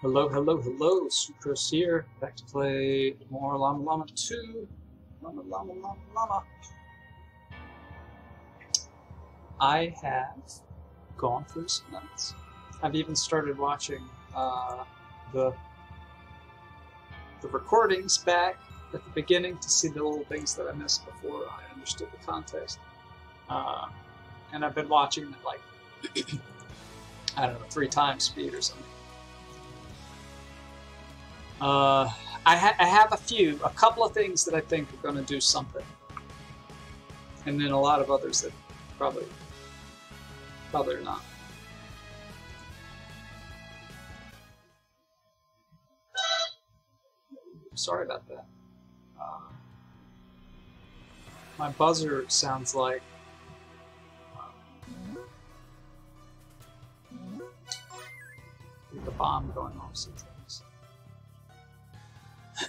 Hello, hello, hello, Pseucrose here. Back to play more La-Mulana 2. Llama Llama Llama Llama. I have gone through some notes. I've even started watching uh, the the recordings back at the beginning to see the little things that I missed before I understood the context. Uh, and I've been watching at like I don't know three times speed or something. Uh, I, ha- I have a few, a couple of things that I think are going to do something, and then a lot of others that probably, probably are not. Sorry about that. Uh, my buzzer sounds like the bomb going off.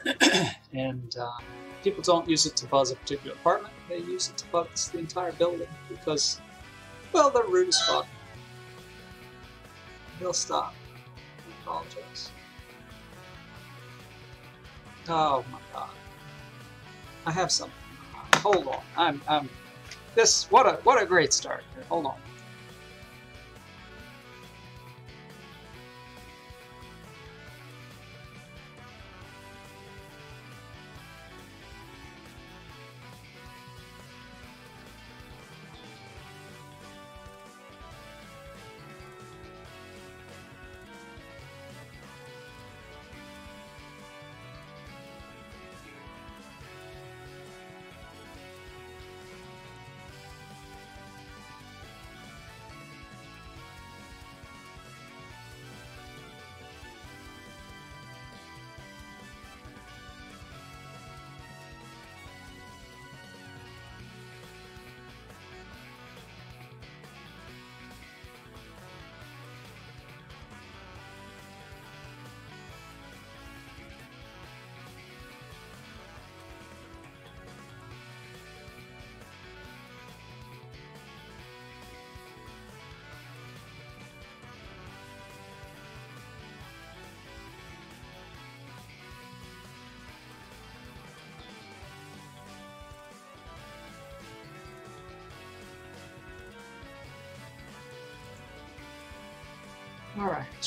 and uh, people don't use it to buzz a particular apartment, they use it to buzz the entire building because, well, they're rude as fuck. They'll stop. I apologize. Oh my god. I have something. Hold on. I'm I'm this what a what a great start. Hold on.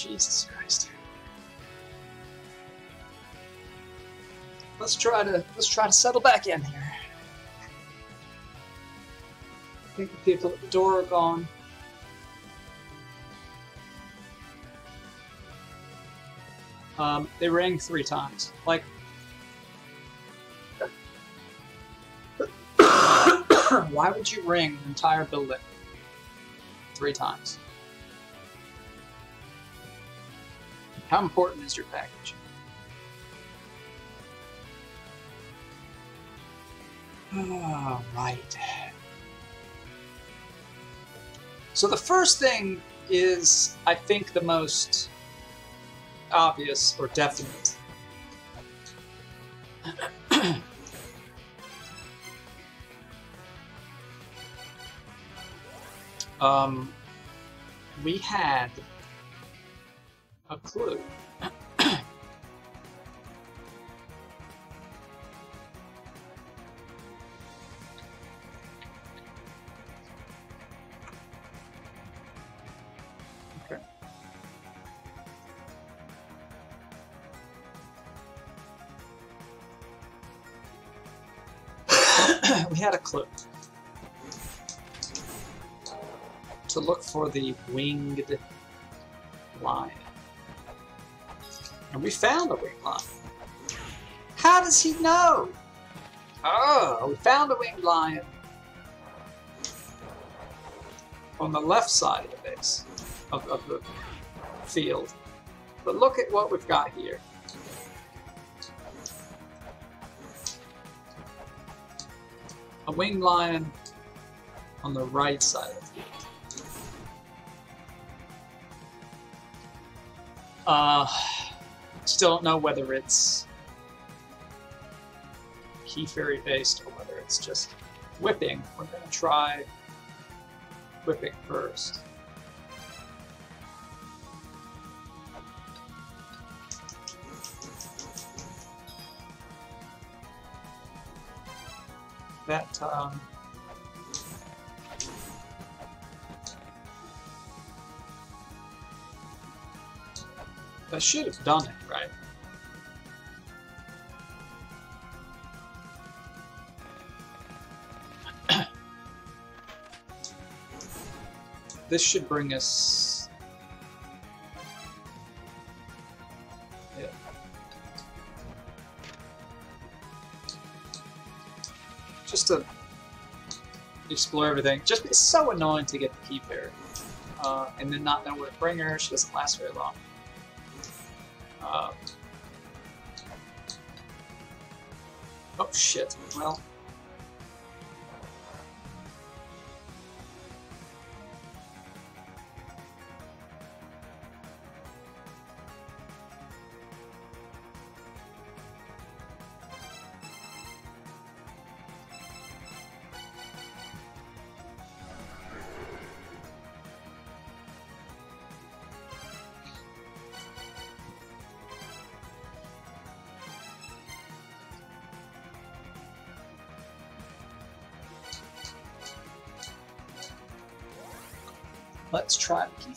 Jesus Christ. Let's try to let's try to settle back in here. I think the people at the door are gone. Um, they rang three times. Like, why would you ring an entire building three times? How important is your package? All right. So the first thing is, I think, the most obvious or definite. um, we had clue. we had a clue to look for the winged we found a winged lion. How does he know? Oh, we found a winged lion on the left side of the base of, of the field. But look at what we've got here. A winged lion on the right side of the field. Uh, still don't know whether it's key fairy based or whether it's just whipping. We're going to try whipping first. That um, I should have done it, right? this should bring us... Yeah. Just to explore everything. Just it's so annoying to get the key fairy. Uh, and then not know where to bring her. She doesn't last very long. Shit.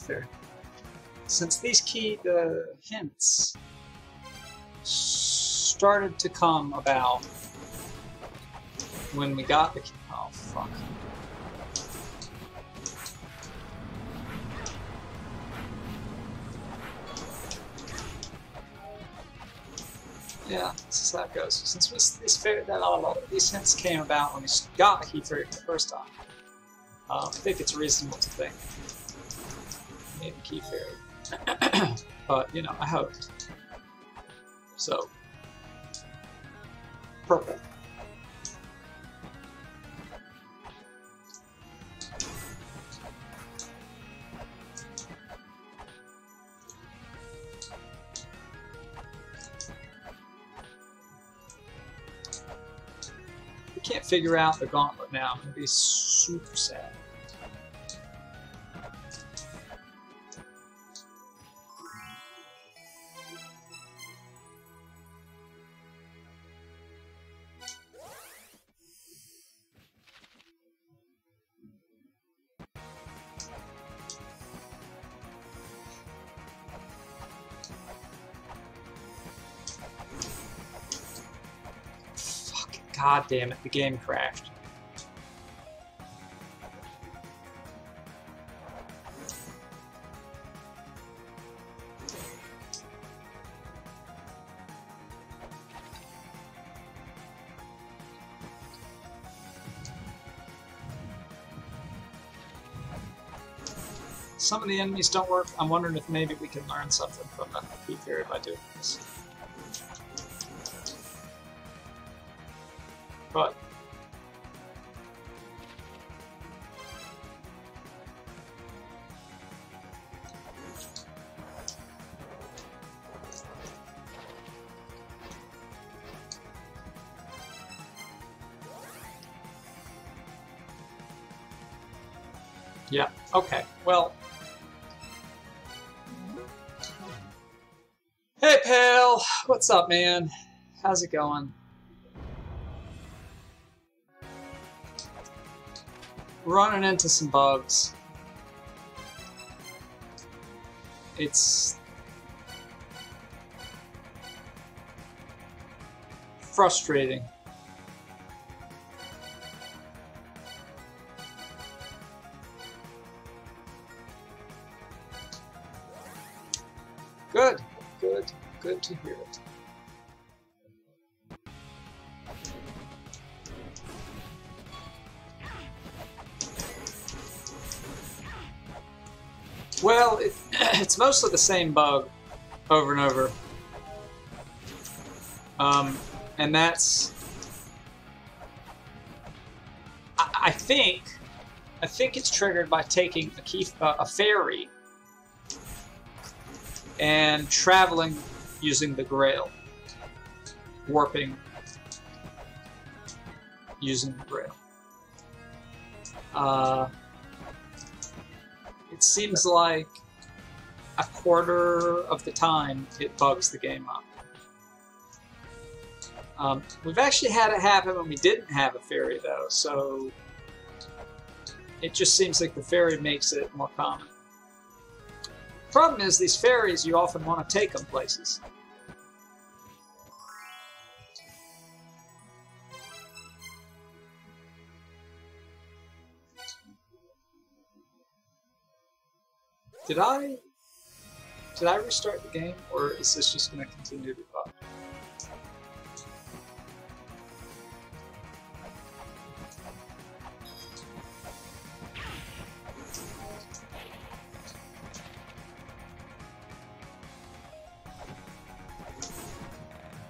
Fairy. Since these key the hints started to come about when we got the key. Oh fuck. Yeah, this is how it goes. Since this, this fairy, that all these hints came about when we got the key for the first time, uh, I think it's reasonable to think key fairy. but you know, I hope. So, purple. We can't figure out the gauntlet now. I'm gonna be super sad. Damn it, the game crashed. Some of the enemies don't work. I'm wondering if maybe we can learn something from the key fairy by doing this. Yeah, okay. Well. Hey, pal! What's up, man? How's it going? Running into some bugs. It's. frustrating. It's mostly the same bug over and over. Um, and that's... I, I think... I think it's triggered by taking a, key, uh, a fairy and traveling using the Grail. Warping using the Grail. Uh, it seems like a quarter of the time it bugs the game up. Um, we've actually had it happen when we didn't have a fairy, though, so it just seems like the fairy makes it more common. Problem is, these fairies, you often want to take them places. Did I... Did I restart the game, or is this just going to continue to be?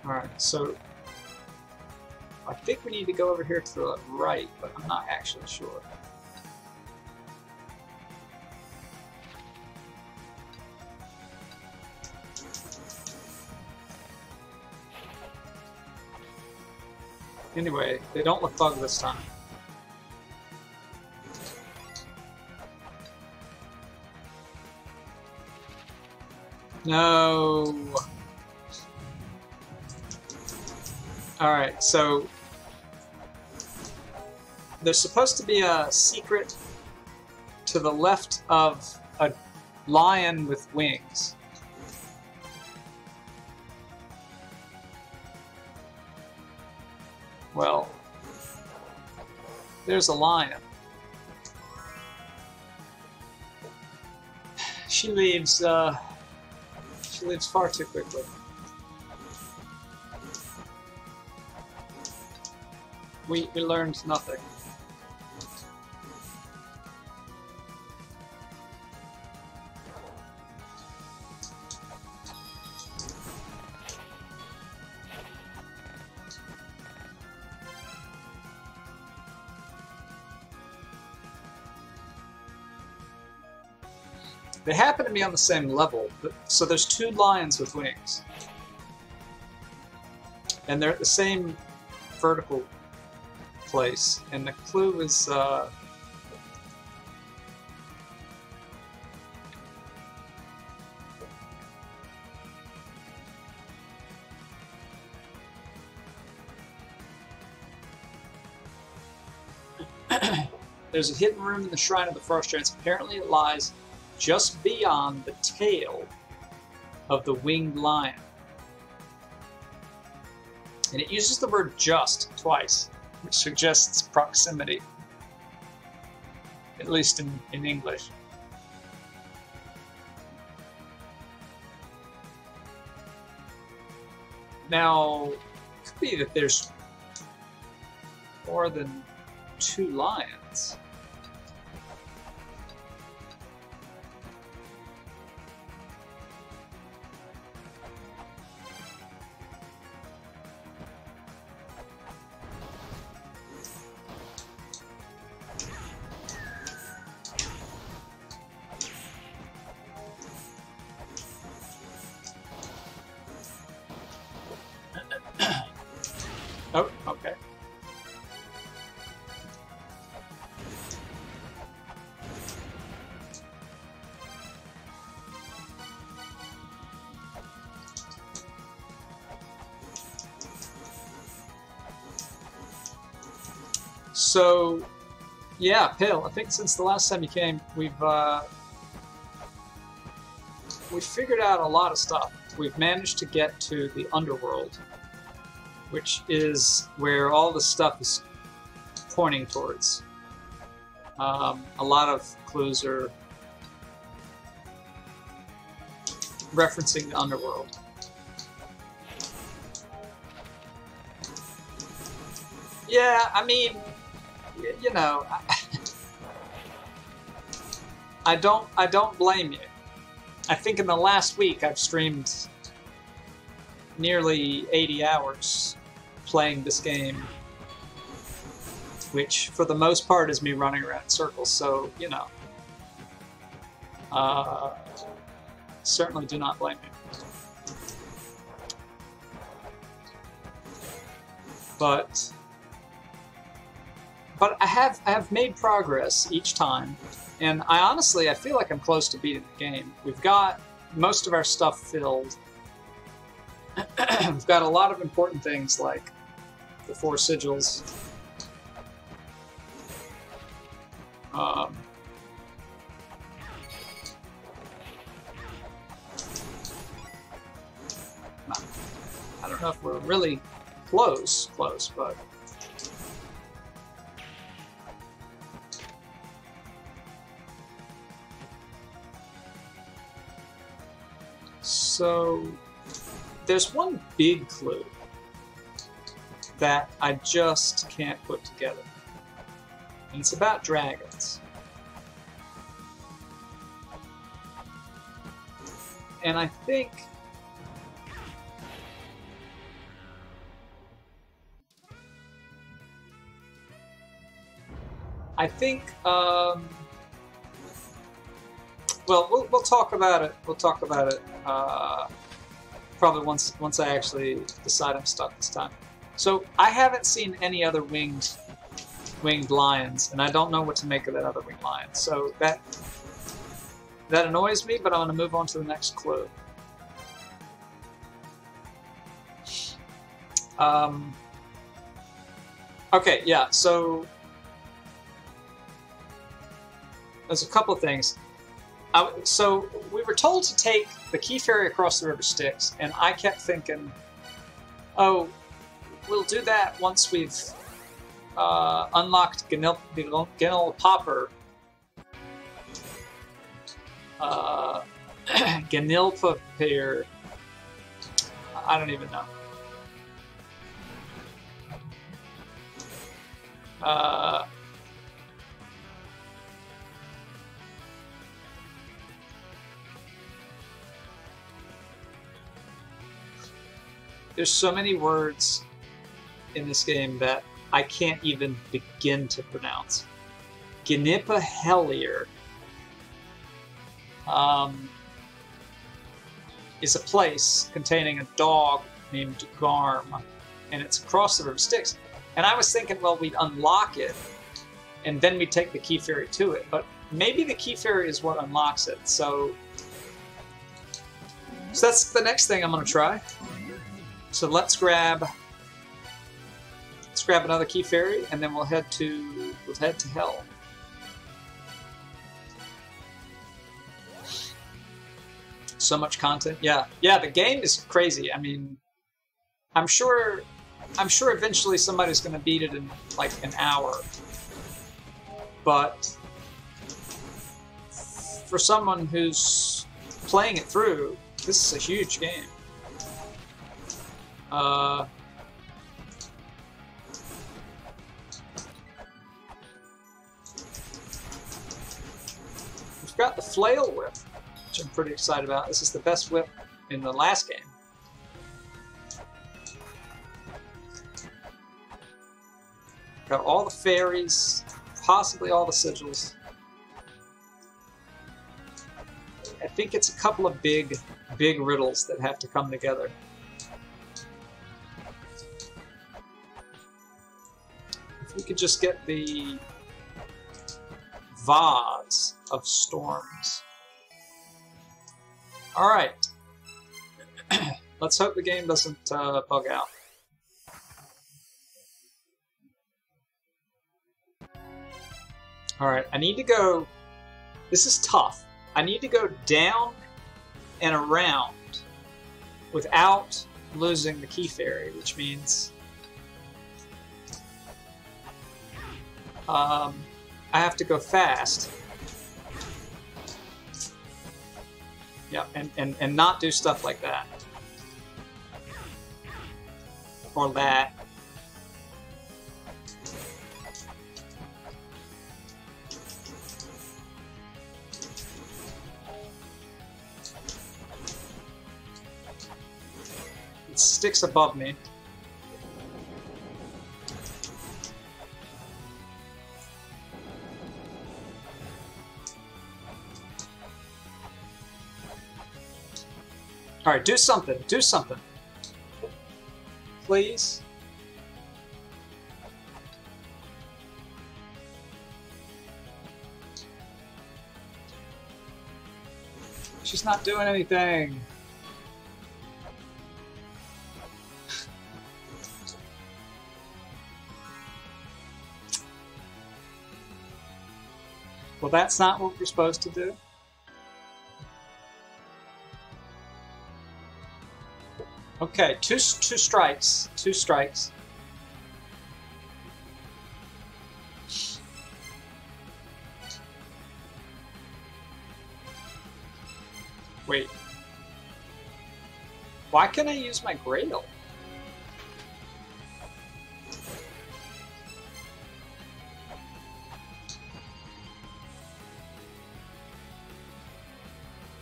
Alright, so I think we need to go over here to the right, but I'm not actually sure. Anyway, they don't look bugged this time. No. Alright, so there's supposed to be a secret to the left of a lion with wings. There's a lion. She leaves, uh, she leaves far too quickly. We, we learned nothing. Happen to be on the same level, but, so there's two lions with wings. And they're at the same vertical place, and the clue is, uh, There's a hidden room in the Shrine of the Frost Giants. Apparently it lies just beyond the tail of the winged lion. And it uses the word just twice, which suggests proximity, at least in, in English. Now, it could be that there's more than two lions. Yeah, Pale, I think since the last time you came, we've, uh, we figured out a lot of stuff. We've managed to get to the underworld, which is where all the stuff is pointing towards. Um, a lot of clues are referencing the underworld. Yeah, I mean, you know, I, I don't, I don't blame you. I think in the last week I've streamed nearly 80 hours playing this game, which for the most part is me running around circles. So you know, uh, certainly do not blame me. But but I have I have made progress each time, and I honestly I feel like I'm close to beating the game. We've got most of our stuff filled. We've got a lot of important things like the four sigils. Um, I don't know if we're really close, close, but So there's one big clue that I just can't put together. And it's about dragons. And I think I think um, well, well, we'll talk about it. We'll talk about it uh, probably once once I actually decide I'm stuck this time. So I haven't seen any other winged winged lions, and I don't know what to make of that other winged lion. So that that annoys me, but I'm going to move on to the next clue. Um, okay, yeah, so there's a couple of things. I, so we were told to take the key fairy across the river Styx, and I kept thinking, oh, we'll do that once we've uh, unlocked Ganil, Ganil Popper. Uh, Ganilpapir. I don't even know. Uh, There's so many words in this game that I can't even begin to pronounce. Gnipahellir um, is a place containing a dog named Garm, and it's across the river Styx. And I was thinking, well, we'd unlock it, and then we'd take the key Fairy to it. But maybe the key Fairy is what unlocks it. So, so that's the next thing I'm going to try. So let's grab let's grab another key fairy, and then we'll head to we'll head to hell. So much content. Yeah, yeah. The game is crazy. I mean, I'm sure I'm sure eventually somebody's going to beat it in like an hour. But for someone who's playing it through, this is a huge game. Uh, we've got the flail whip, which I'm pretty excited about. This is the best whip in the last game. Got all the fairies, possibly all the sigils. I think it's a couple of big, big riddles that have to come together. Could just get the vase of storms. Alright. Let's hope the game doesn't uh, bug out. Alright, I need to go... This is tough. I need to go down and around without losing the key fairy, which means Um, I have to go fast. Yeah, and, and, and not do stuff like that. Or that. It sticks above me. Alright, do something. Do something. Please. She's not doing anything. well, that's not what we're supposed to do. Okay, two two strikes. Two strikes. Wait. Why can't I use my Grail?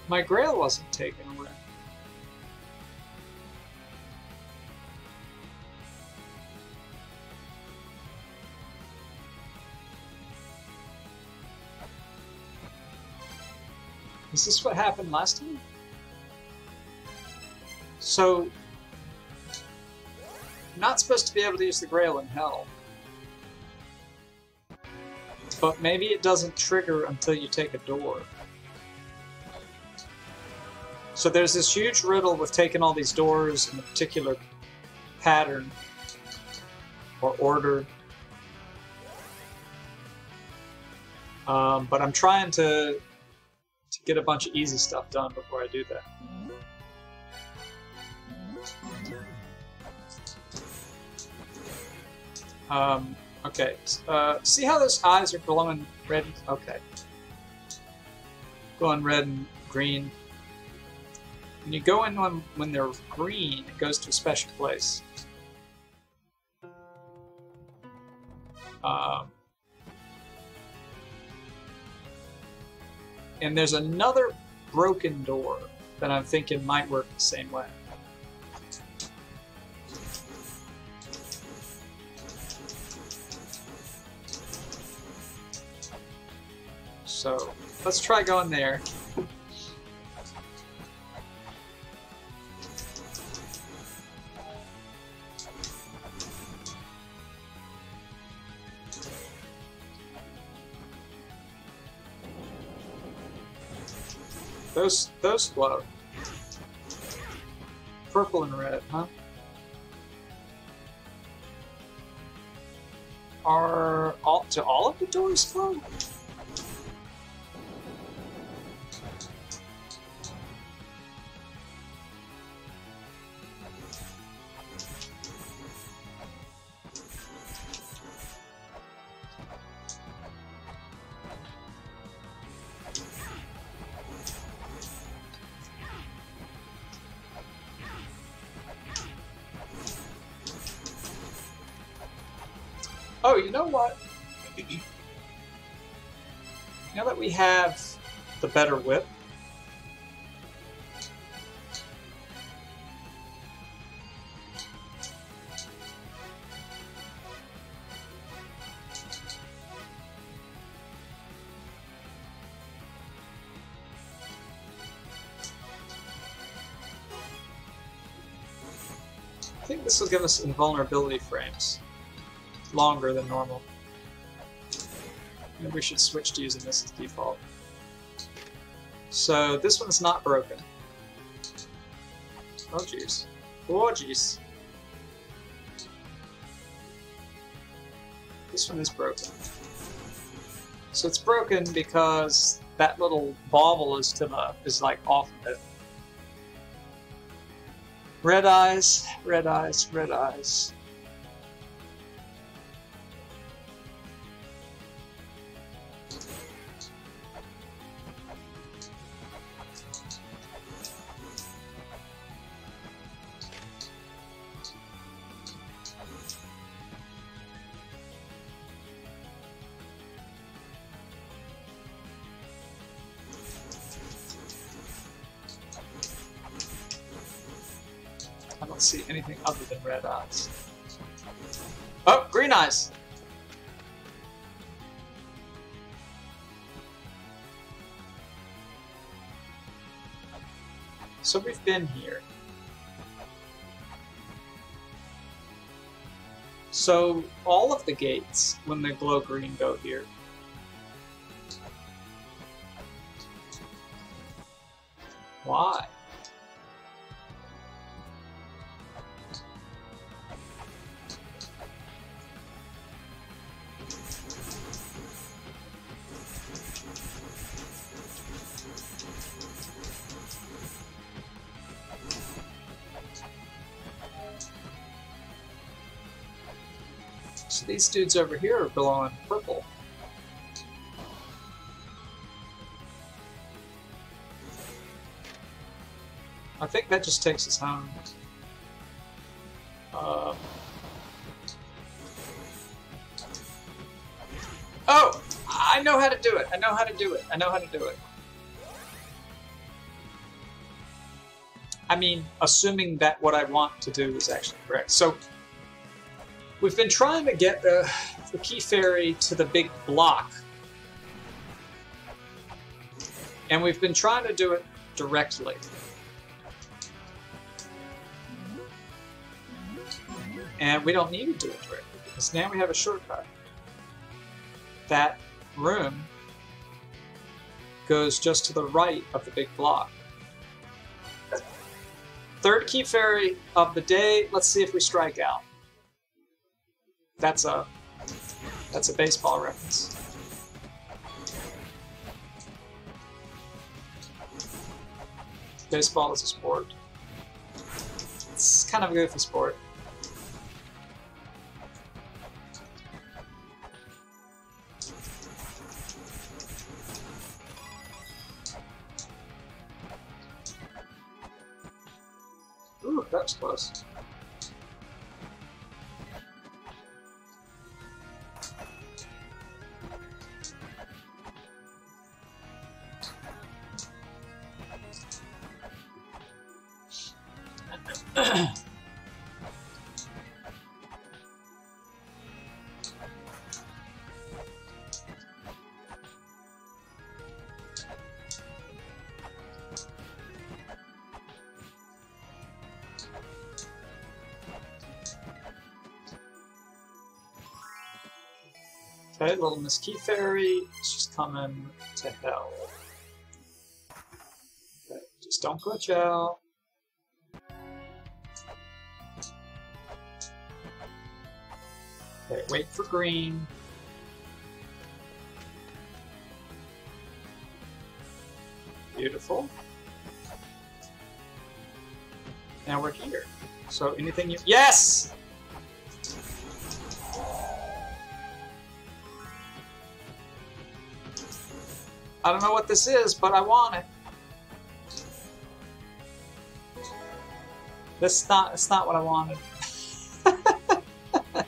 My Grail wasn't taken Is this what happened last time? So, not supposed to be able to use the Grail in Hell. But maybe it doesn't trigger until you take a door. So there's this huge riddle with taking all these doors in a particular pattern or order. Um, but I'm trying to get a bunch of easy stuff done before I do that. Um, okay, uh, see how those eyes are glowing red? Okay. Glowing red and green. When you go in when, when they're green, it goes to a special place. Um, and there's another broken door that I'm thinking might work the same way. So let's try going there. Those those glow. Purple and red, huh? Are all do all of the doors glow? Better whip, I think this will give us invulnerability frames longer than normal. Maybe we should switch to using this as default. So this one's not broken. Oh jeez. Oh jeez. This one is broken. So it's broken because that little bauble is to the is like off of it. Red eyes, red eyes, red eyes. Oh, green eyes! So we've been here. So all of the gates, when they glow green, go here. These dudes over here are glowing purple. I think that just takes us home. Uh, oh! I know how to do it. I know how to do it. I know how to do it. I mean, assuming that what I want to do is actually correct. So, we've been trying to get the, the key fairy to the big block. And we've been trying to do it directly. And we don't need to do it directly because now we have a shortcut. That room goes just to the right of the big block. Third key fairy of the day. Let's see if we strike out. That's a that's a baseball reference. Baseball is a sport. It's kind of a goofy sport. Okay, little Miss Key Fairy, she's coming to hell. Okay, just don't glitch out. Okay, wait for green. Beautiful. Now we're here. So anything you- Yes! I don't know what this is, but I want it. That's not, it's not what I wanted.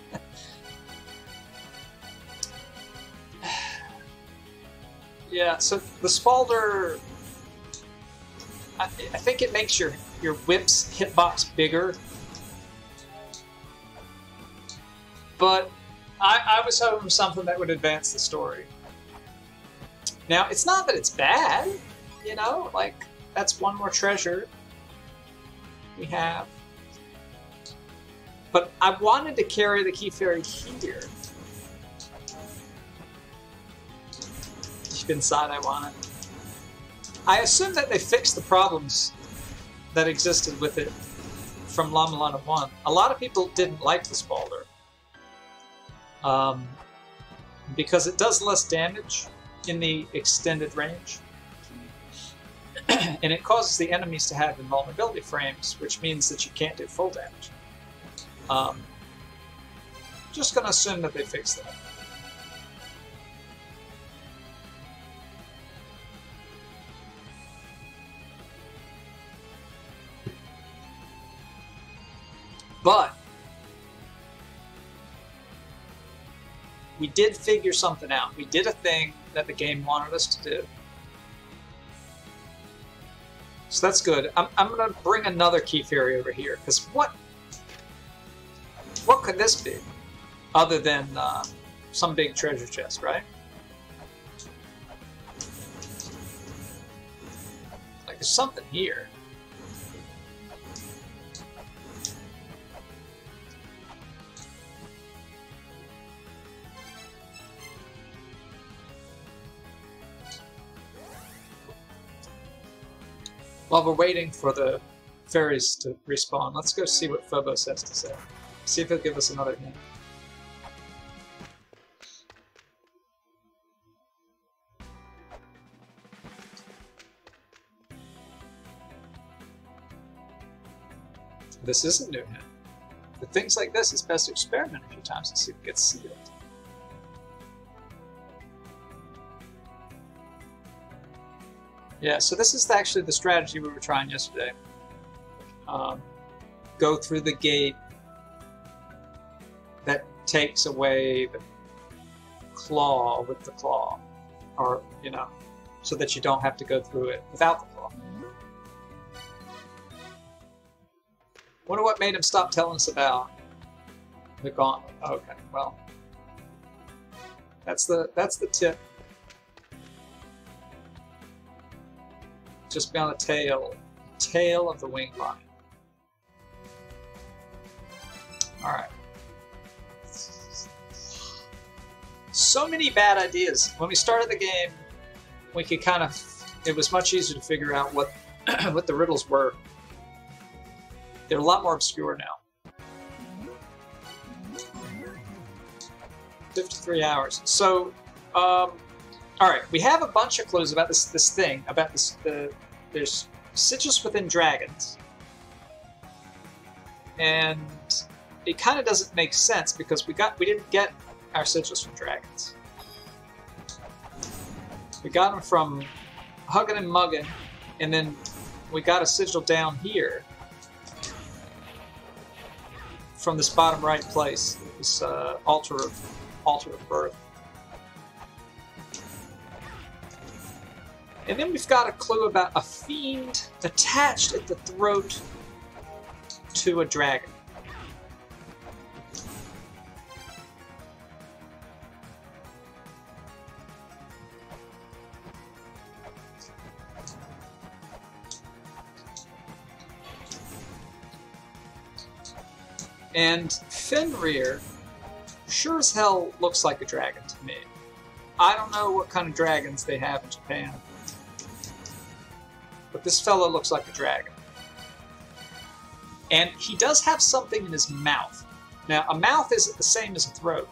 yeah, so the Spaulder, I, I think it makes your, your whip's hitbox bigger. But I, I was hoping something that would advance the story. Now, it's not that it's bad, you know, like, that's one more treasure we have. But I wanted to carry the Key Fairy here. Deep inside, I want it. I assume that they fixed the problems that existed with it from La-Mulana 1. A lot of people didn't like this Spaulder. Um, because it does less damage in the extended range. and it causes the enemies to have invulnerability frames, which means that you can't do full damage. Um, just gonna assume that they fixed that. But we did figure something out. We did a thing that the game wanted us to do. So that's good. I'm, I'm going to bring another key fairy over here, because what what could this be? Other than uh, some big treasure chest, right? Like, there's something here. While we're waiting for the fairies to respawn, let's go see what Phobos has to say. See if he'll give us another hint. This isn't new hint. with things like this, it's best to experiment a few times and see if it gets sealed. Yeah, so this is actually the strategy we were trying yesterday. Um, go through the gate that takes away the claw with the claw, or, you know, so that you don't have to go through it without the claw. Wonder what made him stop telling us about the gauntlet. Okay, well, that's the that's the tip. Just beyond the tail, tail of the wing line. All right. So many bad ideas. When we started the game, we could kind of. It was much easier to figure out what what the riddles were. They're a lot more obscure now. 53 hours. So, um, all right, we have a bunch of clues about this this thing about this. The there's sigils within dragons, and it kind of doesn't make sense because we got we didn't get our sigils from dragons. We got them from hugging and mugging, and then we got a sigil down here from this bottom right place, this uh, altar of altar of birth. And then we've got a clue about a fiend attached at the throat to a dragon. And Fenrir sure as hell looks like a dragon to me. I don't know what kind of dragons they have in Japan. But this fellow looks like a dragon. And he does have something in his mouth. Now, a mouth isn't the same as a throat,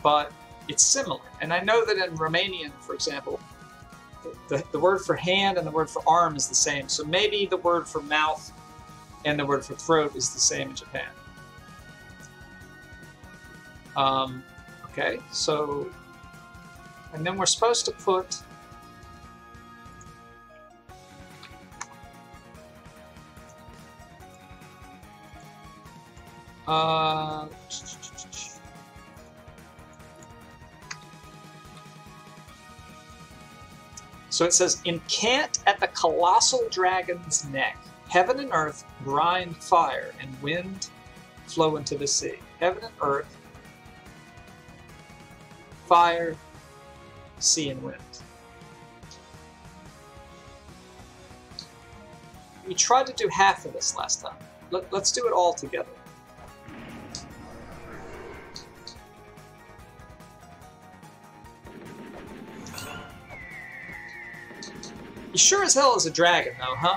but it's similar. And I know that in Romanian, for example, the, the word for hand and the word for arm is the same. So maybe the word for mouth and the word for throat is the same in Japan. Um, okay, so, and then we're supposed to put uh, so it says, Encant at the colossal dragon's neck. Heaven and earth grind fire, and wind flow into the sea. Heaven and earth fire, sea, and wind. We tried to do half of this last time. Let, us do it all together. He sure as hell is a dragon, though, huh?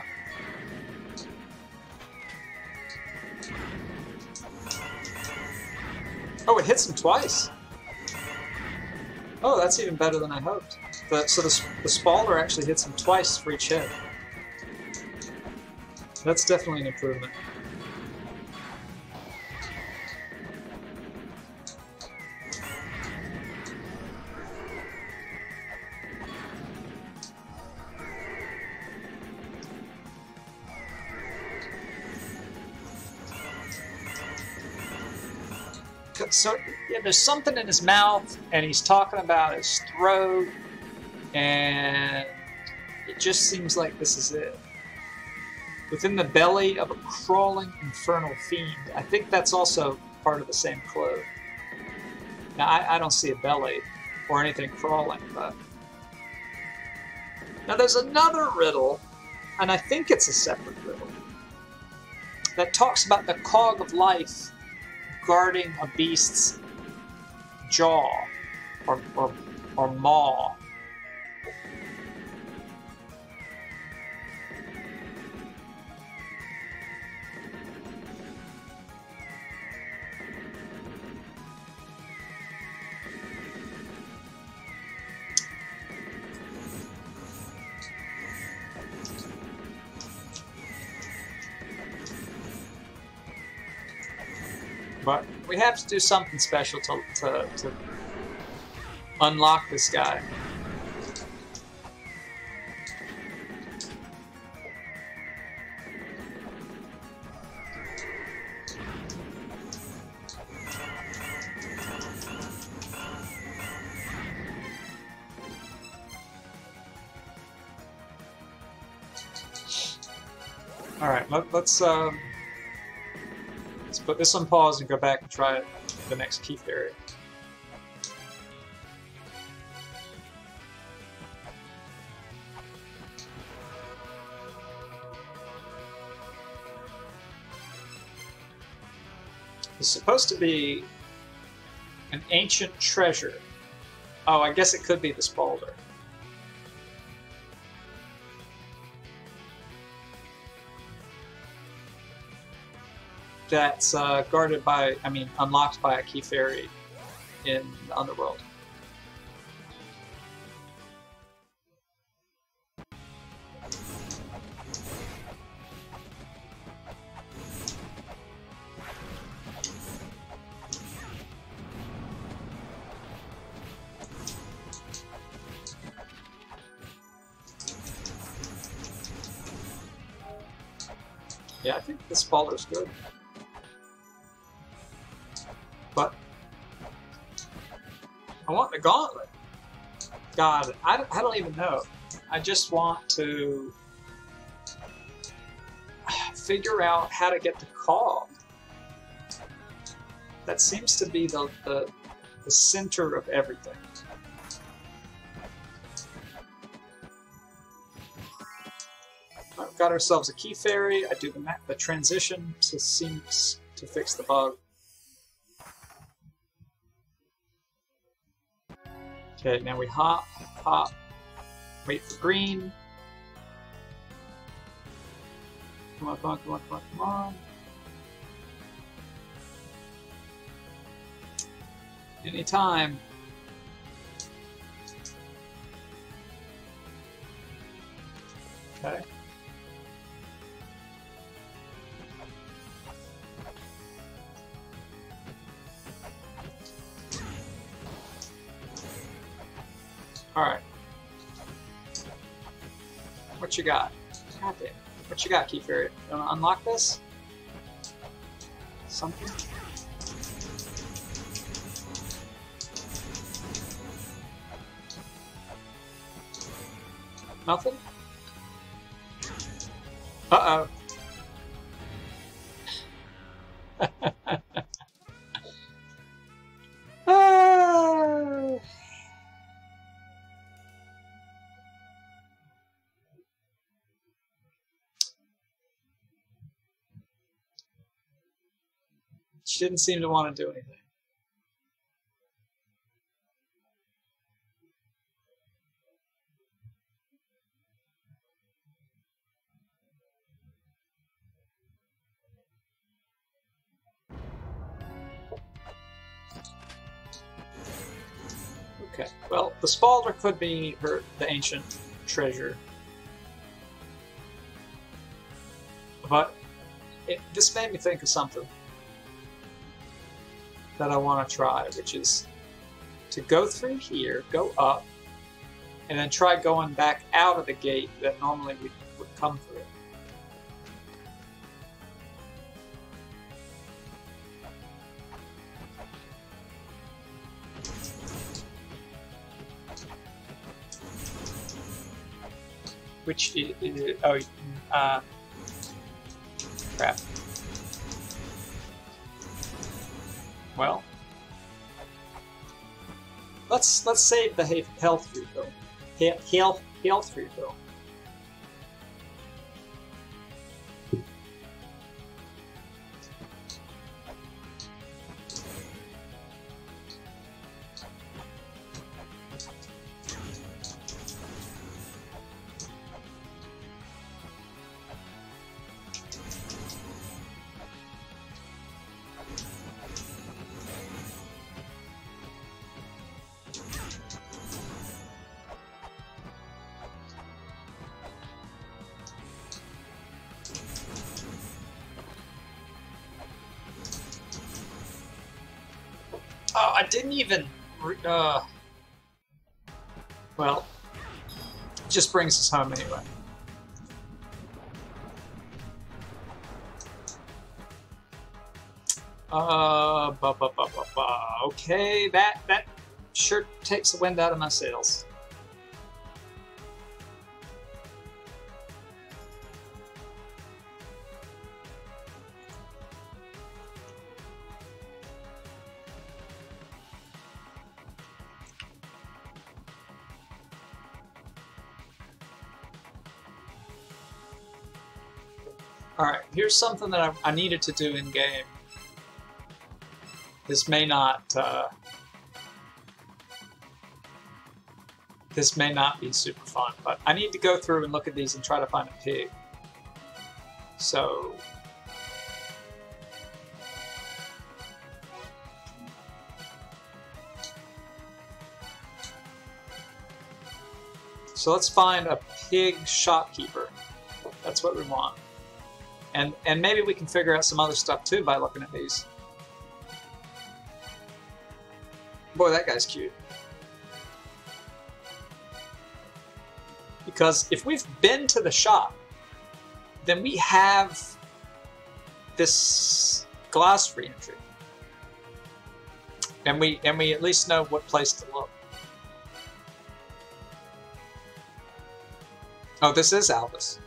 Oh, it hits him twice. Oh, that's even better than I hoped. The, so the, the Spaulder actually hits him twice for each hit. That's definitely an improvement. So yeah, there's something in his mouth, and he's talking about his throat, and it just seems like this is it. Within the belly of a crawling infernal fiend. I think that's also part of the same clue. Now, I, I don't see a belly or anything crawling, but. Now, there's another riddle, and I think it's a separate riddle, that talks about the cog of life guarding a beast's jaw or, or, or maw. We have to do something special to, to, to unlock this guy. All right, let, us put this on pause and go back and try the next key fairy. It's supposed to be an ancient treasure. Oh, I guess it could be this boulder. That's uh, guarded by, I mean, unlocked by a key fairy in the Underworld. Yeah, I think this boulder's good. I want the gauntlet. God, I, I don't even know. I just want to figure out how to get the call. That seems to be the, the, the center of everything. I've got ourselves a key fairy. I do the, the transition to seems to fix the bug. Okay, now we hop, hop, wait for green. Come on, come on, come on, come on, come on. Anytime. Okay. You got? God damn. What you got, key fairy? You wanna unlock this? Something? Nothing? Uh-oh. Didn't seem to want to do anything. Okay, well, the Spalder could be her the ancient treasure. But it, this made me think of something that I want to try, which is to go through here, go up, and then try going back out of the gate that normally we would come through. Which, oh, uh, let's let's save the health refill. Health health refill. Didn't even. Uh, well, just brings us home anyway. Uh, ba, ba, ba, ba, ba. okay, that that sure takes the wind out of my sails. Here's something that I, I, needed to do in game. This may not, uh, this may not be super fun, but I need to go through and look at these and try to find a pig. So... So let's find a pig shopkeeper. That's what we want. And, and maybe we can figure out some other stuff too by looking at these. Boy, that guy's cute. Because if we've been to the shop, then we have this glass re-entry. And we and we at least know what place to look. Oh, this is Albus.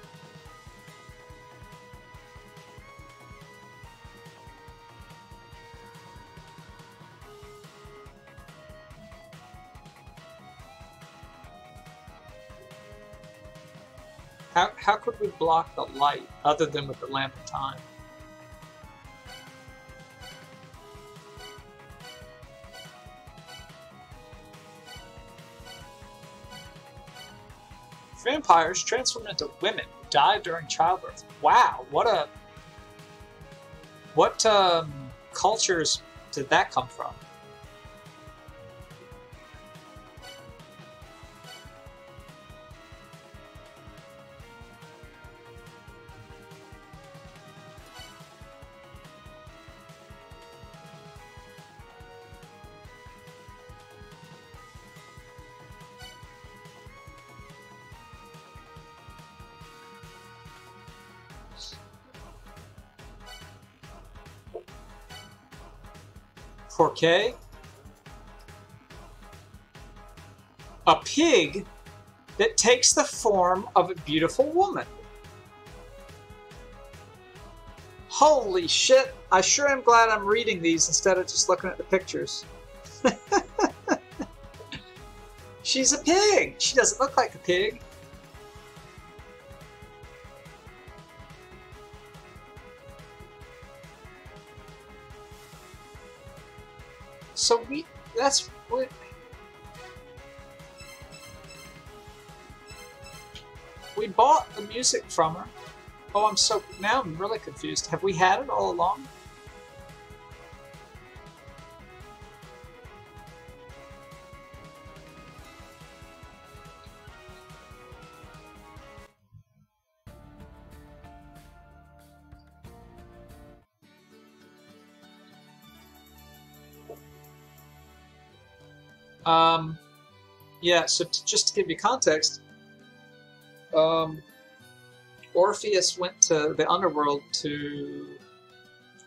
Block the light other than with the lamp of time? Vampires transform into women who die during childbirth. Wow, what a... What um, cultures did that come from? Porquet. A pig that takes the form of a beautiful woman. Holy shit, I sure am glad I'm reading these instead of just looking at the pictures. She's a pig! She doesn't look like a pig. Music from her. Oh, I'm so, now I'm really confused. Have we had it all along? Um, yeah, so just to give you context, um, Orpheus went to the underworld to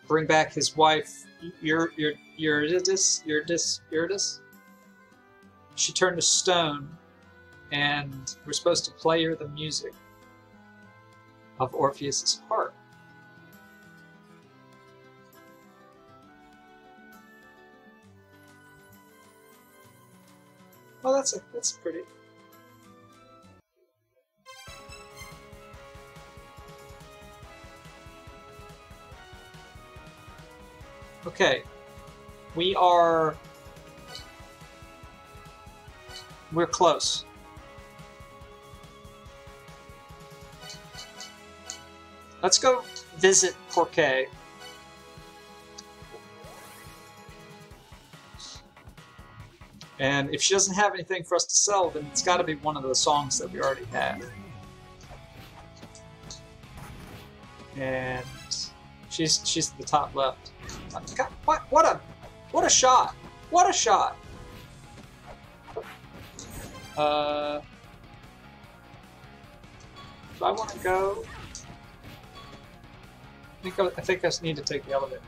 bring back his wife, Eurydice, Eurydice, Eurydice. She turned to stone, and we're supposed to play her the music of Orpheus's harp. Oh, that's a, that's pretty. Okay, we are. We're close. Let's go visit Porquet. And if she doesn't have anything for us to sell, then it's got to be one of the songs that we already have. And she's she's at the top left. What what a what a shot! What a shot! Uh, do I want to go? I think I, I think I need to take the elevator.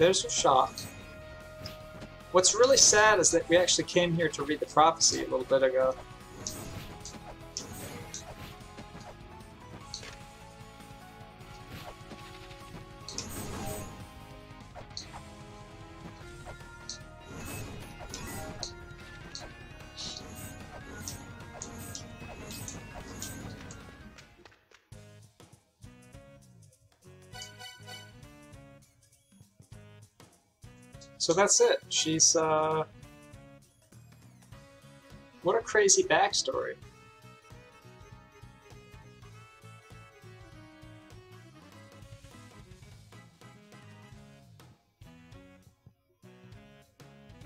There's a shot. What's really sad is that we actually came here to read the prophecy a little bit ago. So that's it. She's, uh... What a crazy backstory.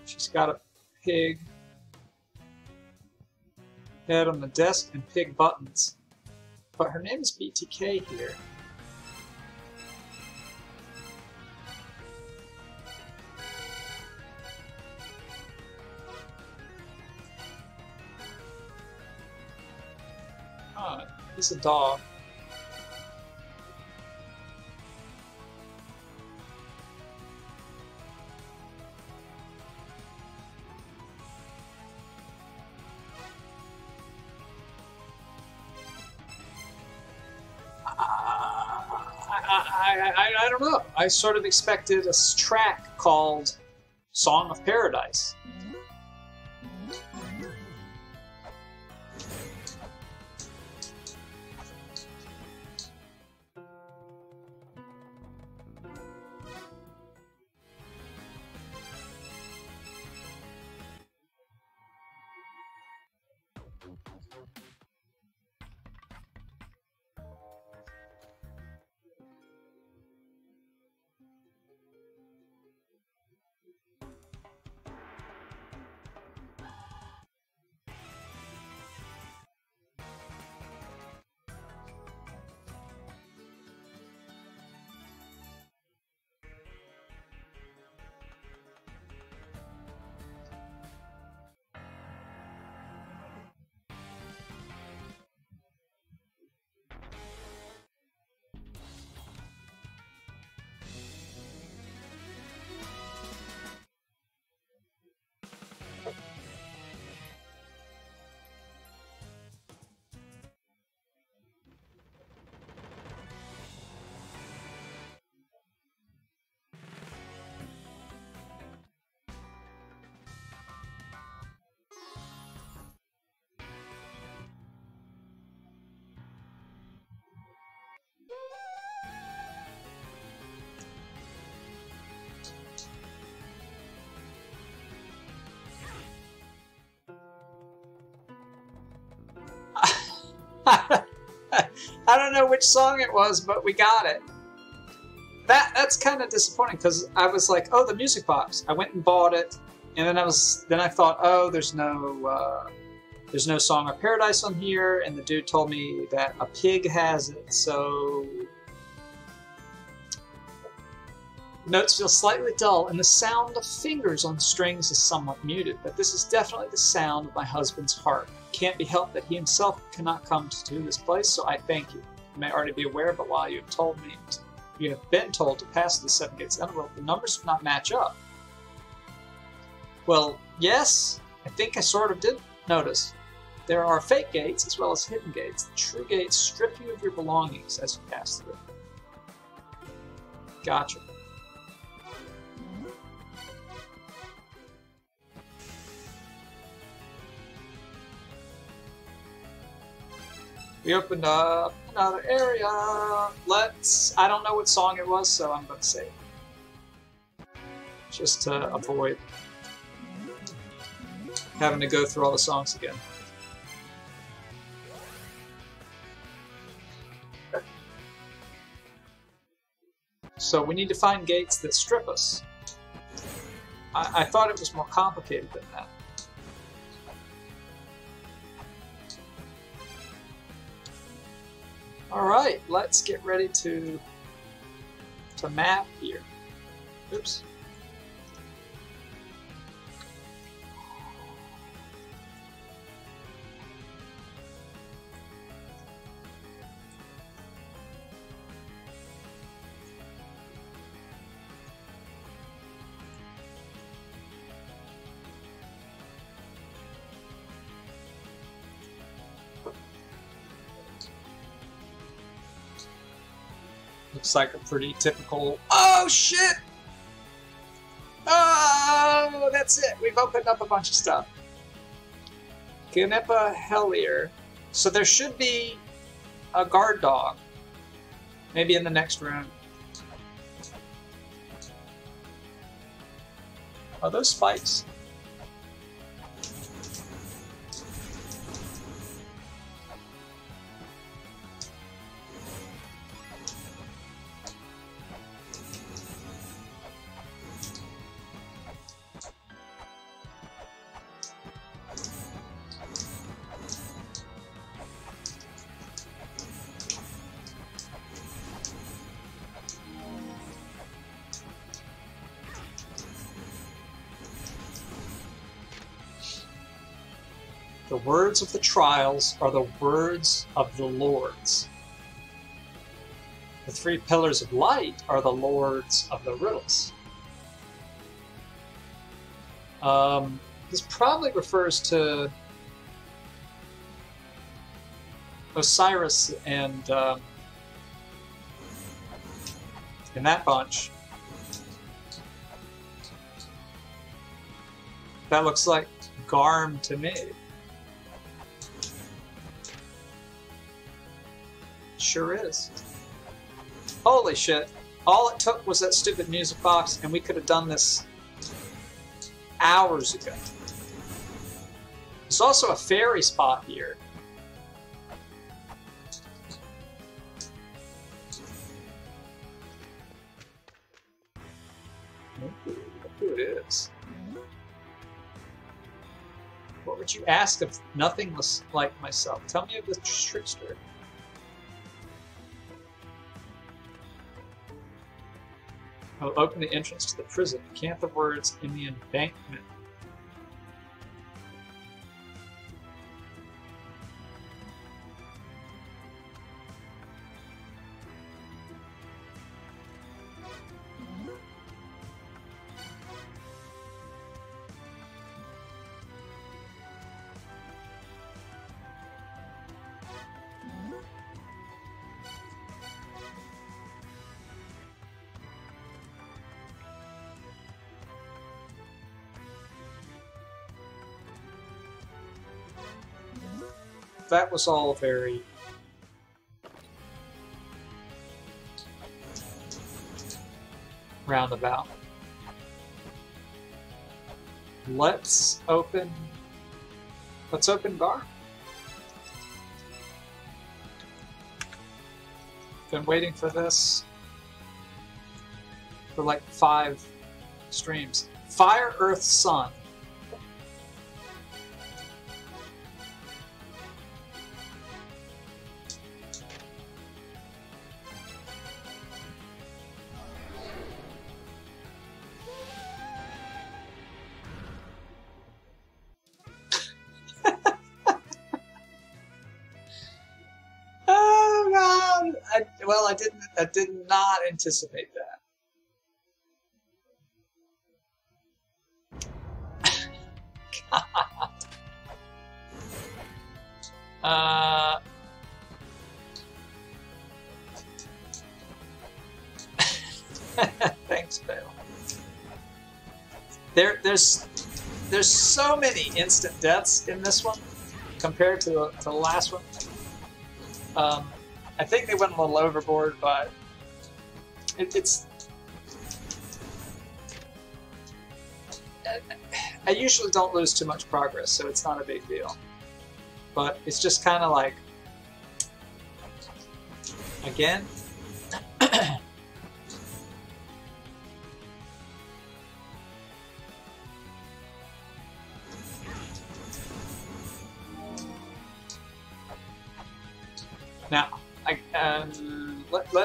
She's got a pig head on the desk and pig buttons. But her name is BTK here. He's a dog. I, I, I don't know. I sort of expected a track called Song of Paradise. Know which song it was, but we got it. That that's kind of disappointing because I was like, oh, the music box. I went and bought it, and then I was then I thought, oh, there's no uh, there's no song of paradise on here, and the dude told me that a pig has it, so Notes feel slightly dull, and the sound of fingers on strings is somewhat muted, but this is definitely the sound of my husband's heart. Can't be helped that he himself cannot come to this place, so I thank you. May already be aware, but while you have told me, you have been told to pass the Seven Gates envelope, the numbers do not match up. Well, yes, I think I sort of did notice. There are fake gates as well as hidden gates. The true gates strip you of your belongings as you pass through. Gotcha. We opened up another area. Let's... I don't know what song it was, so I'm going to say. Just to avoid having to go through all the songs again. So we need to find gates that strip us. I, I thought it was more complicated than that. Alright, let's get ready to to map here. Oops. Like a pretty typical. Oh shit! Oh, that's it. We've opened up a bunch of stuff. Gnipahellir. So there should be a guard dog. Maybe in the next room. Are those spikes? Words of the trials are the words of the lords. The three pillars of light are the lords of the riddles. Um, this probably refers to Osiris and um, in that bunch. That looks like Garm to me. Sure is. Holy shit. All it took was that stupid music box, and we could have done this hours ago. There's also a fairy spot here. Who it is. What would you ask of nothing like myself? Tell me of the trickster. Will open the entrance to the prison. Camp the words in the embankment. That was all very roundabout. Let's open. Let's open bar. Been waiting for this for like five streams. Fire, Earth, Sun. Didn't. Did not anticipate that. god. Uh. Thanks, Bale. There, there's, there's so many instant deaths in this one compared to the, to the last one. Um, I think they went a little overboard, but it, it's. I usually don't lose too much progress, so it's not a big deal. But it's just kind of like, again,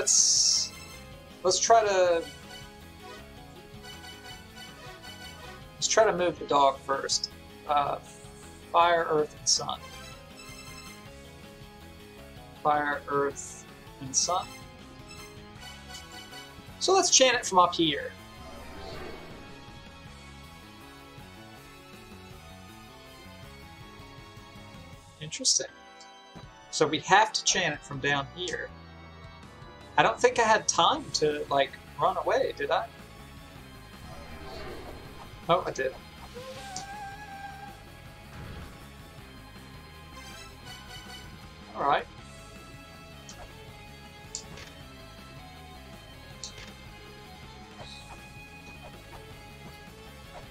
let's let's try to let's try to move the dog first. Uh, fire, earth, and sun. Fire, earth, and sun. So let's chant it from up here. Interesting. So we have to chant it from down here. I don't think I had time to, like, run away, did I? Oh, I did. Alright.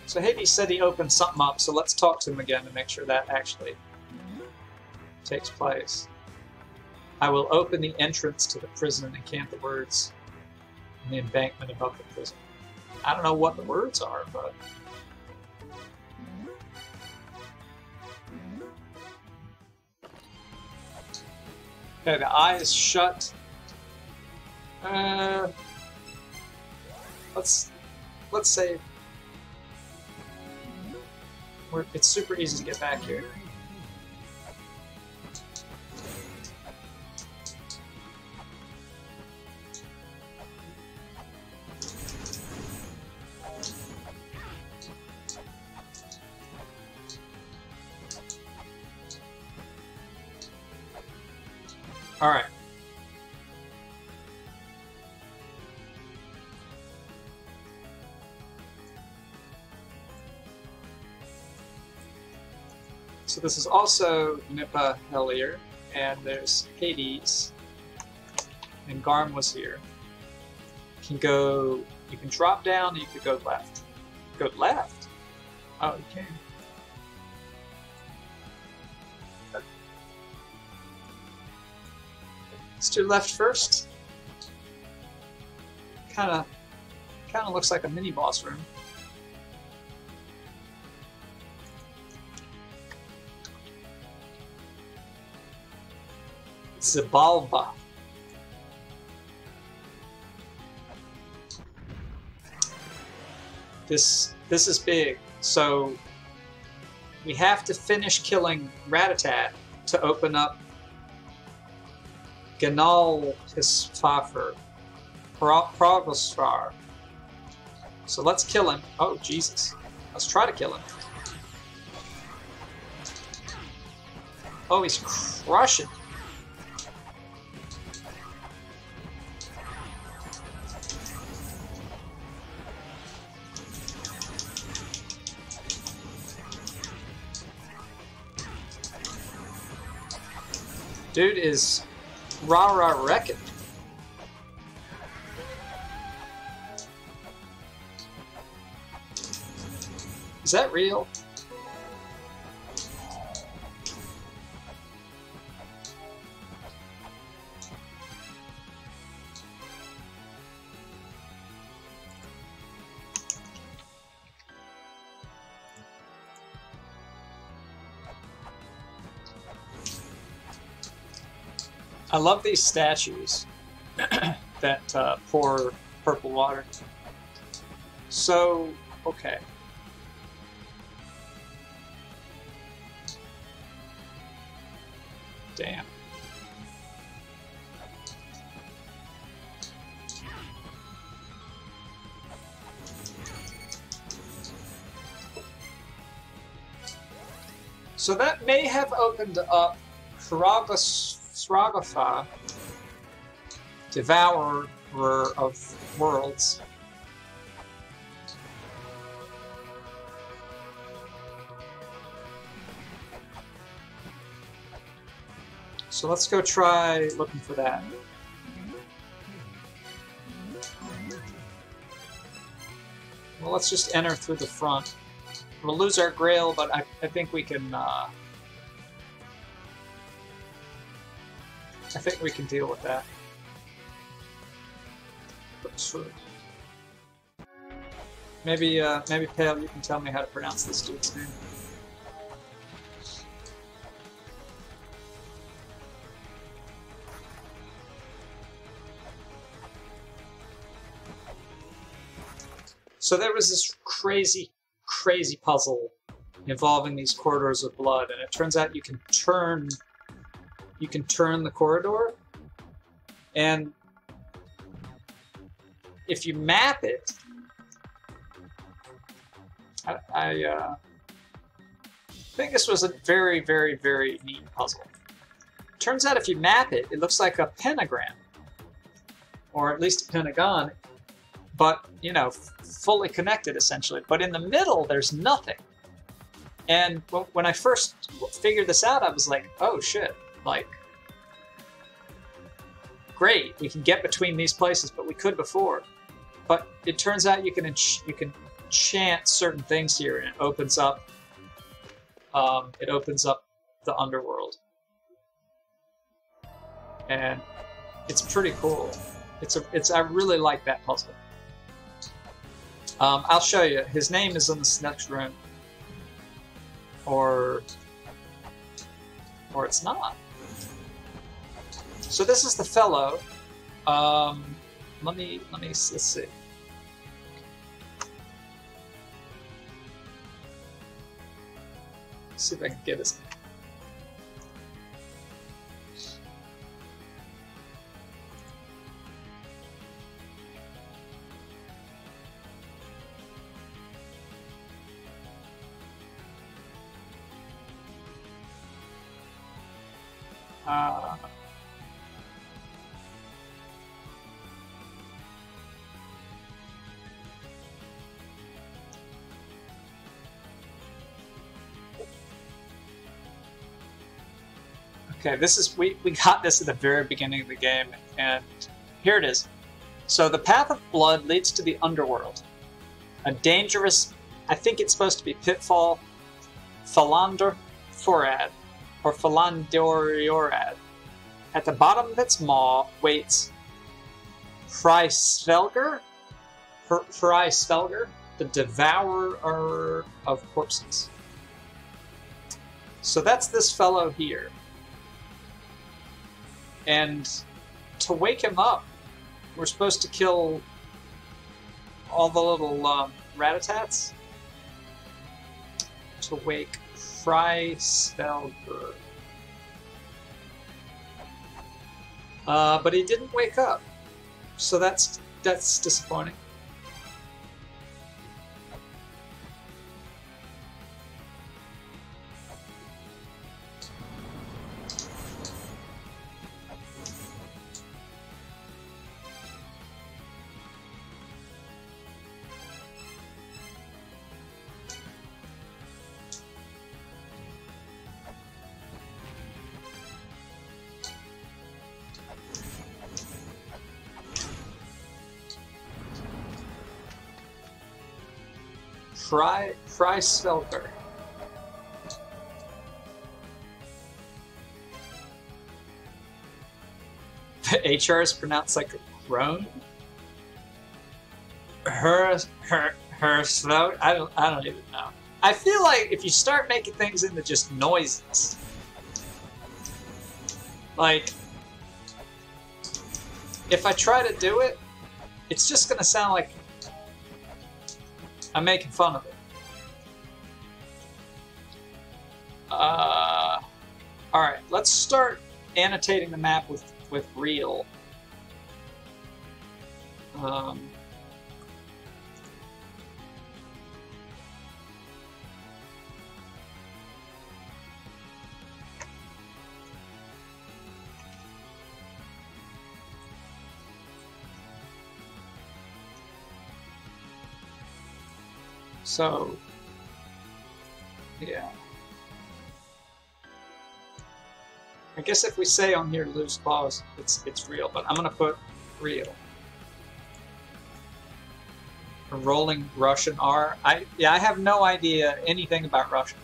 So Hades said he opened something up, so let's talk to him again to make sure that actually takes place. I will open the entrance to the prison and cant the words in the embankment above the prison. I don't know what the words are, but. Okay, the eye is shut. Uh, let's let's say we're, it's super easy to get back here. So this is also Nippa Hellier, and there's Hades, and Garm was here. You can go, you can drop down, you could go left. Go left? Oh, you can. Let's do left first. Kind of, kind of looks like a mini boss room. Xibalba. This this is big, so we have to finish killing Ratatat to open up Ganal Hisfafer, Progosfar. So let's kill him. Oh, Jesus. Let's try to kill him. Oh, he's crushing. Dude is rah rah wrecking. Is that real? I love these statues that uh, pour purple water. So, okay. Damn. So that may have opened up Karagas Sragafa, devourer of worlds. So let's go try looking for that. Well, let's just enter through the front. We'll lose our grail, but I, I think we can uh, I think we can deal with that. Maybe, uh, maybe Pale, you can tell me how to pronounce this dude's name. So there was this crazy, crazy puzzle involving these corridors of blood, and it turns out you can turn you can turn the corridor, and if you map it, I, I uh, think this was a very, very, very neat puzzle. Turns out if you map it, it looks like a pentagram, or at least a pentagon, but, you know, fully connected essentially. But in the middle, there's nothing. And when I first figured this out, I was like, oh shit, like, great, we can get between these places, but we could before. But it turns out you can you can chant certain things here, and it opens up. Um, it opens up the underworld, and it's pretty cool. It's a it's I really like that puzzle. Um, I'll show you. His name is in this next room or or it's not. So this is the fellow. Um, let me let me let's see. See if I can get his okay, this is we, we got this at the very beginning of the game, and here it is. So the path of blood leads to the underworld. A dangerous, I think it's supposed to be pitfall, Philander Forad or Philandoriorad. At the bottom of its maw waits Hraesvelgr, Hraesvelgr, the devourer of corpses. So that's this fellow here. And to wake him up, we're supposed to kill all the little um, ratatats to wake Hraesvelgr. Uh, but he didn't wake up, so that's that's disappointing. Fry Hraesvelgr. The HR is pronounced like a groan. Her her her slow. I don't I don't even know. I feel like if you start making things into just noises, like if I try to do it, it's just gonna sound like I'm making fun of it. Uh, all right, let's start annotating the map with with real. Um, So, yeah. I guess if we say on here loose balls, it's it's real, but I'm gonna put real. A rolling Russian R. I yeah, I have no idea anything about Russian.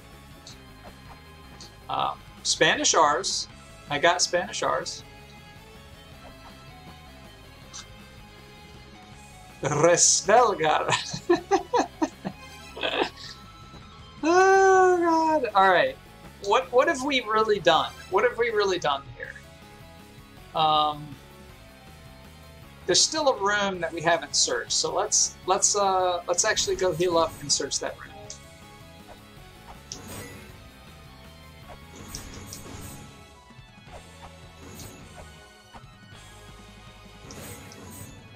Um, Spanish R's. I got Spanish R's. Resvelgar. God. Alright. What what have we really done? What have we really done here? Um there's still a room that we haven't searched. So let's let's uh let's actually go heal up and search that room.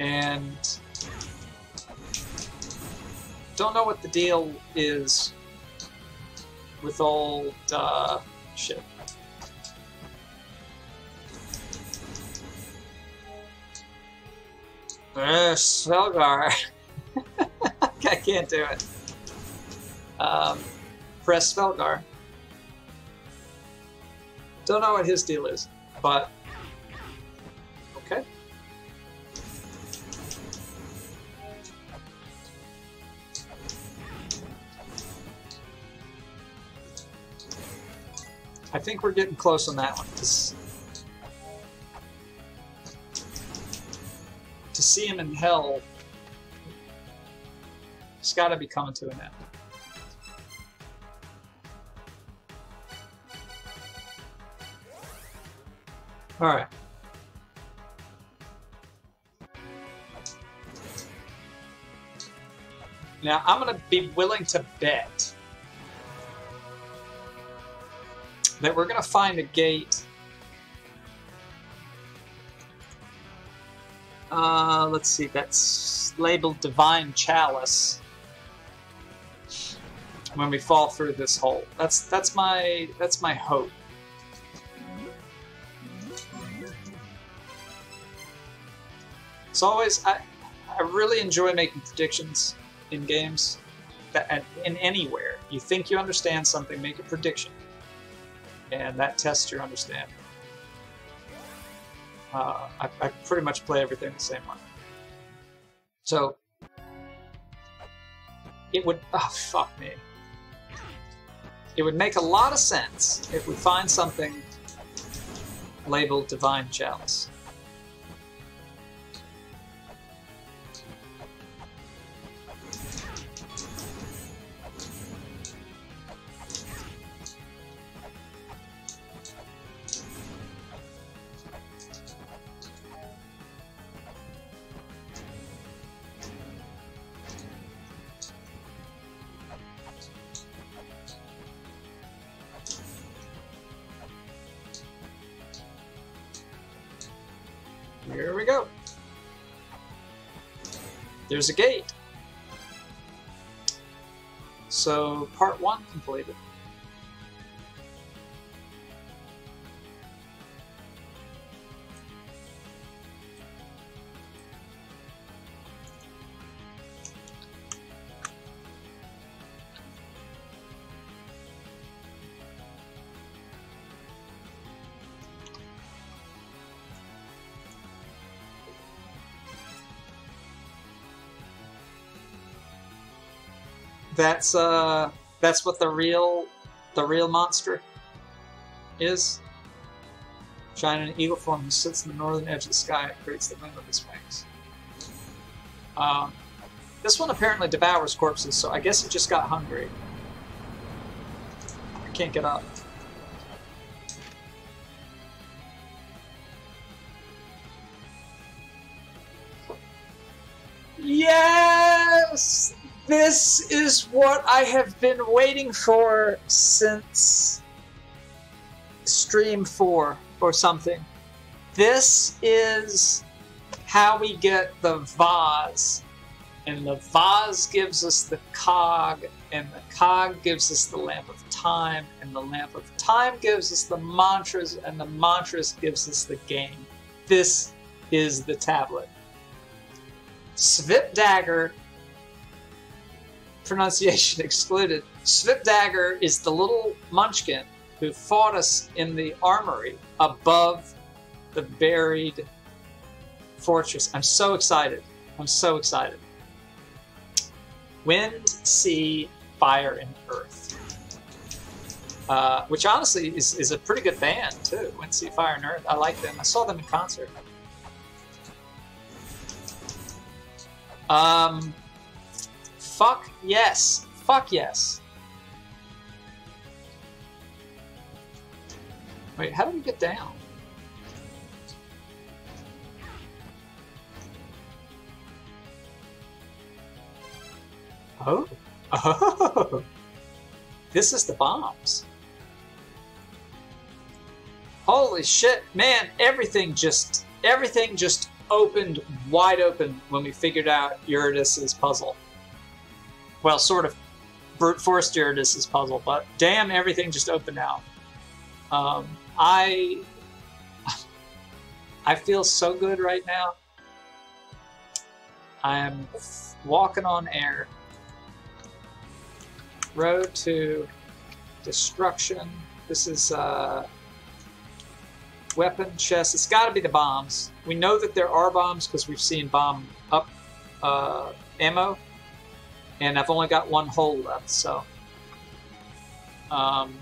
And don't know what the deal is with old uh, shit. Uh, Svelgar. I can't do it. Um, press Svelgar. Don't know what his deal is, but I think we're getting close on that one. to see him in hell, it's got to be coming to an end. All right. Now I'm going to be willing to bet that we're going to find a gate. Uh, let's see, that's labeled Divine Chalice. When we fall through this hole, that's that's my that's my hope. It's always I I really enjoy making predictions in games that in anywhere. You think you understand something, make a prediction and that tests your understanding. Uh, I, I, pretty much play everything the same way. So it would oh fuck me. It would make a lot of sense if we find something labeled Divine Chalice. There's a gate. So, part one completed. That's uh, that's what the real, the real monster is. Giant eagle form who sits in the northern edge of the sky and creates the wind with his wings. Um, this one apparently devours corpses, so I guess it just got hungry. I can't get up. Yes! This is what I have been waiting for since Stream 4 or something. This is how we get the vase. And the vase gives us the cog, and the cog gives us the lamp of time, and the lamp of time gives us the mantras, and the mantras gives us the game. This is the tablet. Svip Dagger pronunciation excluded. Svipdagger is the little munchkin who fought us in the armory above the buried fortress. I'm so excited. I'm so excited. Wind, sea, fire, and earth. Uh, which honestly is, is a pretty good band too. Wind, Sea, Fire, and Earth. I like them. I saw them in concert. Um, Fuck yes. Fuck yes. Wait, how do we get down? Oh. Oh. This is the bombs. Holy shit, man, everything just everything just opened wide open when we figured out Eurydice's puzzle. Well, sort of brute forced Eurydice's puzzle, but damn, everything just opened out. Um, I I feel so good right now. I am walking on air. Road to destruction. This is uh, weapon chest. It's got to be the bombs. We know that there are bombs because we've seen bomb up uh, ammo, and I've only got one hole left. So, um,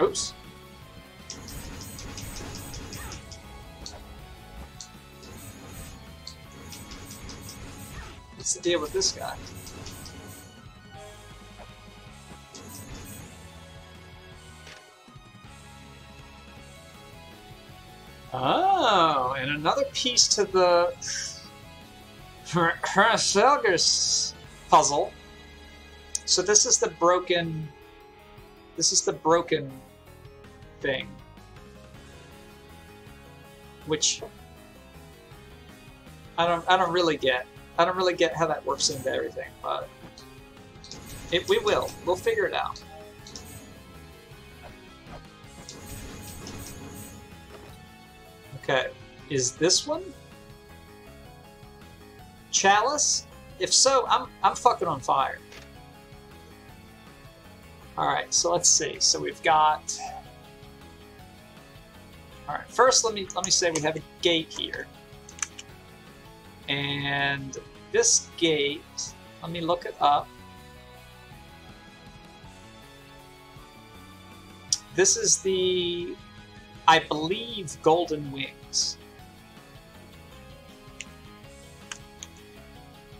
Oops. What's the deal with this guy? Oh, and another piece to the Herselger's puzzle. So this is the broken this is the broken thing. Which I don't I don't really get. I don't really get how that works into everything, but it, we will. We'll figure it out. Okay, is this one chalice? If so, I'm I'm fucking on fire. All right, so let's see. So we've got. All right, first let me let me say we have a gate here, and this gate. Let me look it up. This is the, I believe, Golden Wings.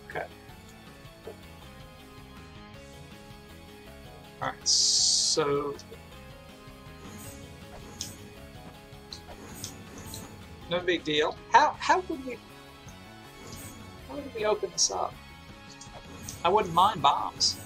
Okay. Alright, so... No big deal. How, how would we... How would we open this up? I wouldn't mind bombs.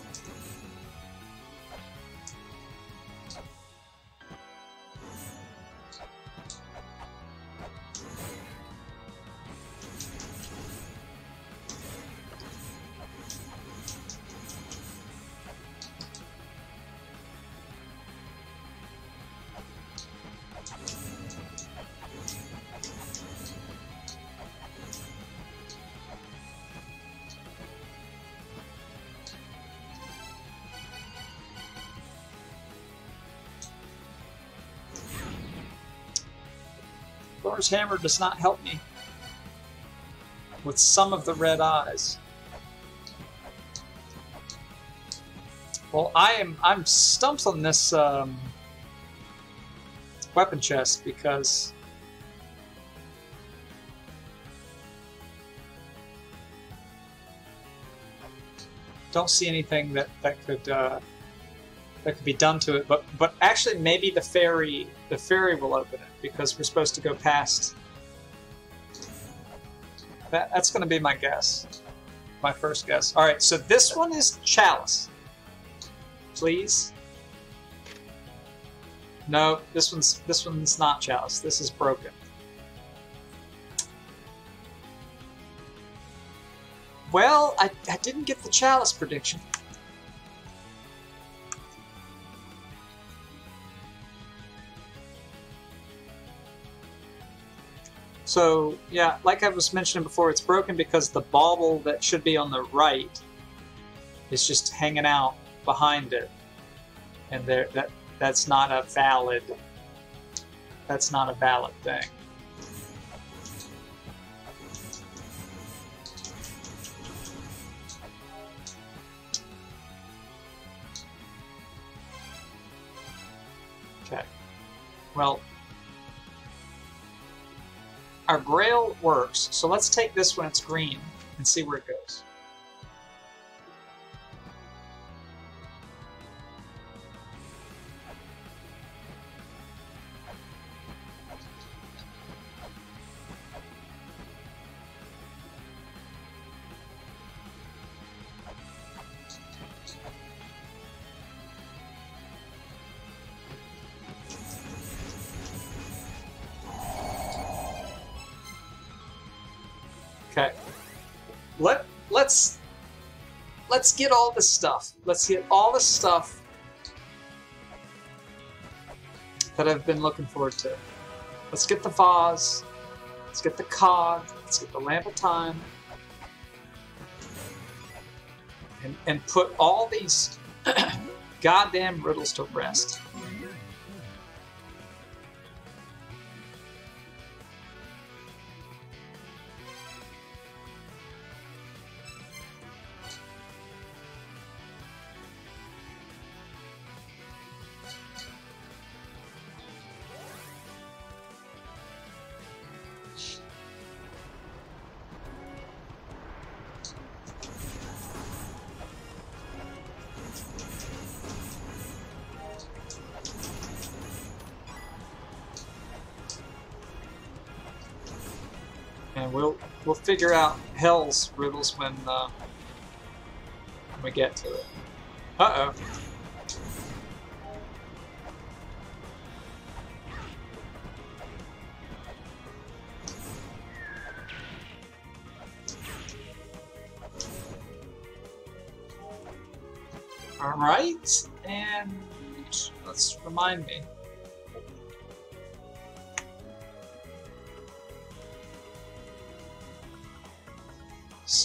Thor's hammer does not help me with some of the red eyes. Well, I am I'm stumped on this um, weapon chest because don't see anything that that could uh, that could be done to it. But but actually, maybe the fairy the fairy will open it because we're supposed to go past. That, that's going to be my guess. My first guess. All right, so this one is chalice. Please. No, this one's this one's not chalice. This is broken. Well, I, I didn't get the chalice prediction. So, yeah, like I was mentioning before, it's broken because the bauble that should be on the right is just hanging out behind it. And there that that's not a valid that's not a valid thing. Okay. Well, our grail works, so let's take this when it's green and see where it goes. Get all this stuff. Let's get all the stuff that I've been looking forward to. Let's get the vase. Let's get the cog. Let's get the lamp of time. And, and put all these goddamn riddles to rest. Figure out Hell's riddles when uh, when we get to it. Uh oh. All right, and let's remind me.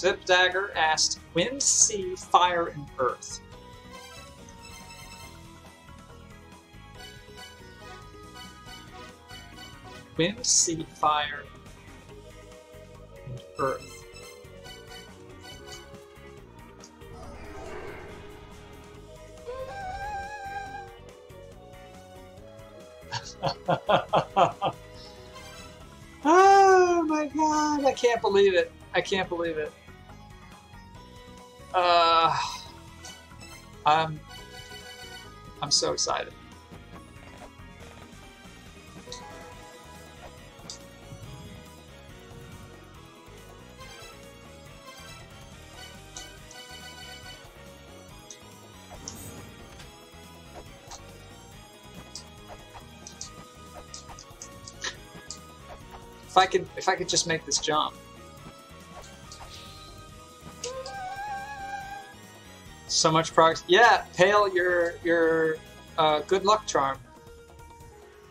Sip Dagger asked Wind, Sea, Fire, and Earth. Wind, Sea, Fire, and Earth. oh my god, I can't believe it. I can't believe it. Uh, I'm I'm so excited. If I could if I could just make this jump. So much progress. Yeah, Pale, your your uh, good luck charm.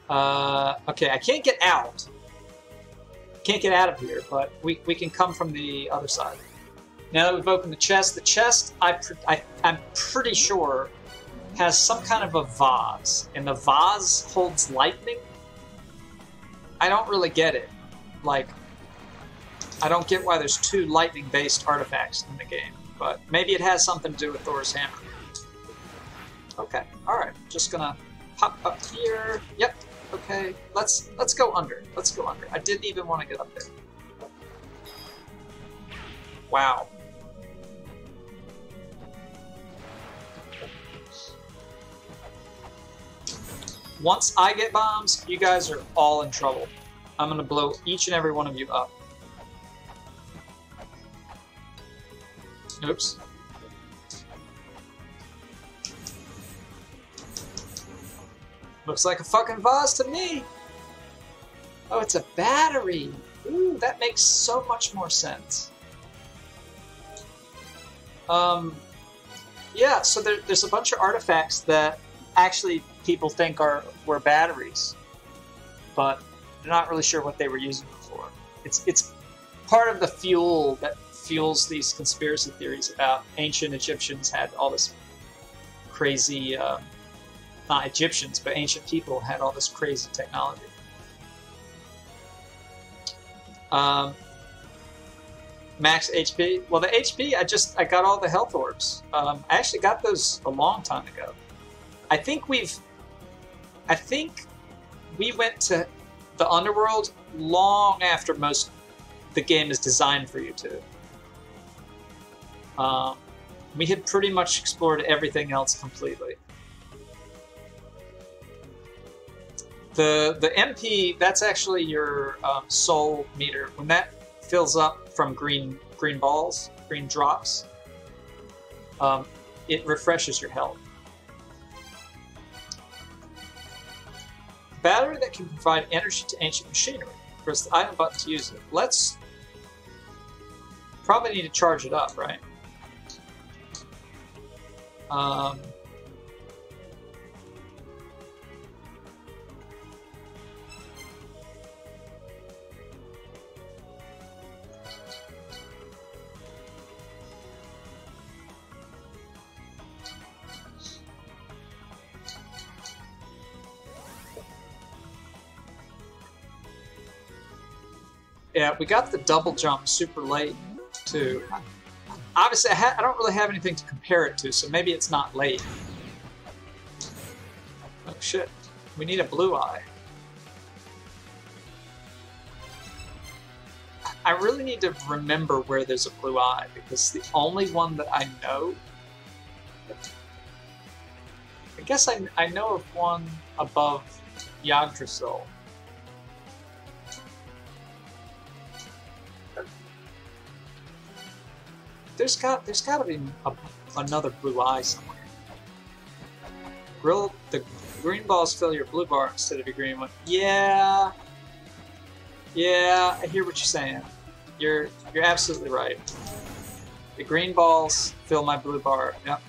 Uh, okay, I can't get out. Can't get out of here, but we, we can come from the other side. Now that we've opened the chest, the chest I, I I'm pretty sure has some kind of a vase, and the vase holds lightning. I don't really get it. Like, I don't get why there's two lightning-based artifacts in the game but maybe it has something to do with Thor's hammer. Okay, alright, just gonna pop up here. Yep, okay, let's let's go under. Let's go under. I didn't even want to get up there. Wow. Once I get bombs, you guys are all in trouble. I'm gonna blow each and every one of you up. Oops. Looks like a fucking vase to me. Oh, it's a battery. Ooh, that makes so much more sense. Um, yeah, so there, there's a bunch of artifacts that actually people think are were batteries, but they're not really sure what they were using them for. It's it's part of the fuel that fuels these conspiracy theories about ancient Egyptians had all this crazy, uh, not Egyptians, but ancient people had all this crazy technology. Um, max HP. Well, the HP, I just I got all the health orbs. Um, I actually got those a long time ago. I think we've, I think we went to the underworld long after most the game is designed for you to. Um, we had pretty much explored everything else completely. The the MP that's actually your um, soul meter. When that fills up from green green balls, green drops, um, it refreshes your health. Battery that can provide energy to ancient machinery. Press the item button to use it. Let's Probably need to charge it up, right? Um, Yeah, we got the double jump super late, too. Obviously, I, I, don't really have anything to compare it to, so maybe it's not late. Oh shit, we need a blue eye. I really need to remember where there's a blue eye, because the only one that I know... I guess I, I know of one above Yggdrasil. There's got there's got to be a, another blue eye somewhere. Grill the green balls fill your blue bar instead of your green one. Yeah, yeah, I hear what you're saying. You're you're absolutely right. The green balls fill my blue bar. Yep.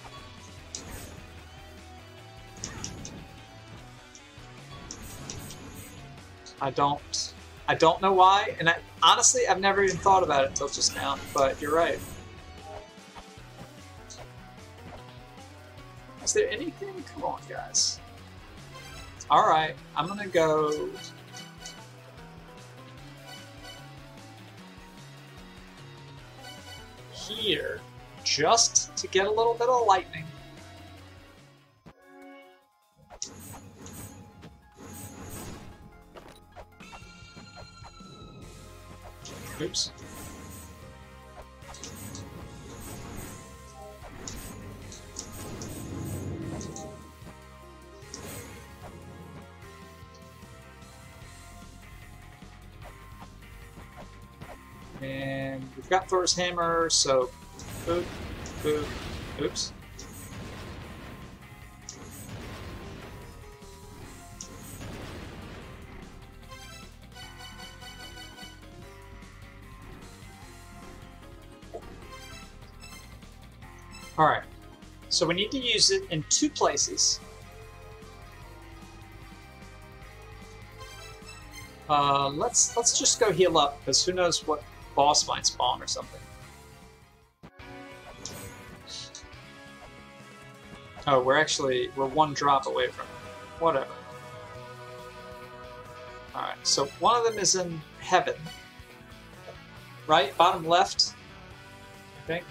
I don't I don't know why, and I, honestly, I've never even thought about it until just now. But you're right. Is there anything? Come on, guys. Alright, I'm gonna go... Here, just to get a little bit of lightning. Oops. And we've got Thor's hammer, so boop, boop, oops. Alright, so we need to use it in two places. Uh, let's let's just go heal up, because who knows what boss might spawn or something. Oh, we're actually, we're one drop away from it. Whatever. Alright, so one of them is in heaven. Right? Bottom left, I think.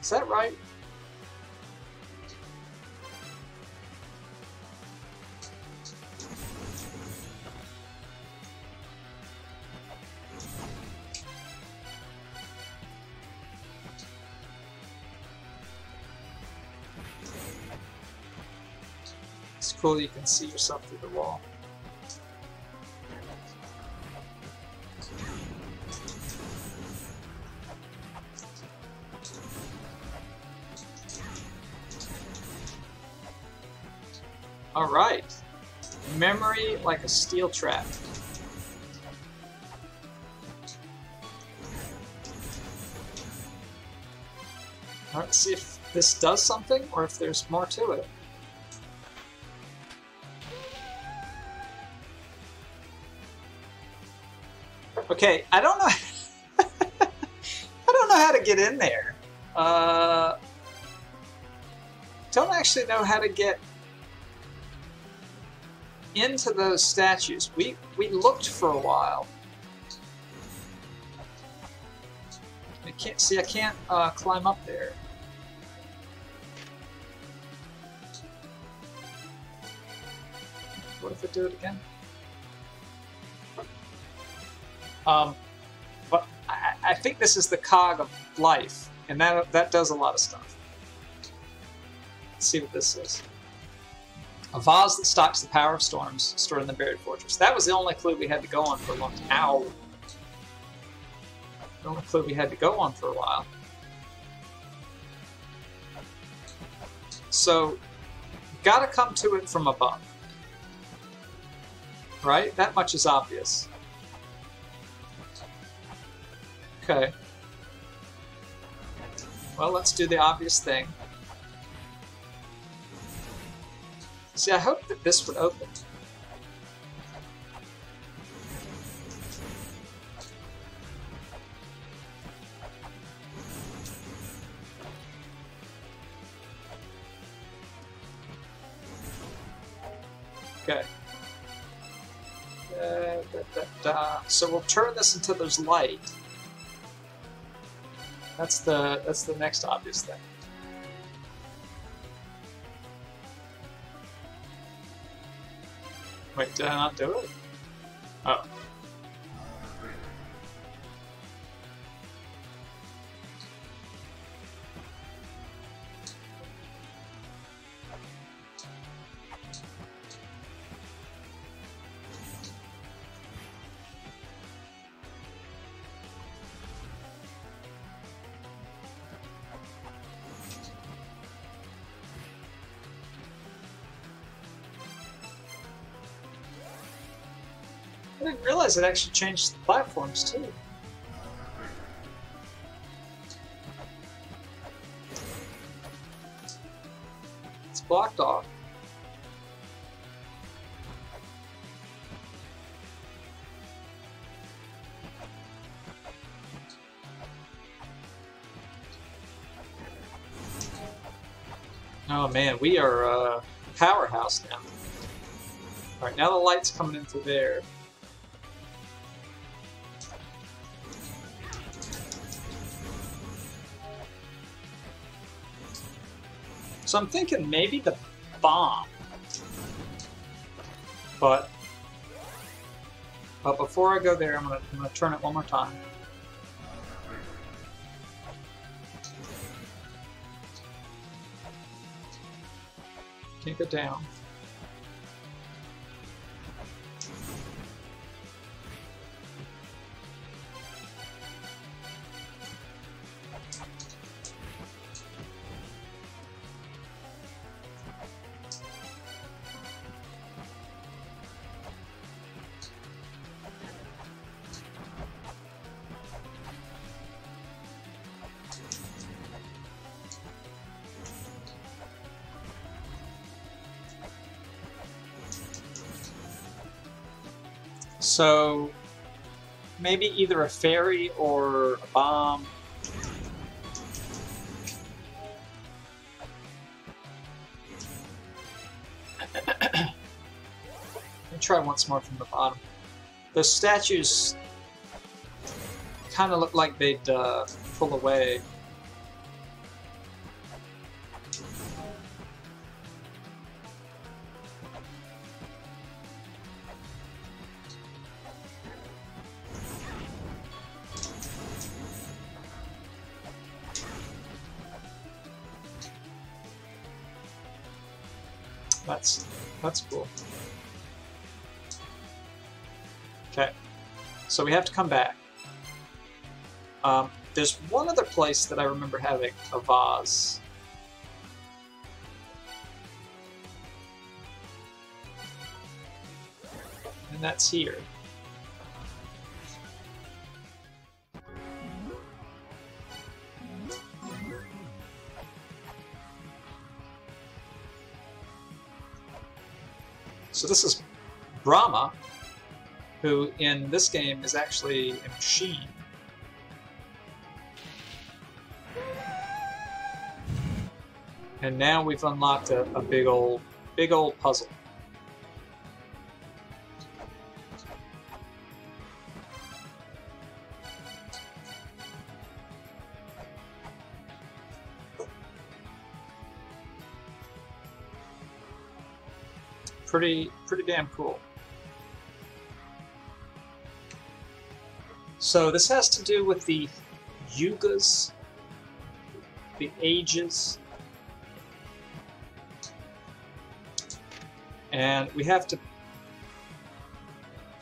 Is that right? Cool you can see yourself through the wall. Alright. Memory like a steel trap. Let's see if this does something or if there's more to it. Okay, I don't know. I don't know how to get in there. Uh, don't actually know how to get into those statues. We we looked for a while. I can't see. I can't uh, climb up there. What if I do it again? Um, but I, I think this is the cog of life, and that that does a lot of stuff. Let's see what this is. A vase that stops the power of storms stored in the buried fortress. That was the only clue we had to go on for a long time. Ow. The only clue we had to go on for a while. So, gotta come to it from above. Right? That much is obvious. Okay. Well, let's do the obvious thing. See, I hope that this would open. Okay. Da, da, da, da. So we'll turn this into there's light. That's the that's the next obvious thing. Wait, did I not do it? Oh. Realize it actually changed the platforms too. It's blocked off. Oh man, we are uh, powerhouse now. Alright, now the light's coming into there. So I'm thinking maybe the bomb. But but before I go there, I'm gonna, I'm gonna turn it one more time. Can't down. So maybe either a fairy or a bomb. Let me try once more from the bottom. The statues kind of look like they'd uh, pull away. So we have to come back. Um, there's one other place that I remember having a vase. And that's here. So this is Brahma, who in this game is actually a machine. And now we've unlocked a, a big old, big old puzzle. Pretty, pretty damn cool. So this has to do with the yugas, the ages, and we have to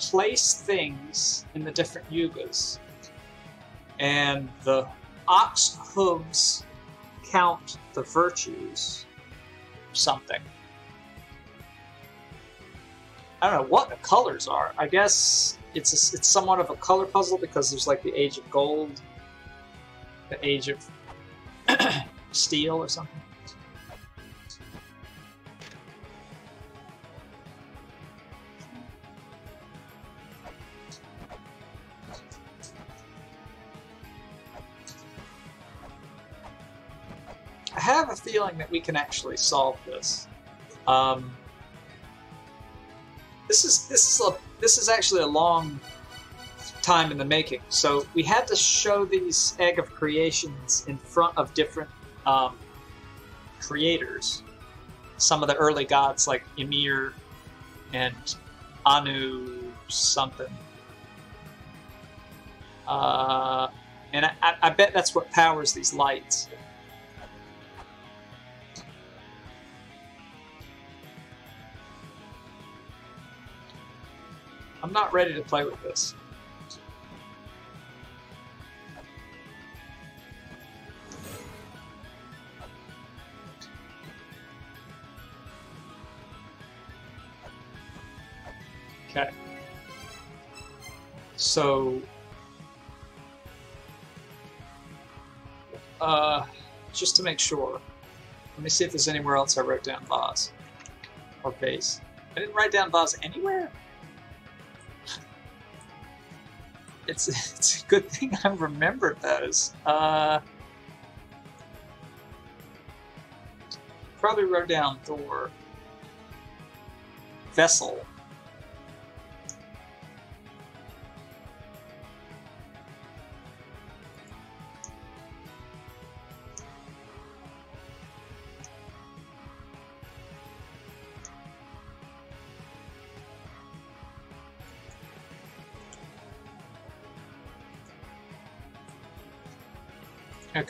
place things in the different yugas. And the ox hooves count the virtues, something. I don't know what the colors are. I guess it's a, it's somewhat of a color puzzle because there's like the Age of Gold, the Age of Steel, or something. I have a feeling that we can actually solve this. Um, this is this is a this is actually a long time in the making. So we had to show these egg of creations in front of different um, creators. Some of the early gods like Ymir and Anu something. Uh, and I, I bet that's what powers these lights. I'm not ready to play with this. Okay. So, uh, just to make sure, let me see if there's anywhere else I wrote down vase or base. I didn't write down vase anywhere. It's it's a good thing I remembered those. Uh, probably wrote down Thor. Vessel.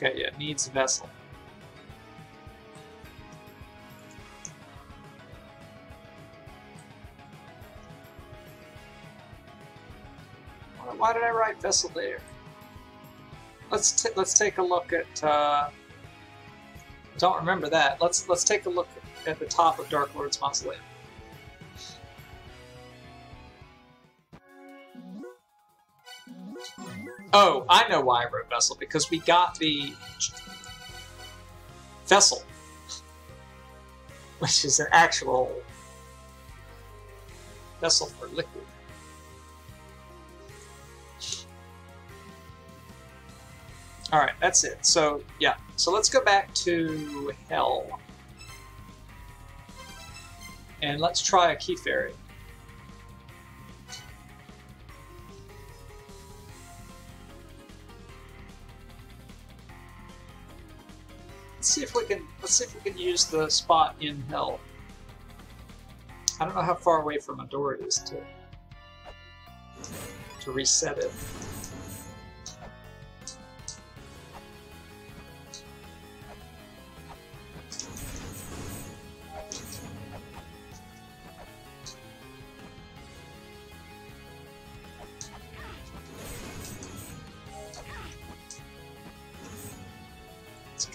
Okay, yeah, needs vessel. Why- did I write vessel there? Let's let's take a look at. Uh, don't remember that. Let's let's take a look at the top of Dark Lord's mausoleum. Oh, I know why I wrote vessel because we got the vessel, which is an actual vessel for liquid. All right, that's it. So yeah, so let's go back to hell, and let's try a key fairy. See if we can. Let's see if we can use the spot in hell. I don't know how far away from a door it is to to reset it.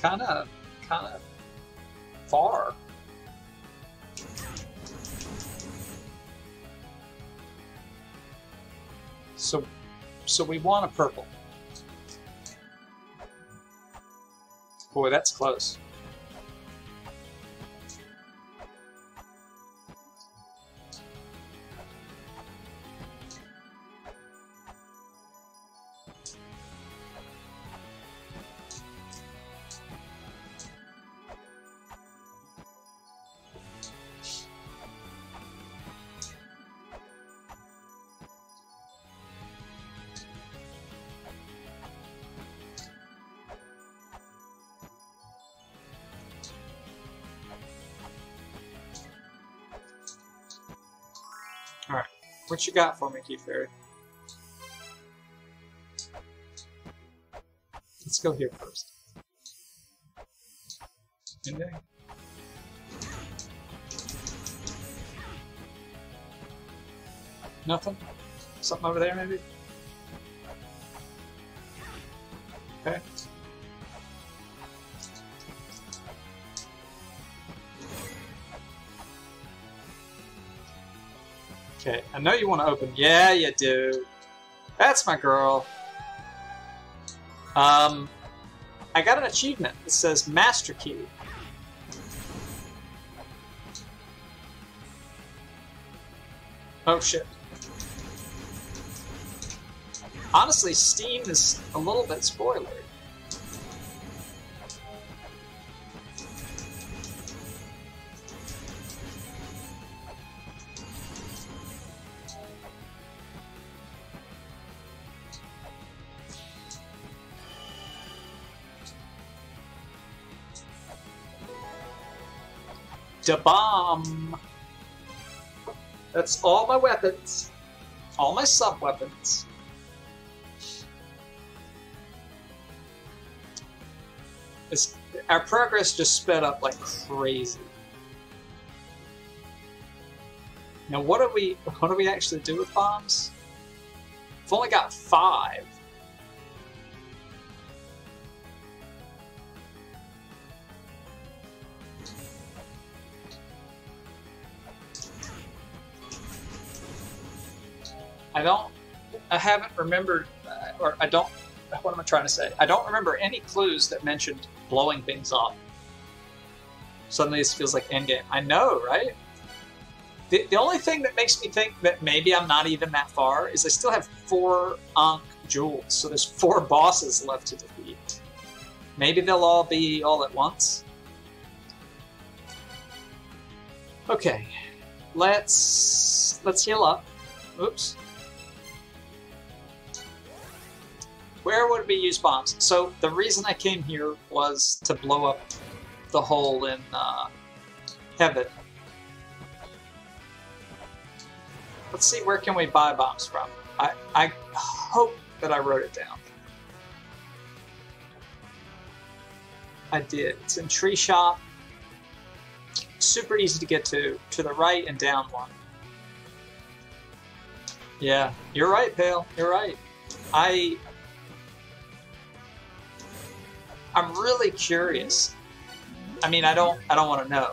Kind of, so we want a purple. Boy, that's close. What you got for me, Key Fairy? Let's go here first. Anything? Nothing? Something over there, maybe? Okay. Okay, I know you want to open. Yeah, you do. That's my girl. Um, I got an achievement that says Master Key. Oh shit. Honestly, Steam is a little bit spoilery. Da bomb. That's all my weapons. All my sub weapons. It's, our progress just sped up like crazy. Now, what do we what do we actually do with bombs? We've only got five. I don't. I haven't remembered, uh, or I don't. What am I trying to say? I don't remember any clues that mentioned blowing things up. Suddenly, this feels like endgame. I know, right? The, the only thing that makes me think that maybe I'm not even that far is I still have four Ankh jewels, so there's four bosses left to defeat. Maybe they'll all be all at once. Okay, let's let's heal up. Oops. Where would we use bombs? So the reason I came here was to blow up the hole in uh, heaven. Let's see, where can we buy bombs from? I, I hope that I wrote it down. I did. It's in Tree Shop. Super easy to get to. To the right and down one. Yeah, you're right, Pale. You're right. I I'm really curious. I mean, I don't I don't want to know,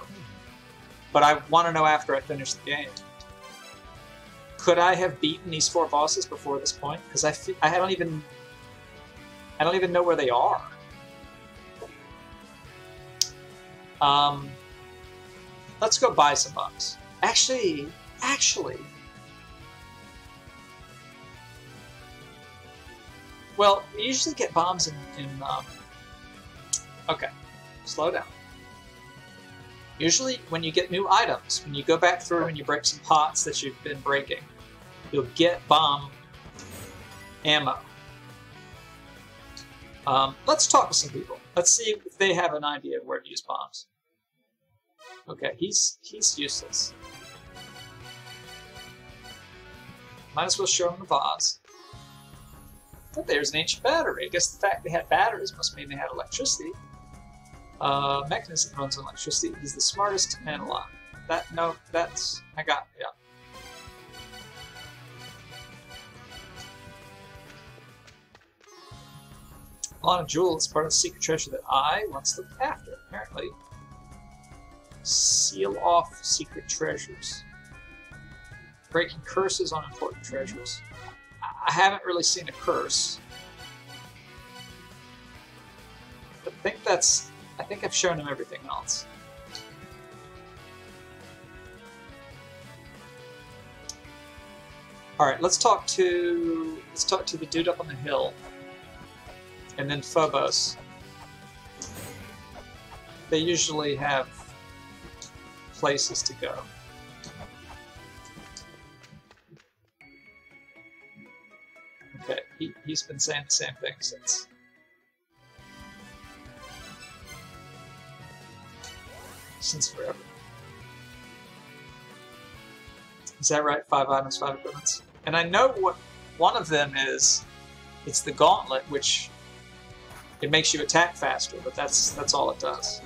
but I want to know after I finish the game. Could I have beaten these four bosses before this point? Because I I don't even I don't even know where they are. Um, let's go buy some bugs. Actually, actually, well, we usually get bombs in, in um, Okay, slow down. Usually, when you get new items, when you go back through and you break some pots that you've been breaking, you'll get bomb ammo. Um, let's talk to some people. Let's see if they have an idea of where to use bombs. Okay, he's he's useless. Might as well show him the vase. But there's an ancient battery. I guess the fact they had batteries must mean they had electricity uh, mechanism runs on electricity. He's the smartest man alive. That no, that's I got yeah. A lot of jewels part of the secret treasure that I once looked after. Apparently, seal off secret treasures, breaking curses on important treasures. I haven't really seen a curse. I think that's I think I've shown him everything else. All right, let's talk to let's talk to the dude up on the hill, and then Phobos. They usually have places to go. Okay, he, he's been saying the same thing since since forever. Is that right? Five items, five equipments. And I know what one of them is. It's the gauntlet, which it makes you attack faster, but that's that's all it does.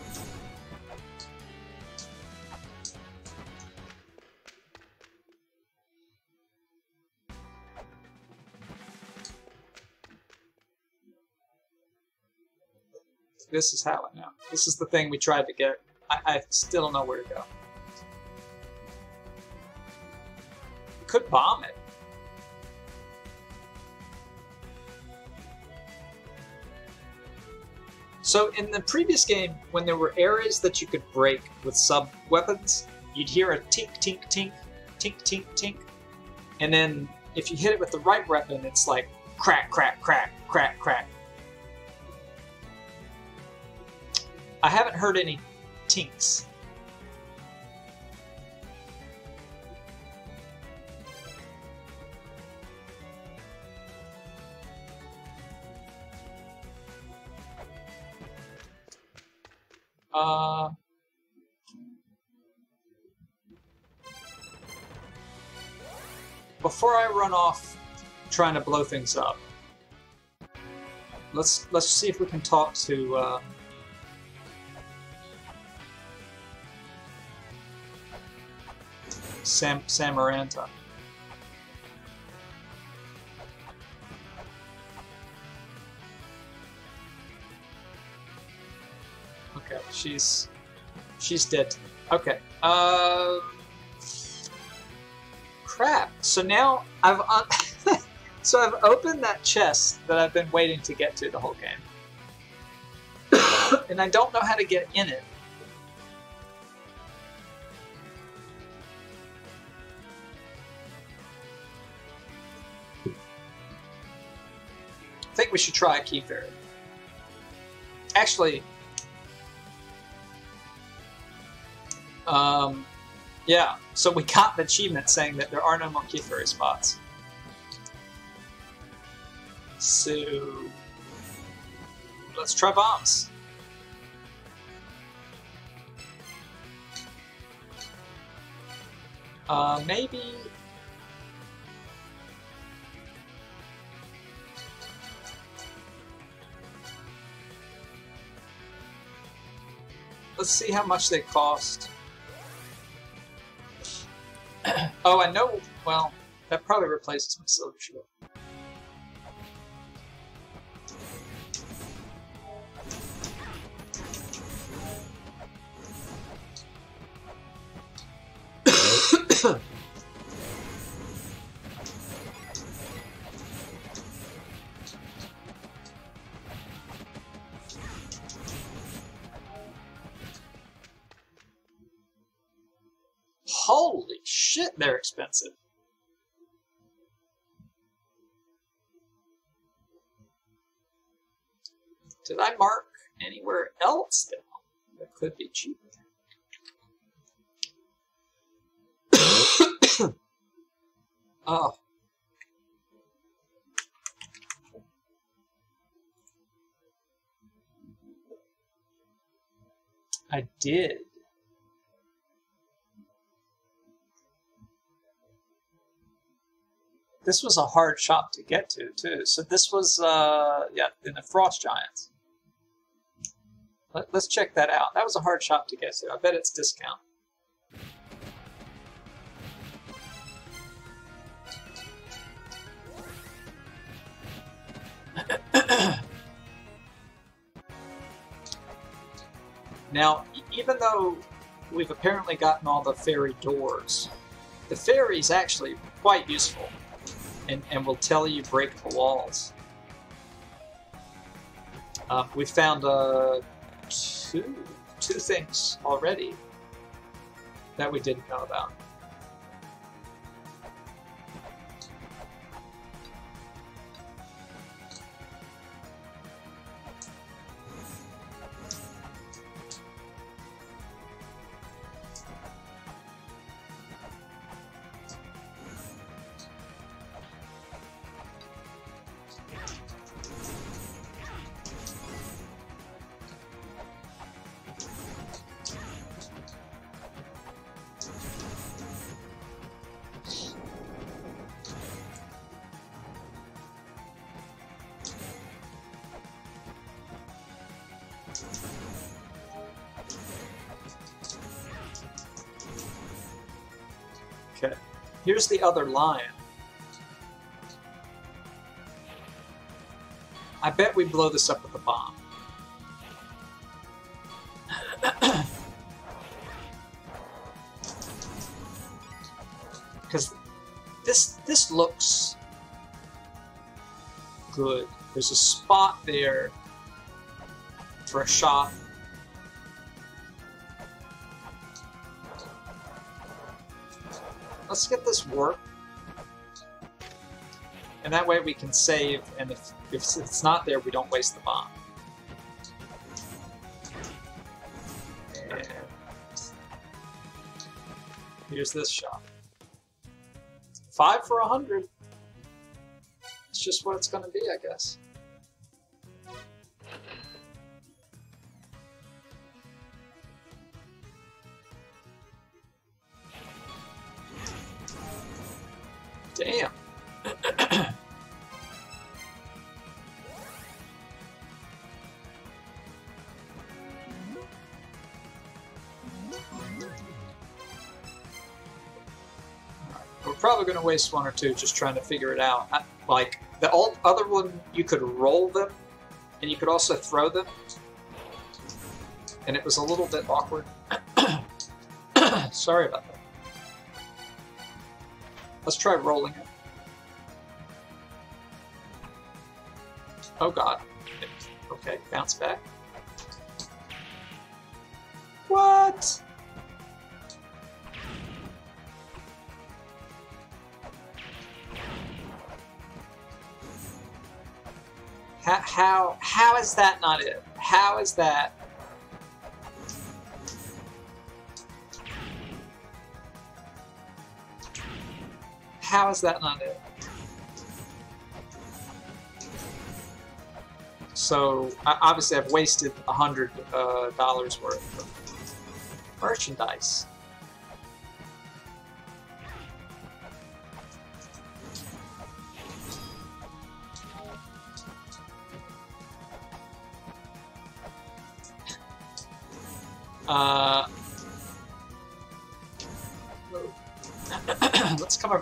This is how I know. This is the thing we tried to get I, I still don't know where to go. could bomb it. So in the previous game, when there were areas that you could break with sub weapons, you'd hear a tink, tink, tink, tink, tink, tink, and then if you hit it with the right weapon, it's like crack, crack, crack, crack, crack. I haven't heard any tinks. Uh, before I run off trying to blow things up, let's let's see if we can talk to uh, Sam Samaranta. Okay, she's she's dead. Okay. Uh, crap. So now I've un- so I've opened that chest that I've been waiting to get to the whole game, and I don't know how to get in it. We should try a key fairy. Actually, um, yeah. So we got the achievement saying that there are no more key fairy spots. So let's try bombs. Uh, maybe Let's see how much they cost. oh, I know. Well, that probably replaces my silver shield. Holy they're expensive. Did I mark anywhere else that, that could be cheaper? oh. I did. This was a hard shop to get to, too. So this was, uh, yeah, in the Frost Giants. Let, let's check that out. That was a hard shop to get to. I bet it's discount. now, even though we've apparently gotten all the fairy doors, the fairy is actually quite useful and, and will tell you break the walls. Um, we found uh, two, two things already that we didn't know about. Here's the other lion. I bet we blow this up with a bomb. Because this this looks good. There's a spot there for a shot. Get this work. And that way we can save, and if, if it's not there, we don't waste the bomb. And here's this shot. Five for a hundred. It's just what it's gonna be, I guess. Going to waste one or two just trying to figure it out. I, like, the old, other one, you could roll them, and you could also throw them. And it was a little bit awkward. Sorry about that. Let's try rolling it. Oh god. Okay, bounce back. Not it? How is that? How is that not it? So obviously I've wasted a hundred uh, dollars worth of merchandise.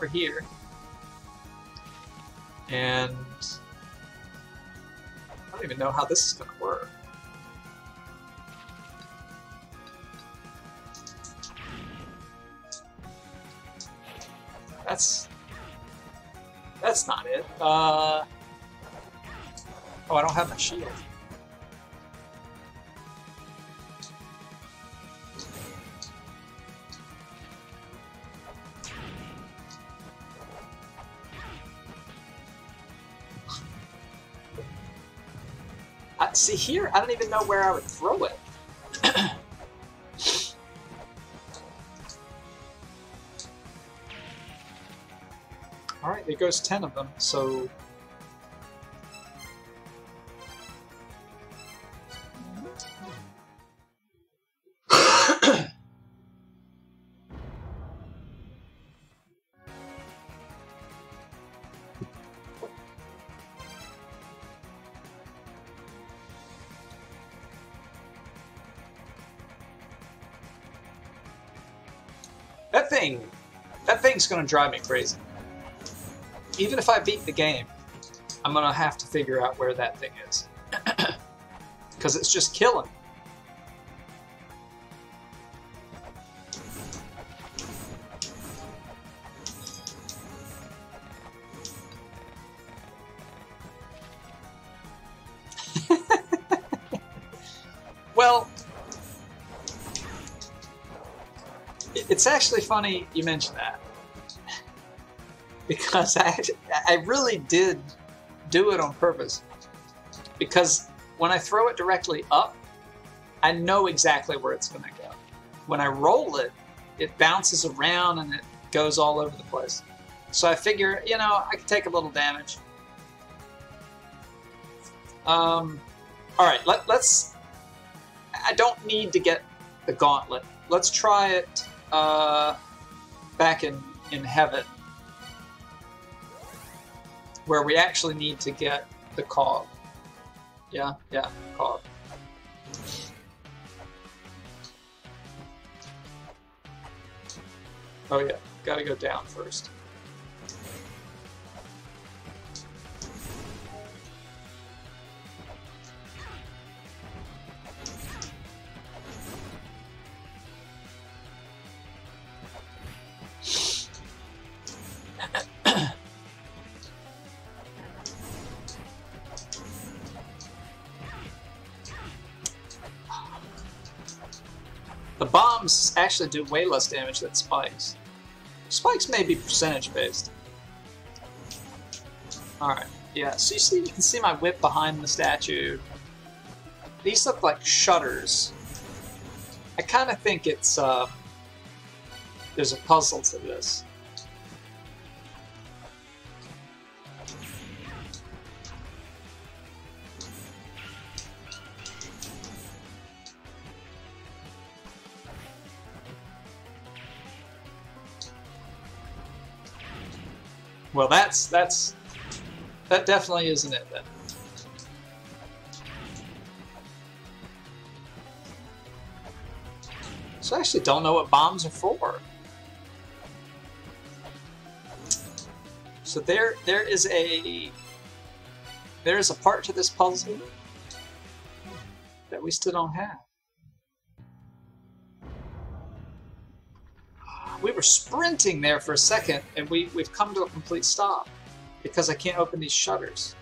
Over here. And I don't even know how this is going to work. That's that's not it. Uh, oh, I don't have my shield. See here, I don't even know where I would throw it. Alright, there goes 10 of them, so... that gonna drive me crazy. Even if I beat the game, I'm gonna have to figure out where that thing is. Because it's just killing. well, it's actually funny you mention that because I I really did do it on purpose because when I throw it directly up, I know exactly where it's going to go. When I roll it, it bounces around and it goes all over the place. So I figure, you know, I can take a little damage. Um, all right, let, let's. I don't need to get the gauntlet. Let's try it uh, back in in heaven, where we actually need to get the cog. Yeah, yeah, cog. Oh yeah, gotta go down first. Actually do way less damage than spikes. Spikes may be percentage based. Alright, yeah, so you see you can see my whip behind the statue. These look like shutters. I kind of think it's, uh, there's a puzzle to this. That's that definitely isn't it then. So I actually don't know what bombs are for. So there there is a there is a part to this puzzle that we still don't have. We were sprinting there for a second, and we, we've come to a complete stop because I can't open these shutters.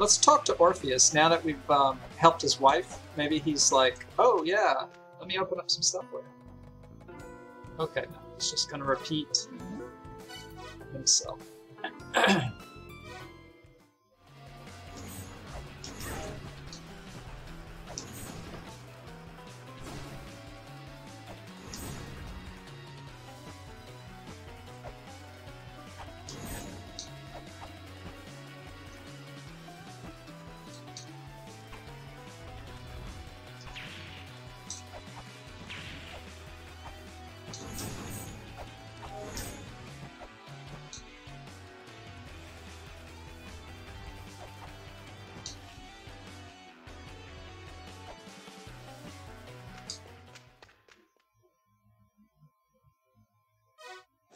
Let's talk to Orpheus now that we've um, helped his wife. Maybe he's like, oh yeah, let me open up some stuff for you. Okay, no, he's just gonna repeat himself.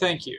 Thank you,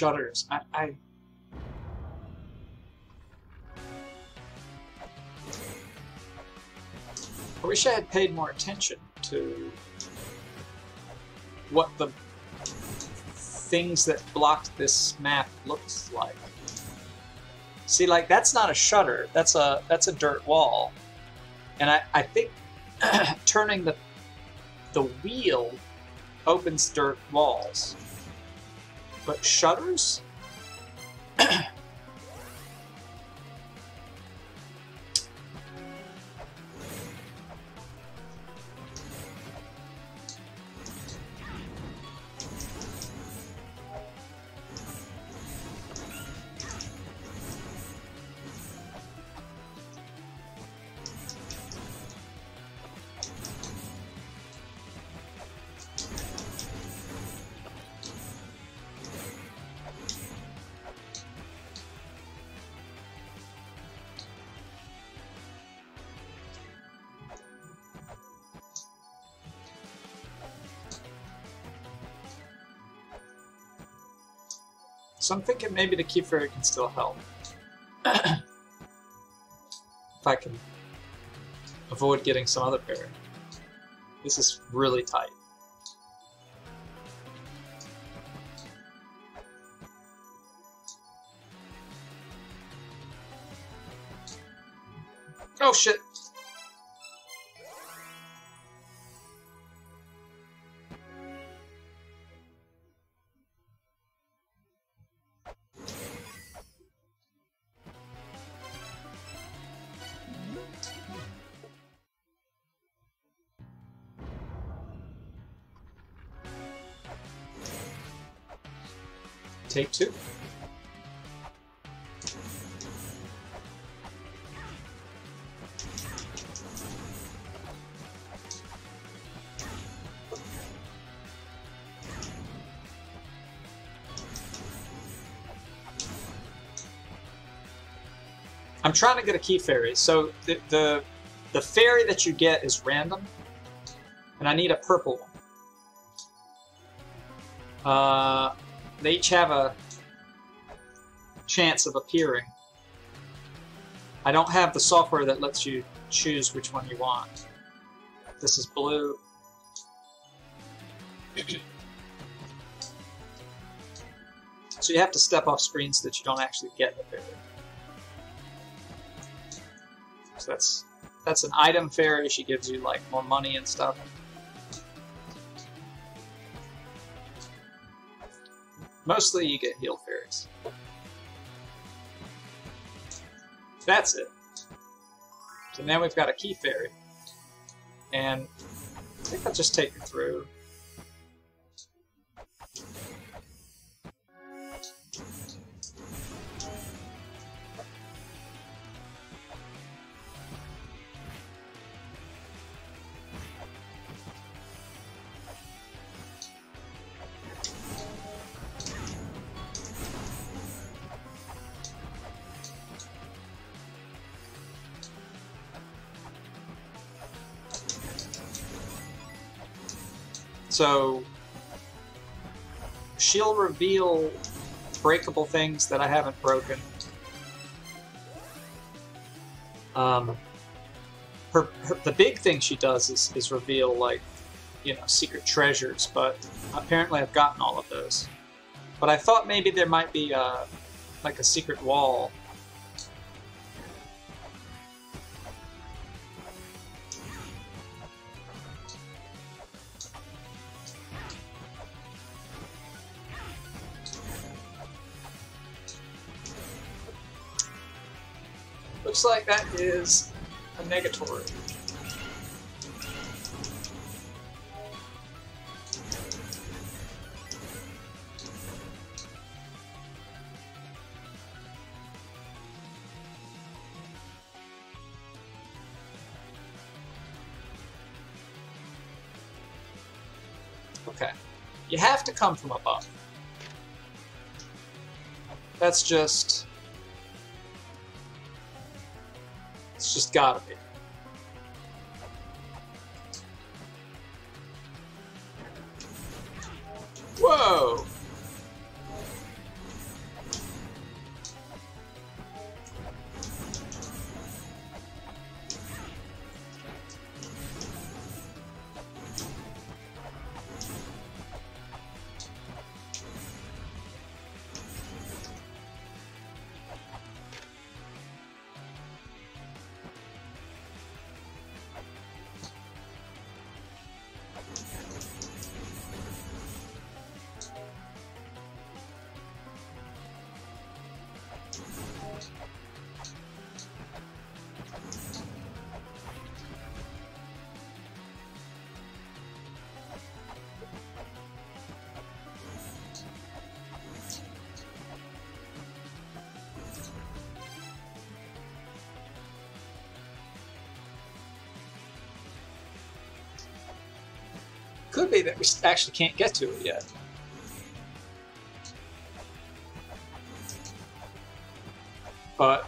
Shutters. I, I I wish I had paid more attention to what the things that blocked this map looks like. See, like that's not a shutter. That's a that's a dirt wall, and I I think turning the the wheel opens dirt walls, but shutters. So I'm thinking maybe the key fairy can still help. if I can avoid getting some other fairy. This is really tight. Take two. I'm trying to get a key fairy. So the, the the fairy that you get is random, and I need a purple one. Uh, they each have a chance of appearing. I don't have the software that lets you choose which one you want. This is blue. so you have to step off screen so that you don't actually get the fairy. So that's that's an item fairy. She gives you like more money and stuff. Mostly you get heal fairies. That's it. So now we've got a key fairy. And I think I'll just take her through. So she'll reveal breakable things that I haven't broken. Um, her, her the big thing she does is, is reveal like you know secret treasures, but apparently I've gotten all of those. But I thought maybe there might be a like a secret wall is a negatory. Okay. You have to come from above. That's just gotta be. That we actually can't get to it yet. But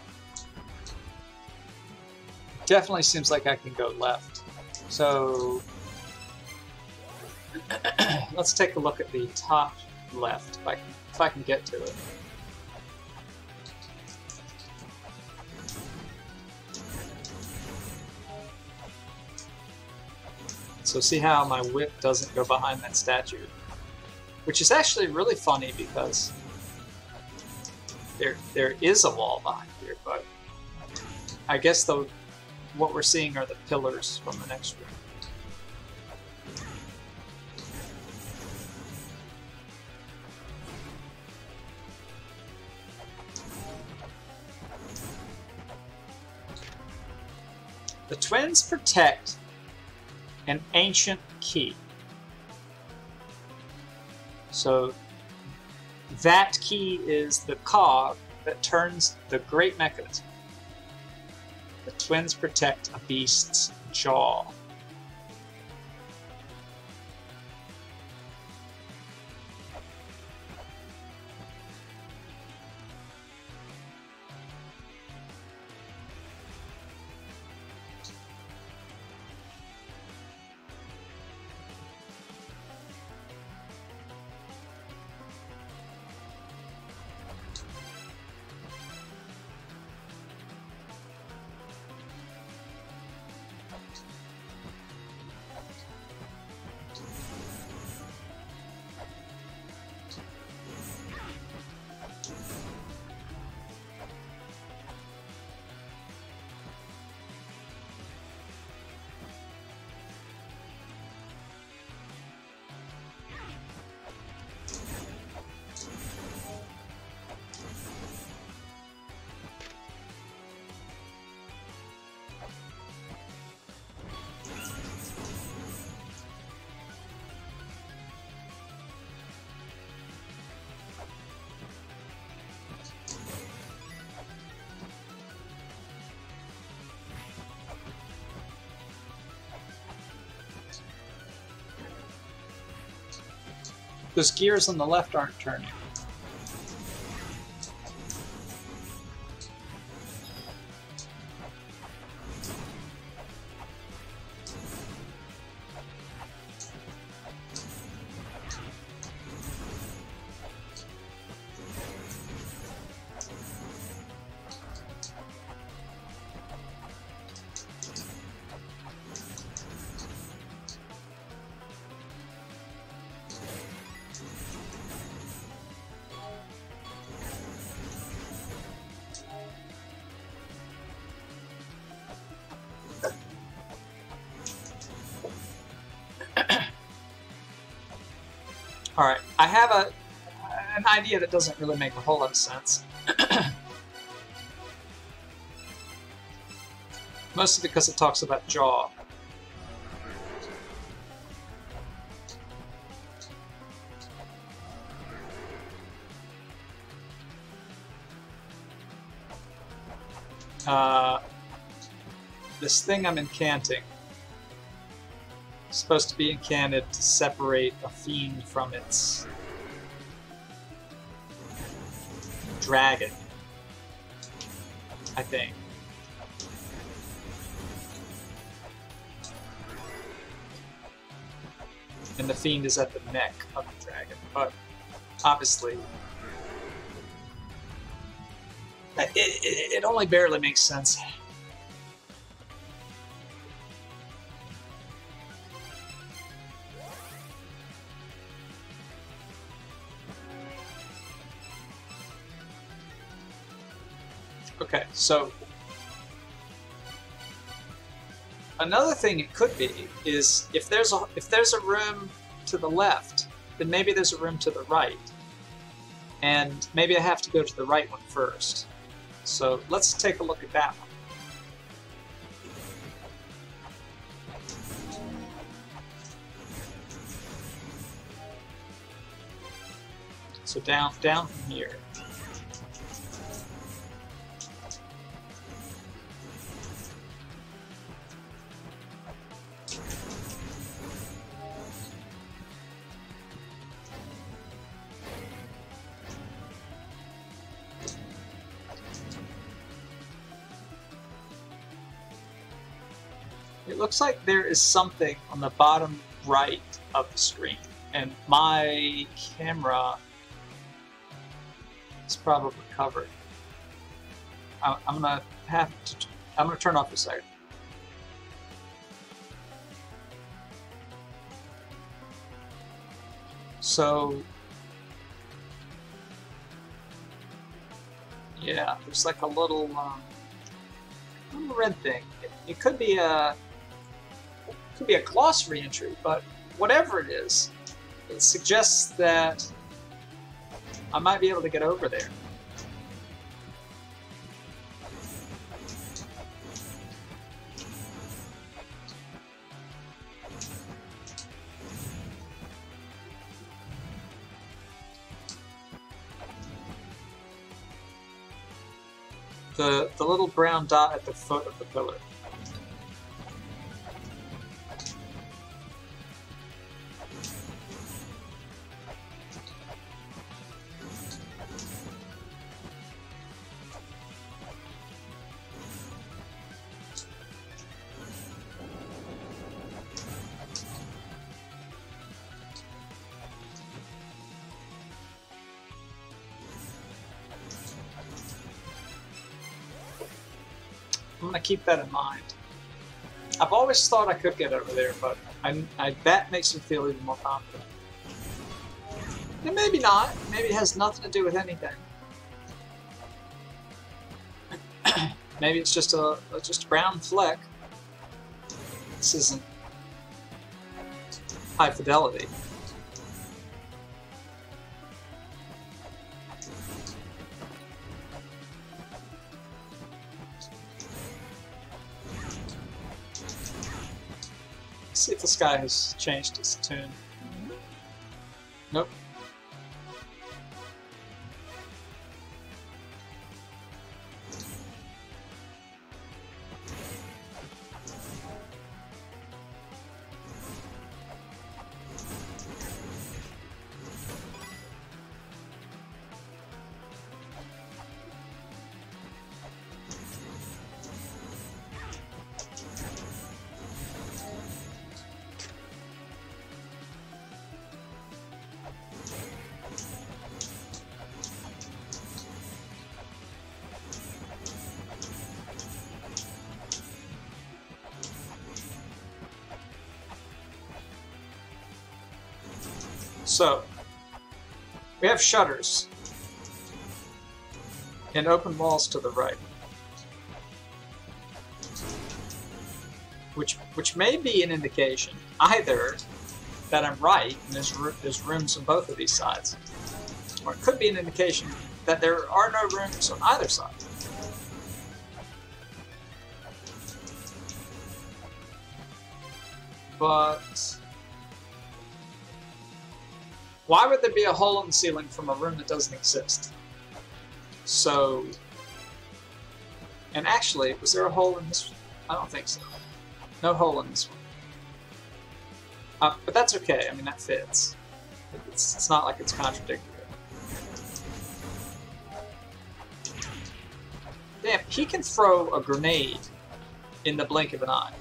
definitely seems like I can go left. So let's take a look at the top left if I can, if I can get to it. So see how my whip doesn't go behind that statue. Which is actually really funny because there there is a wall behind here, but I guess the what we're seeing are the pillars from the next room. The twins protect an ancient key. So that key is the cog that turns the great mechanism. The twins protect a beast's jaw. Those gears on the left aren't turning. I have a an idea that doesn't really make a whole lot of sense. Mostly because it talks about jaw. Uh, this thing I'm incanting supposed to be incanted to separate a fiend from its dragon. I think. And the fiend is at the neck of the dragon, but obviously uh, it, it, it only barely makes sense. Okay, so another thing it could be is if there's a if there's a room to the left, then maybe there's a room to the right. And maybe I have to go to the right one first. So let's take a look at that one. So down down from here. Looks like there is something on the bottom right of the screen, and my camera is probably covered. I'm gonna have to. I'm gonna turn off the second. So, yeah, there's like a little, um, little red thing. It, it could be a could be a glossary entry, but whatever it is, it suggests that I might be able to get over there. The, the little brown dot at the foot of the pillar. Keep that in mind. I've always thought I could get over there, but I, I that makes me feel even more confident. And maybe not. Maybe it has nothing to do with anything. maybe it's just a just a brown fleck. This isn't high fidelity. Guy has changed his tune. Shutters and open walls to the right. Which, which may be an indication either that I'm right and there's, there's rooms on both of these sides, or it could be an indication that there are no rooms on either side. Why would there be a hole in the ceiling from a room that doesn't exist? So, and actually, was there a hole in this? I don't think so. No hole in this one. Uh, but that's okay. I mean, that fits. It's, it's not like it's contradictory. Damn, he can throw a grenade in the blink of an eye.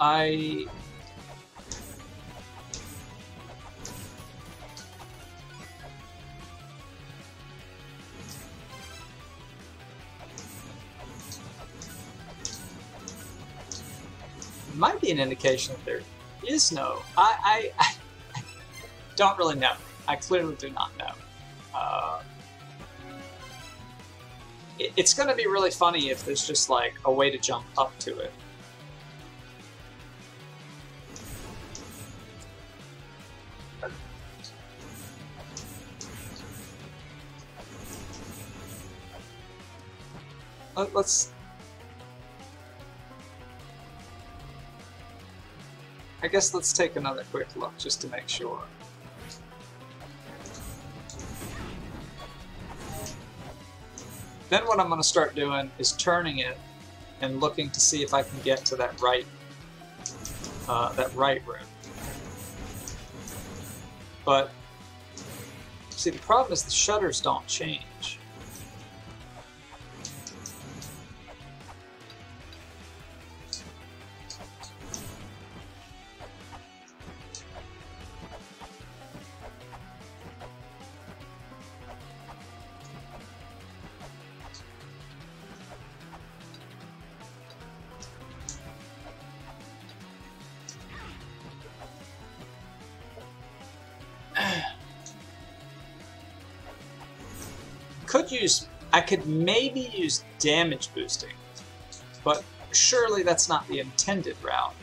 I. Might be an indication that there is no. I, I, I don't really know. I clearly do not know. Uh, it's going to be really funny if there's just like a way to jump up to it. Let's. I guess let's take another quick look just to make sure. Then what I'm going to start doing is turning it and looking to see if I can get to that right, uh, that right room. But see, the problem is the shutters don't change. Use, I could maybe use damage boosting, but surely that's not the intended route.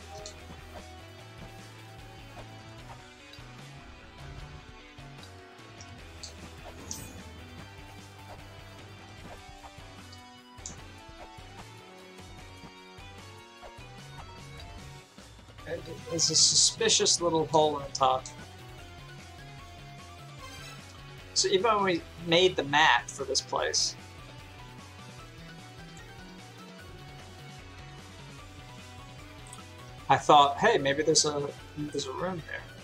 There's a suspicious little hole on top. So even when we made the map for this place, I thought, hey, maybe there's a there's a room there.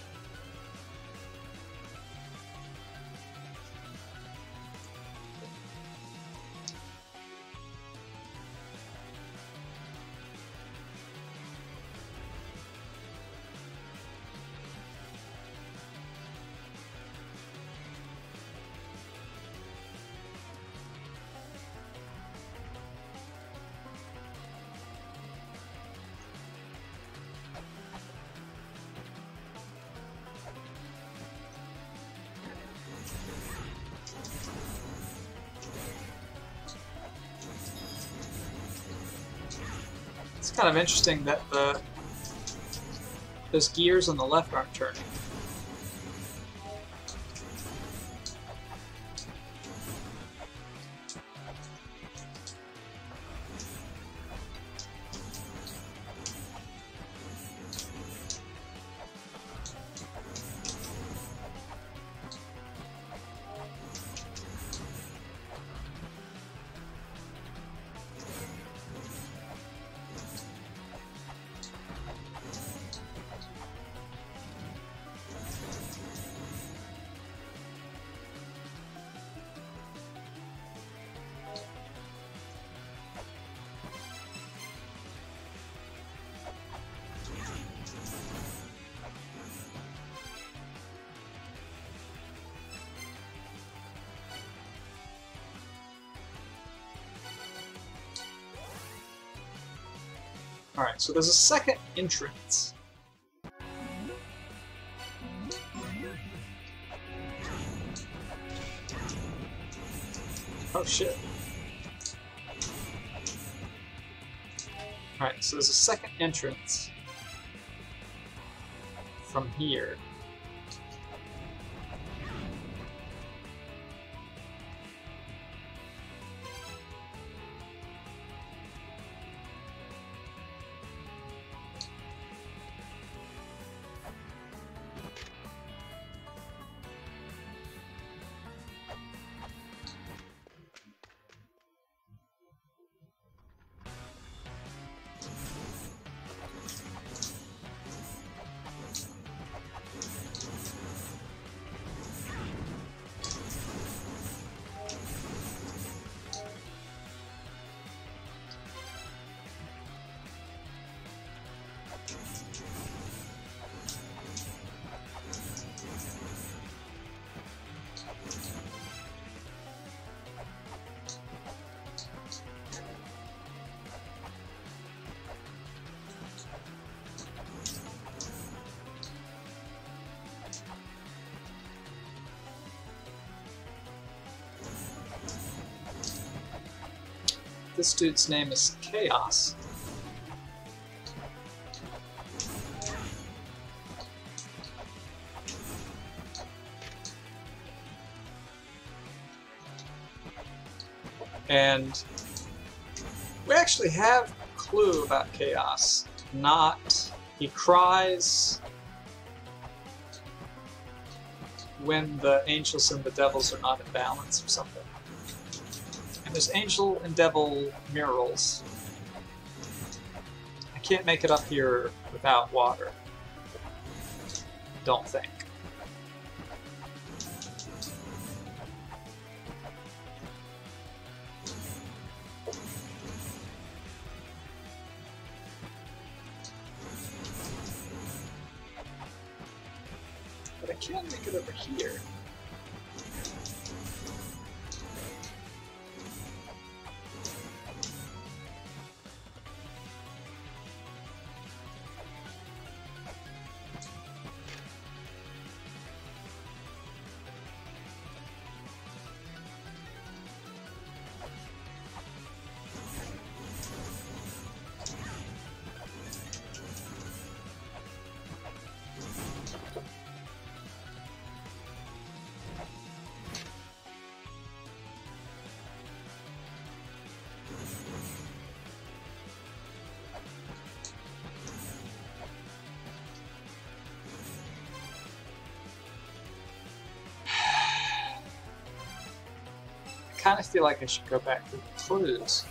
Kind of interesting that the those gears on the left aren't turning. Alright, so there's a second entrance. Oh shit. Alright, so there's a second entrance from here. This dude's name is Chaos. And we actually have a clue about Chaos. Not, he cries when the angels and the devils are not in balance or something. There's angel and devil murals. I can't make it up here without water. Don't think. Kind of feel like I should go back to the clues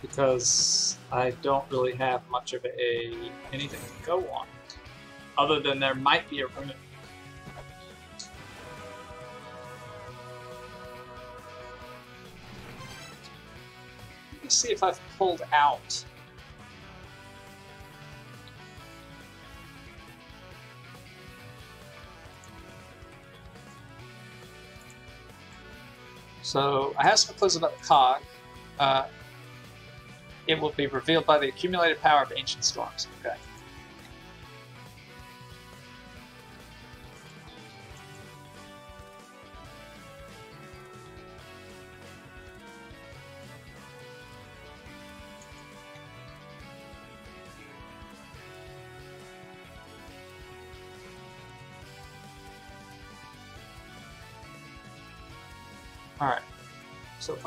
because I don't really have much of a anything to go on, other than there might be a room see if I've pulled out. So I have some clues about the cog. Uh, it will be revealed by the accumulated power of ancient storms. Okay.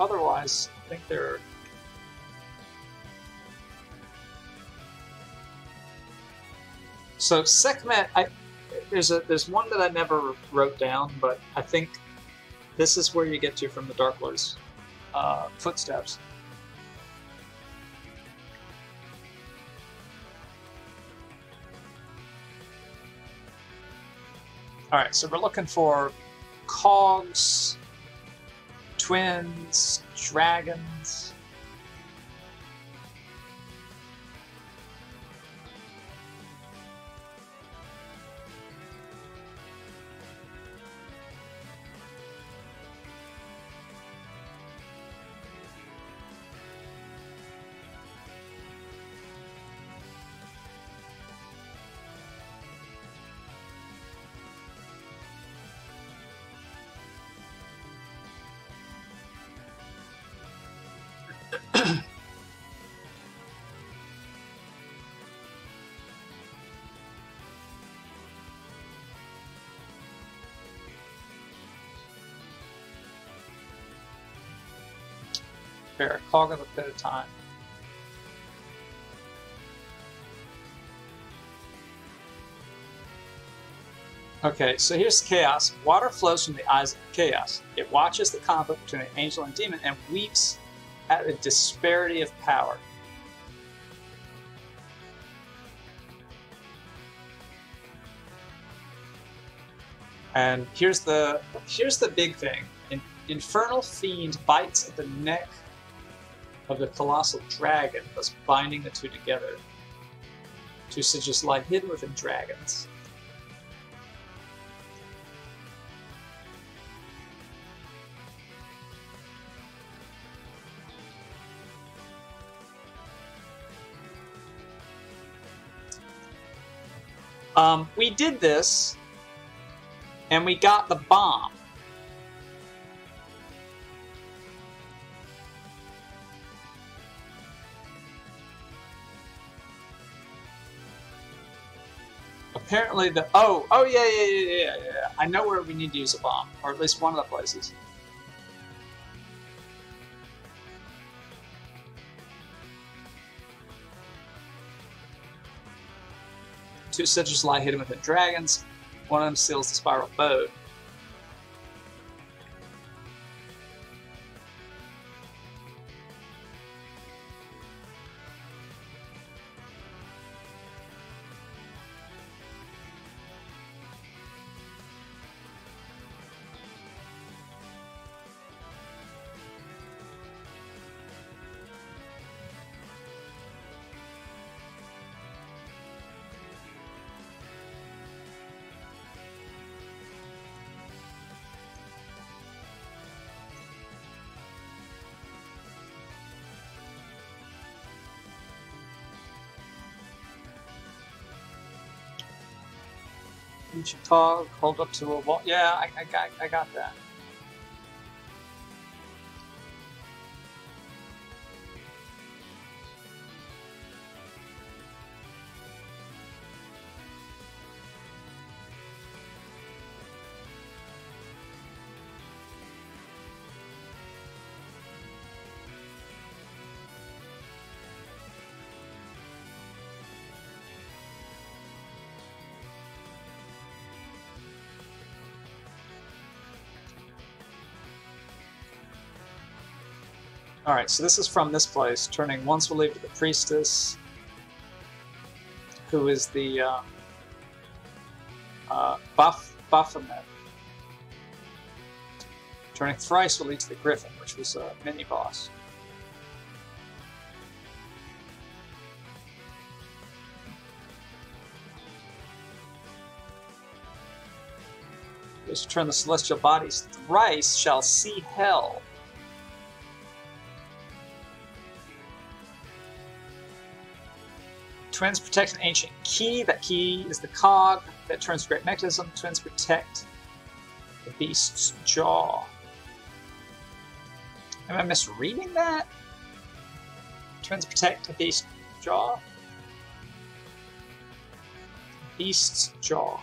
Otherwise, I think they're So Sekhmet, I there's a there's one that I never wrote down, but I think this is where you get to from the Dark Lord's uh, footsteps. All right, so we're looking for cogs, twins, dragons. Of a bit of time. Okay, so here's chaos. Water flows from the eyes of chaos. It watches the conflict between an angel and demon and weeps at the disparity of power. And here's the here's the big thing. An infernal fiend bites at the neck of the colossal dragon, thus binding the two together. Two sigils lie hidden within dragons. Um, we did this, and we got the bomb. Apparently the oh oh yeah yeah yeah yeah yeah I know where we need to use a bomb or at least one of the places. Two sigils lie hidden within dragons. One of them seals the spiral boat. Cog, hold up to a wall. Yeah, I, I, I got that. So this is from this place. Turning once will leave to the priestess, who is the uh, uh, Buff Baphomet. Turning thrice will lead to the Griffin, which was a mini boss. Those who turn the celestial bodies thrice shall see hell. Twins protect an ancient key. That key is the cog that turns the great mechanism. Twins protect the beast's jaw. Am I misreading that? Twins protect the beast's jaw? Beast's jaw.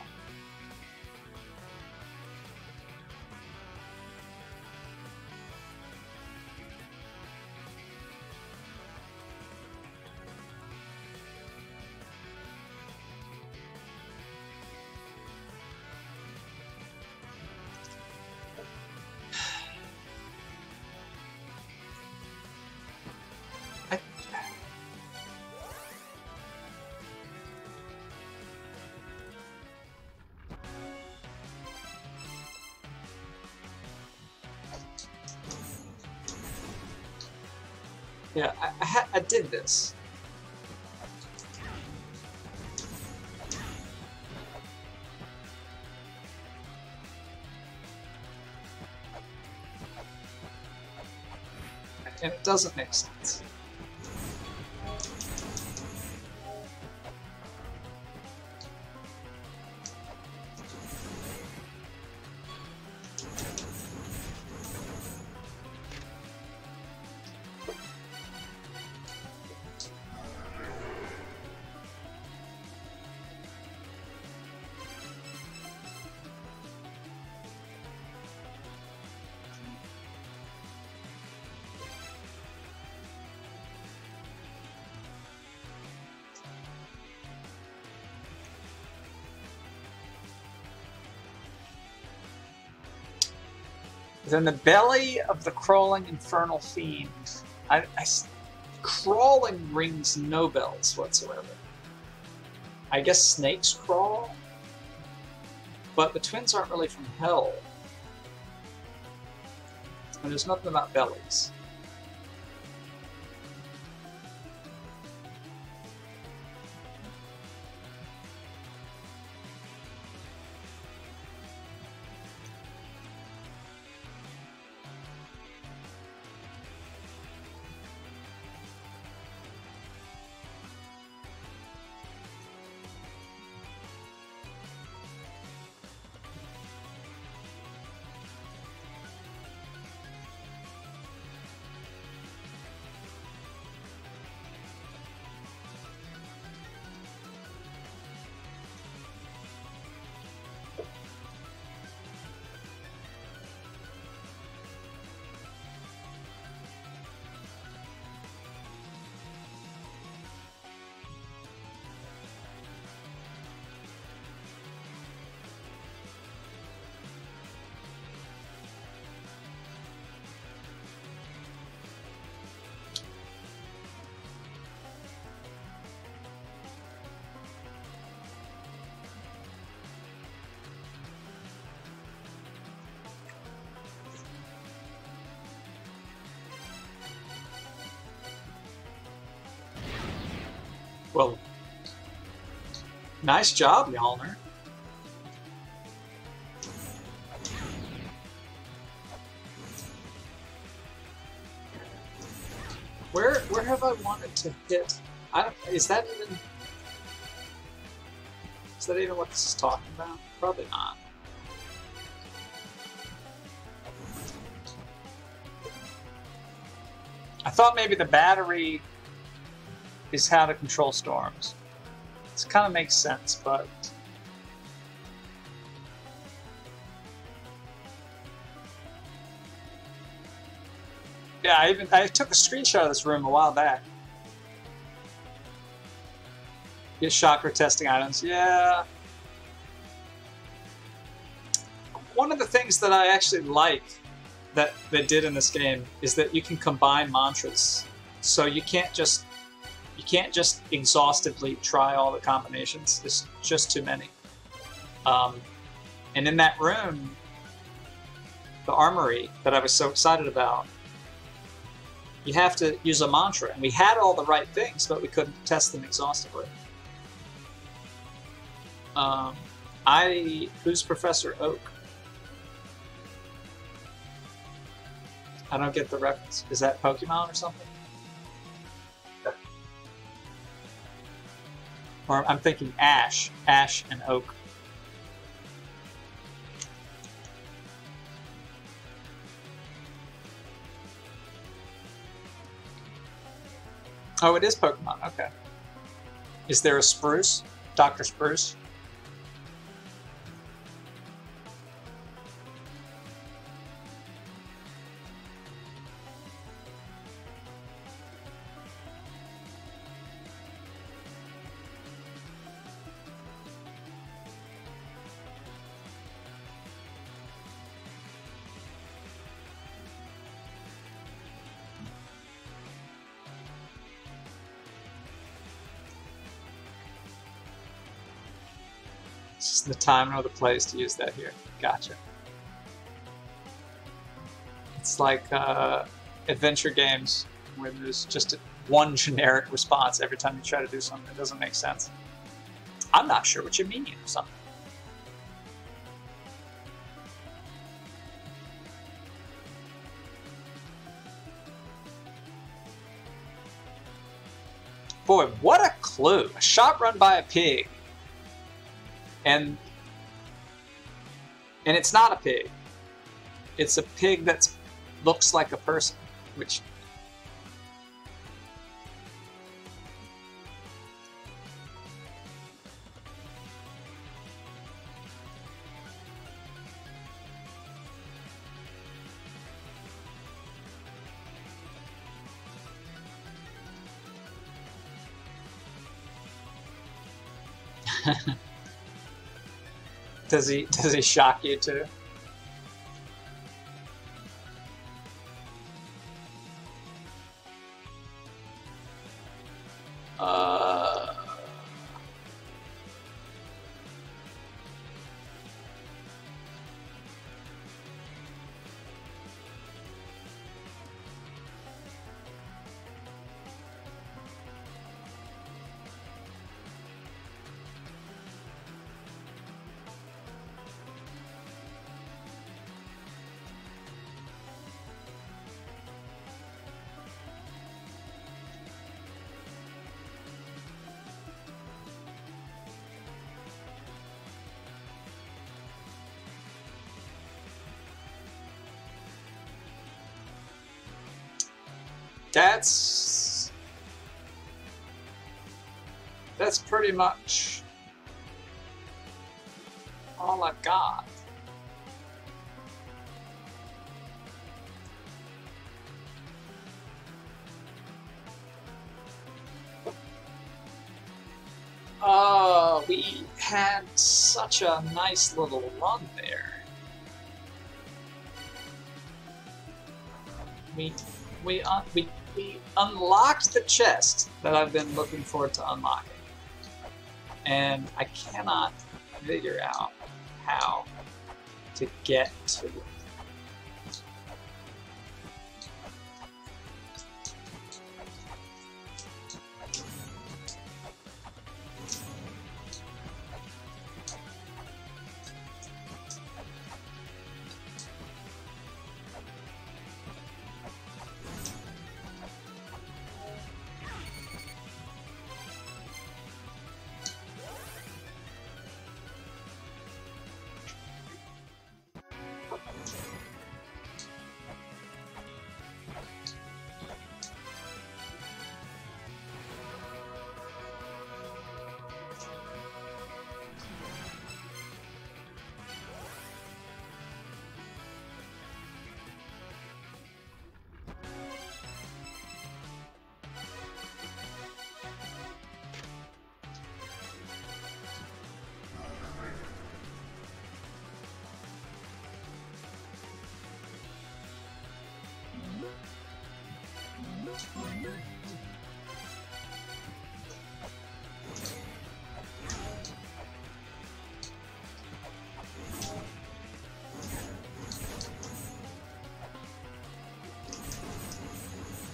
Yeah, I, I, I did this. It doesn't make sense. Within the belly of the crawling infernal fiend, I, I, crawling rings no bells whatsoever. I guess snakes crawl, but the twins aren't really from hell. And there's nothing about bellies. Nice job, Yalner. Where where have I wanted to hit? I don't, is that even? Is that even what this is talking about? Probably not. I thought maybe the battery is how to control storms. Kind of makes sense, but Yeah, I even I took a screenshot of this room a while back. Get chakra testing items. Yeah. One of the things that I actually like that they did in this game is that you can combine mantras. So you can't just can't just exhaustively try all the combinations. There's just too many. Um, and in that room, the armory that I was so excited about, you have to use a mantra. And we had all the right things, but we couldn't test them exhaustively. Um, I who's Professor Oak? I don't get the reference. Is that Pokemon or something? Or I'm thinking Ash, Ash and Oak. Oh, it is Pokemon. Okay. Is there a Spruce? Dr. Spruce? The time nor the place to use that here. Gotcha. It's like uh, adventure games where there's just a, one generic response every time you try to do something that doesn't make sense. I'm not sure what you mean or something. Boy, what a clue. A shot run by a pig and and it's not a pig. It's a pig that looks like a person, which Does he does he shock you too? Pretty much all I've got. Oh, we had such a nice little run there. We we uh, we we unlocked the chest that I've been looking forward to unlocking, and I cannot figure out how to get to it.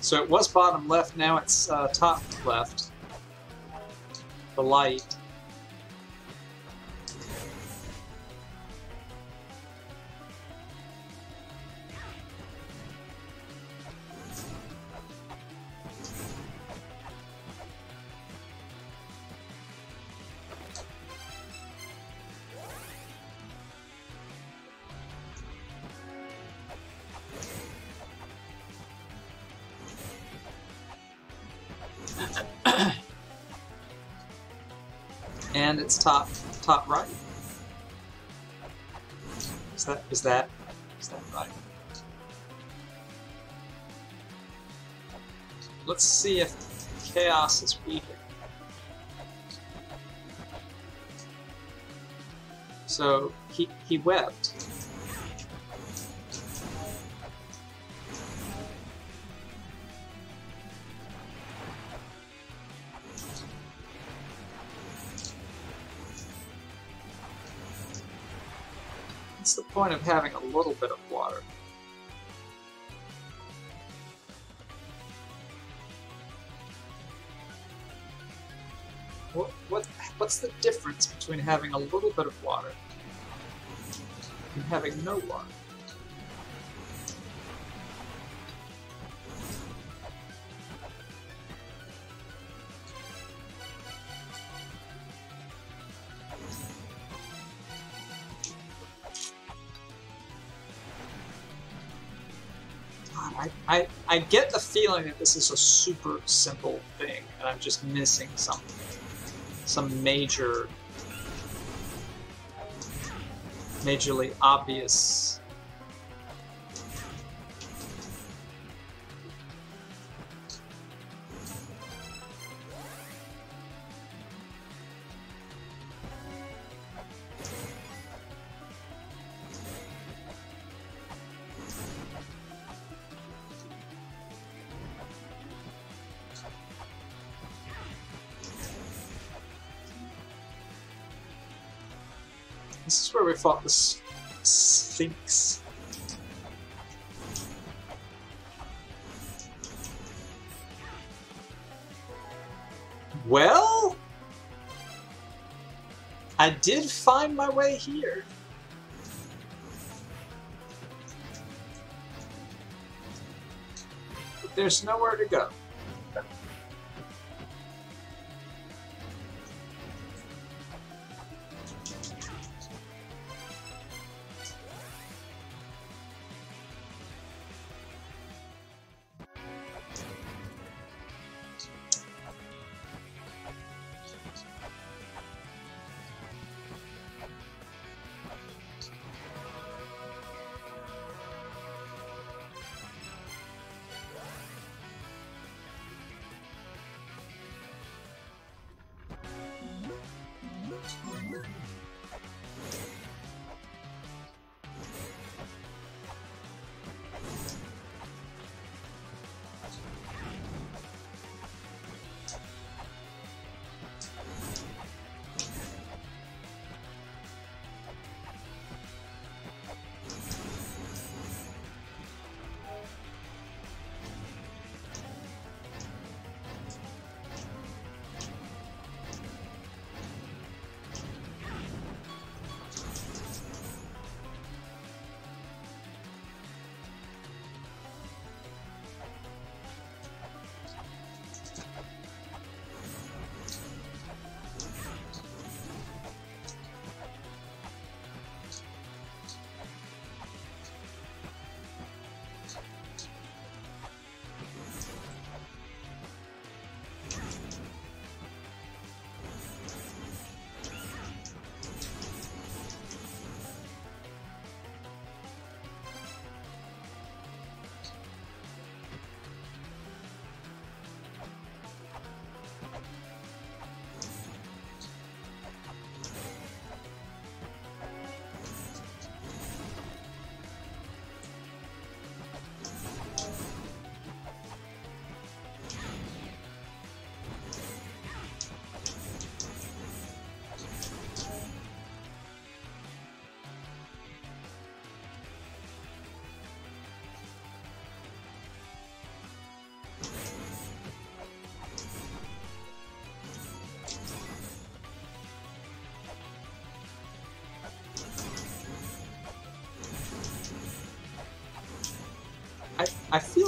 So it was bottom left, now it's uh, top left. The light. And it's top top right. Is that is that is that right? Let's see if chaos is weaker. So he he wept. Point of having a little bit of water? What, what, what's the difference between having a little bit of water and having no water? I, get the feeling that this is a super simple thing, and I'm just missing something. Some major, majorly obvious. Fought the Sphinx. Well, I did find my way here. But there's nowhere to go.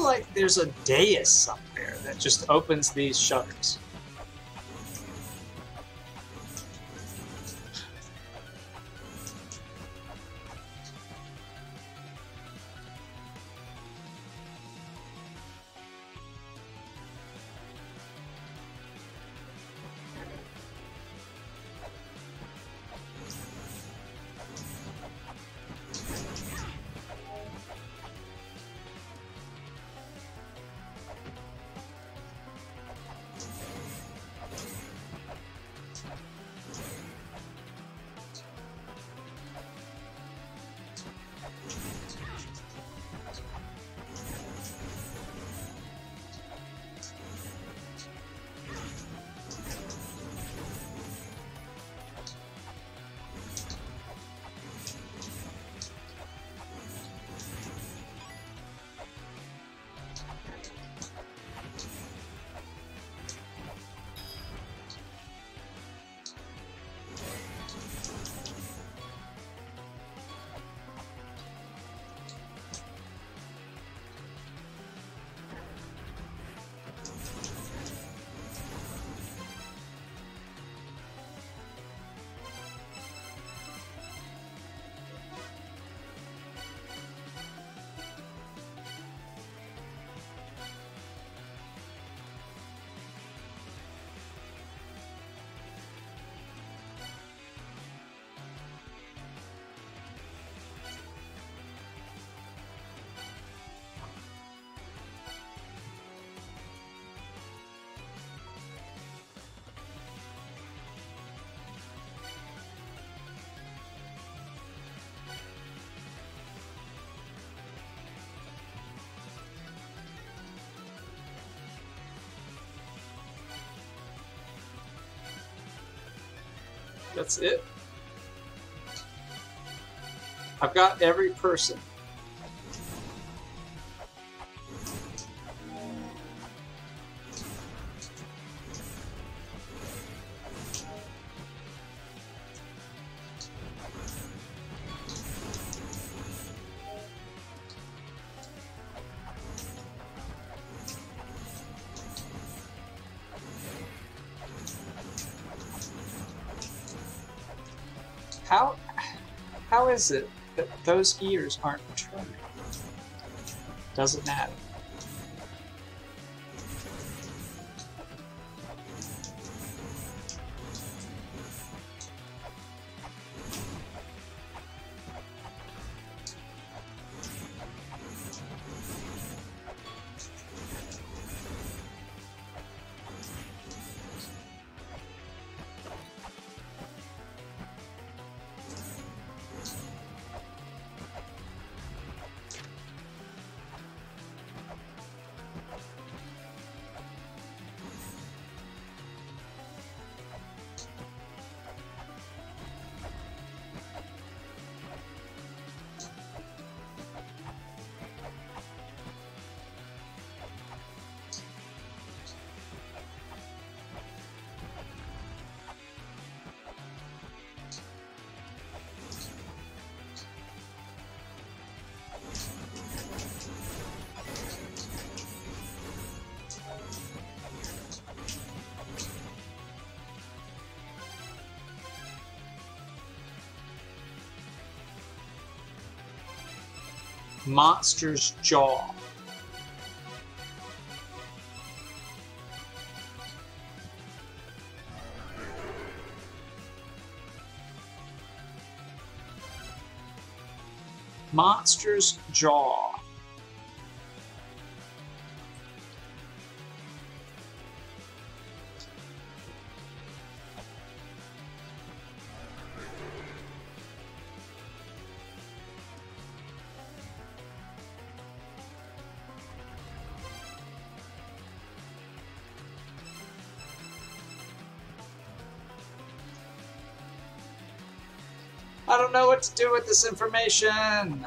Like there's a dais up there that just opens these shutters. That's it. I've got every person. How is it that those ears aren't trimmed? Doesn't matter. Monster's Jaw. Monster's Jaw. What to do with this information.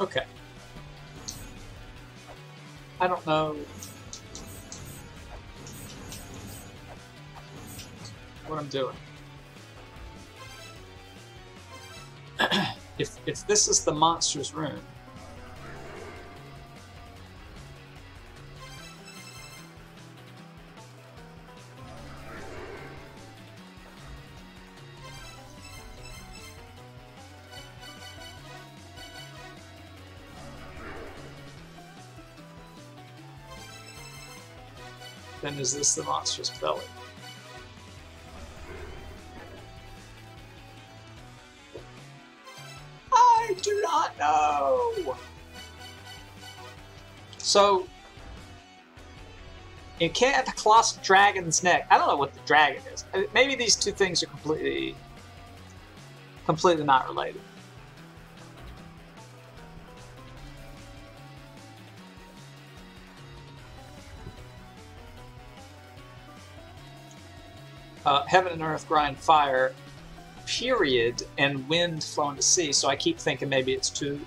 Okay. I don't know what I'm doing. if if this is the monster's room, then is this the monster's belly? I do not know. So, you can't have the colossal dragon's neck. I don't know what the dragon is. Maybe these two things are completely, completely not related. Heaven and earth grind fire, period, and wind flowing to sea. So I keep thinking maybe it's two,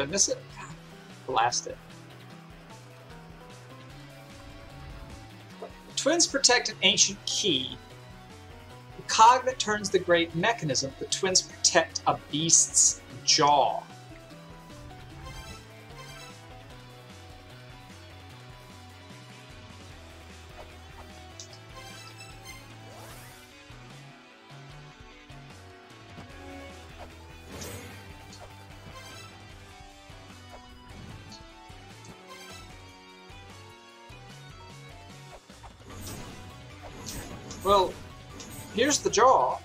Did I miss it? Blast it. Twins protect an ancient key the cog turns the great mechanism, the twins protect a beast's jaw. The jaw.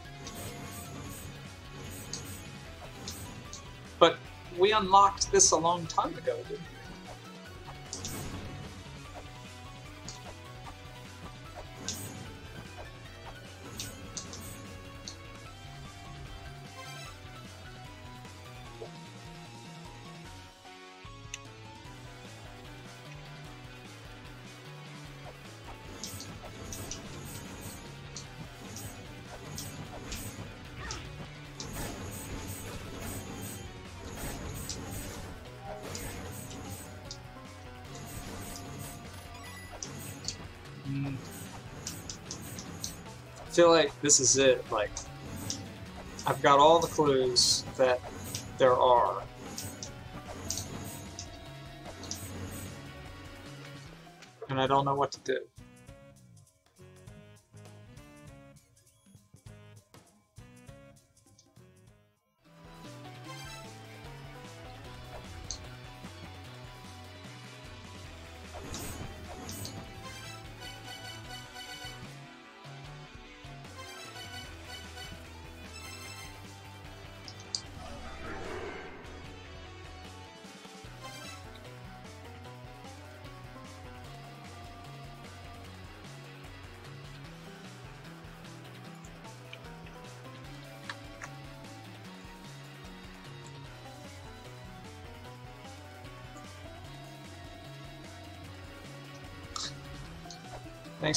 But we unlocked this a long time ago, didn't we? Feel like this is it. Like, I've got all the clues that there are. And I don't know what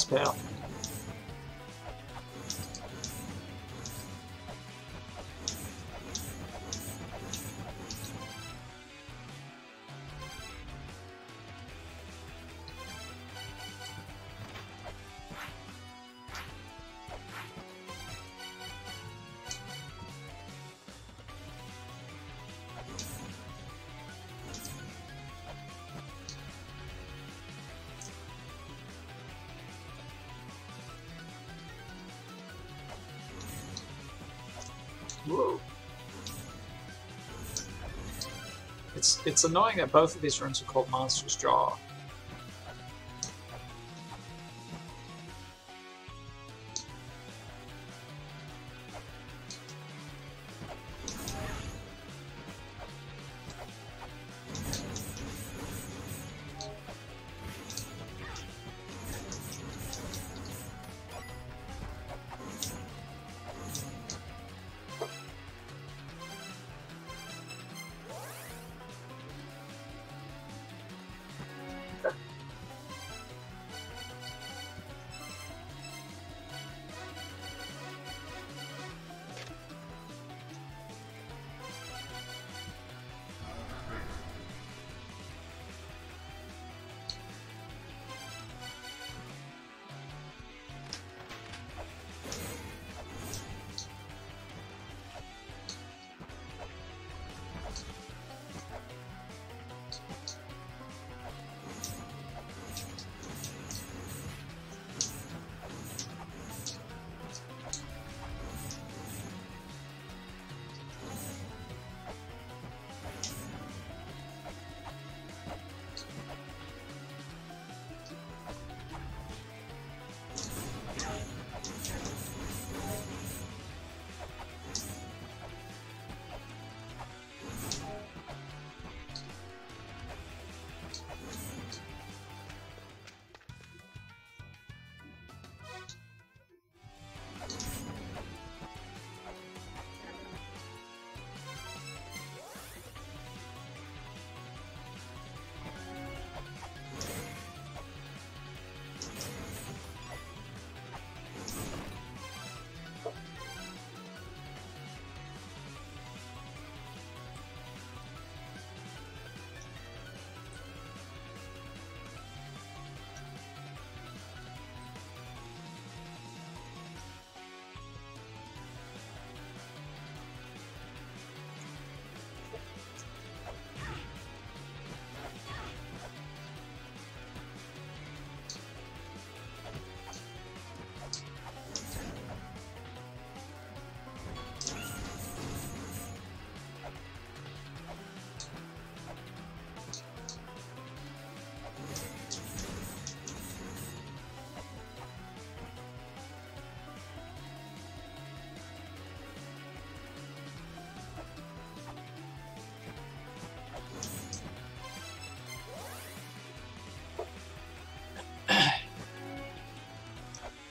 do. It's annoying that both of these rooms are called Monster's Jaw.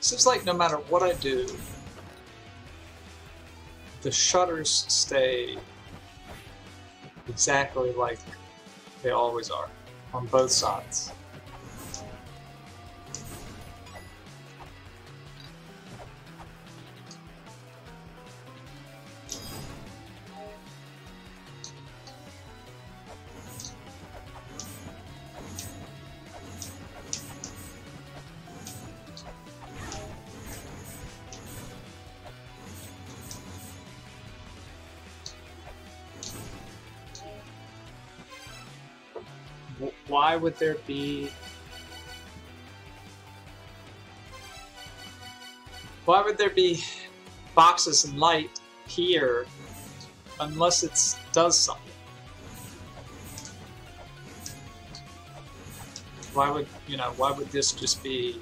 Seems like no matter what I do, the shutters stay exactly like they always are on both sides. Why would there be why would there be boxes and light here unless it does something? Why would you know? Why would this just be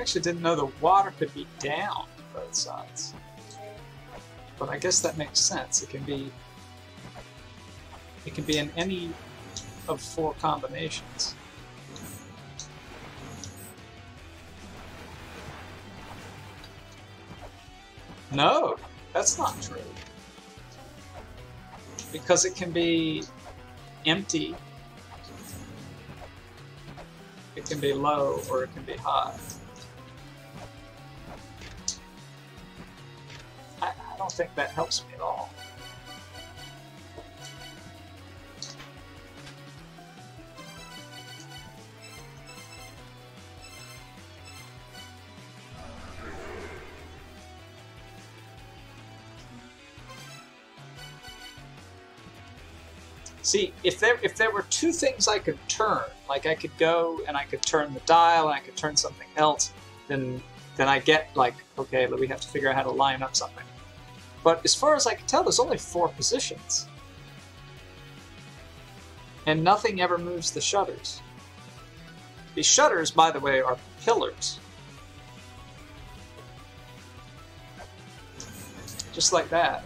actually didn't know the water could be down both sides. But I guess that makes sense. It can be it can be in any of four combinations. No, that's not true. Because it can be empty, it can be low, or it can be high. Think that helps me at all. See, if there if there were two things I could turn, like I could go and I could turn the dial and I could turn something else, then then I get like, okay, but we have to figure out how to line up something. But as far as I can tell, there's only four positions. And nothing ever moves the shutters. These shutters, by the way, are pillars. Just like that.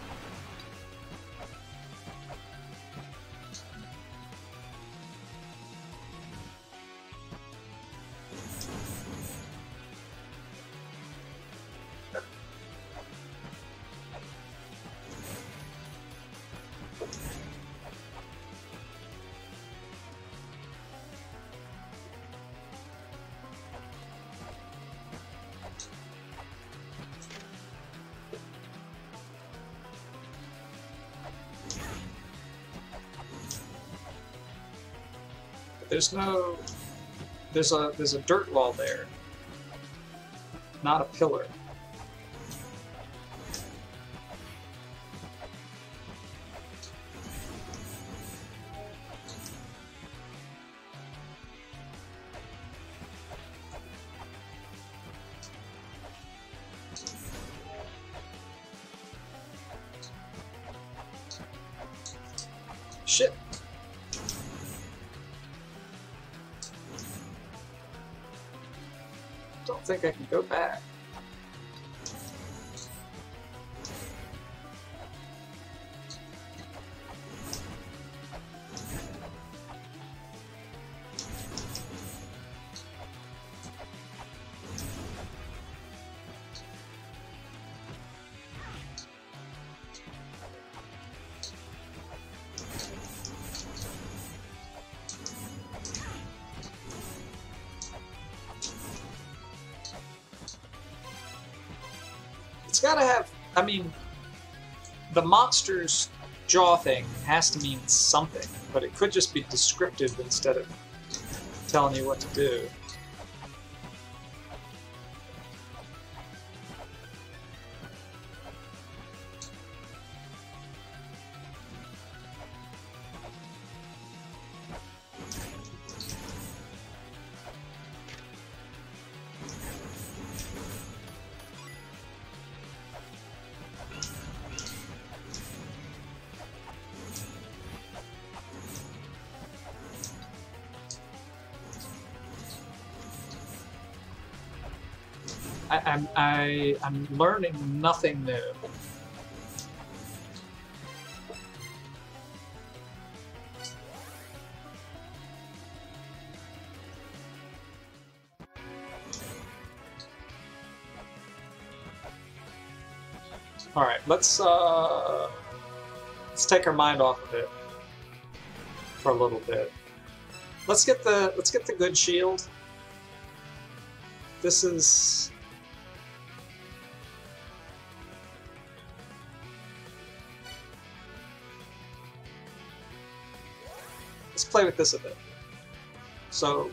There's no there's a there's a dirt wall there. Not a pillar. The monster's jaw thing has to mean something, but it could just be descriptive instead of telling you what to do. I'm I, I'm learning nothing new. All right, let's uh, let's take our mind off of it for a little bit. Let's get the let's get the good shield. This is play with this a bit. So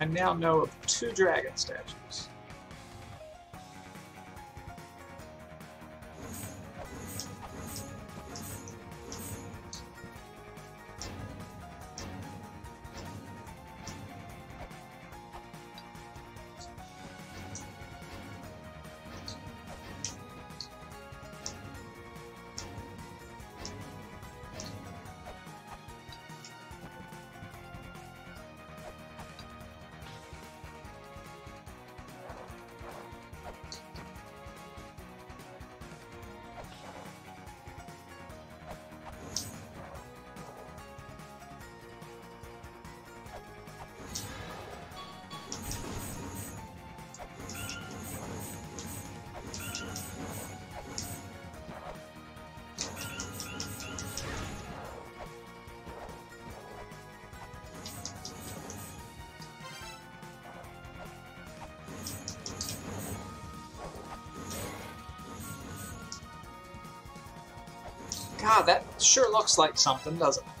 I now know of two dragon statues. Sure looks like something, doesn't it?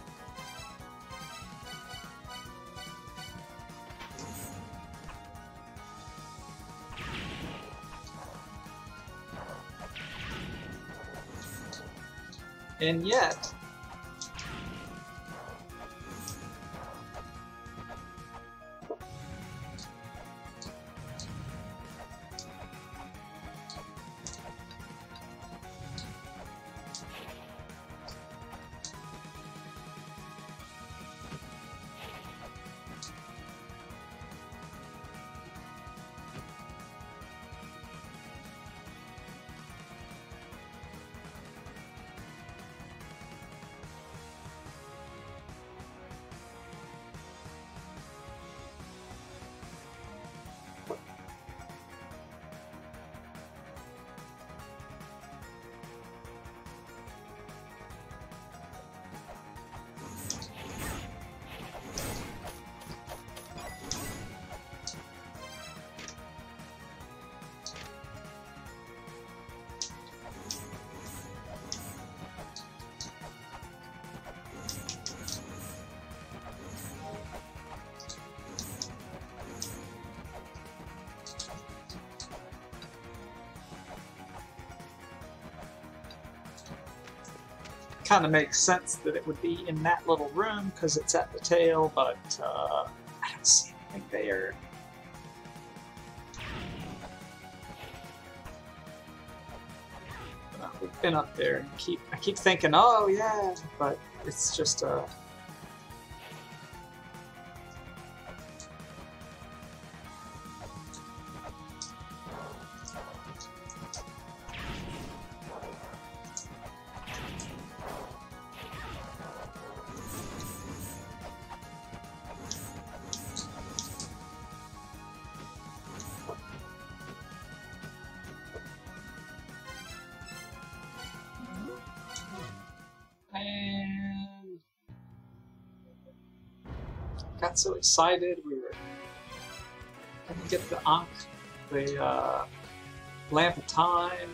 And yet, kind of makes sense that it would be in that little room because it's at the tail, but uh, I don't see anything there. We've been up there and keep I keep thinking, oh yeah, but it's just uh so excited we were gonna get the Ankh, the uh, lamp of time.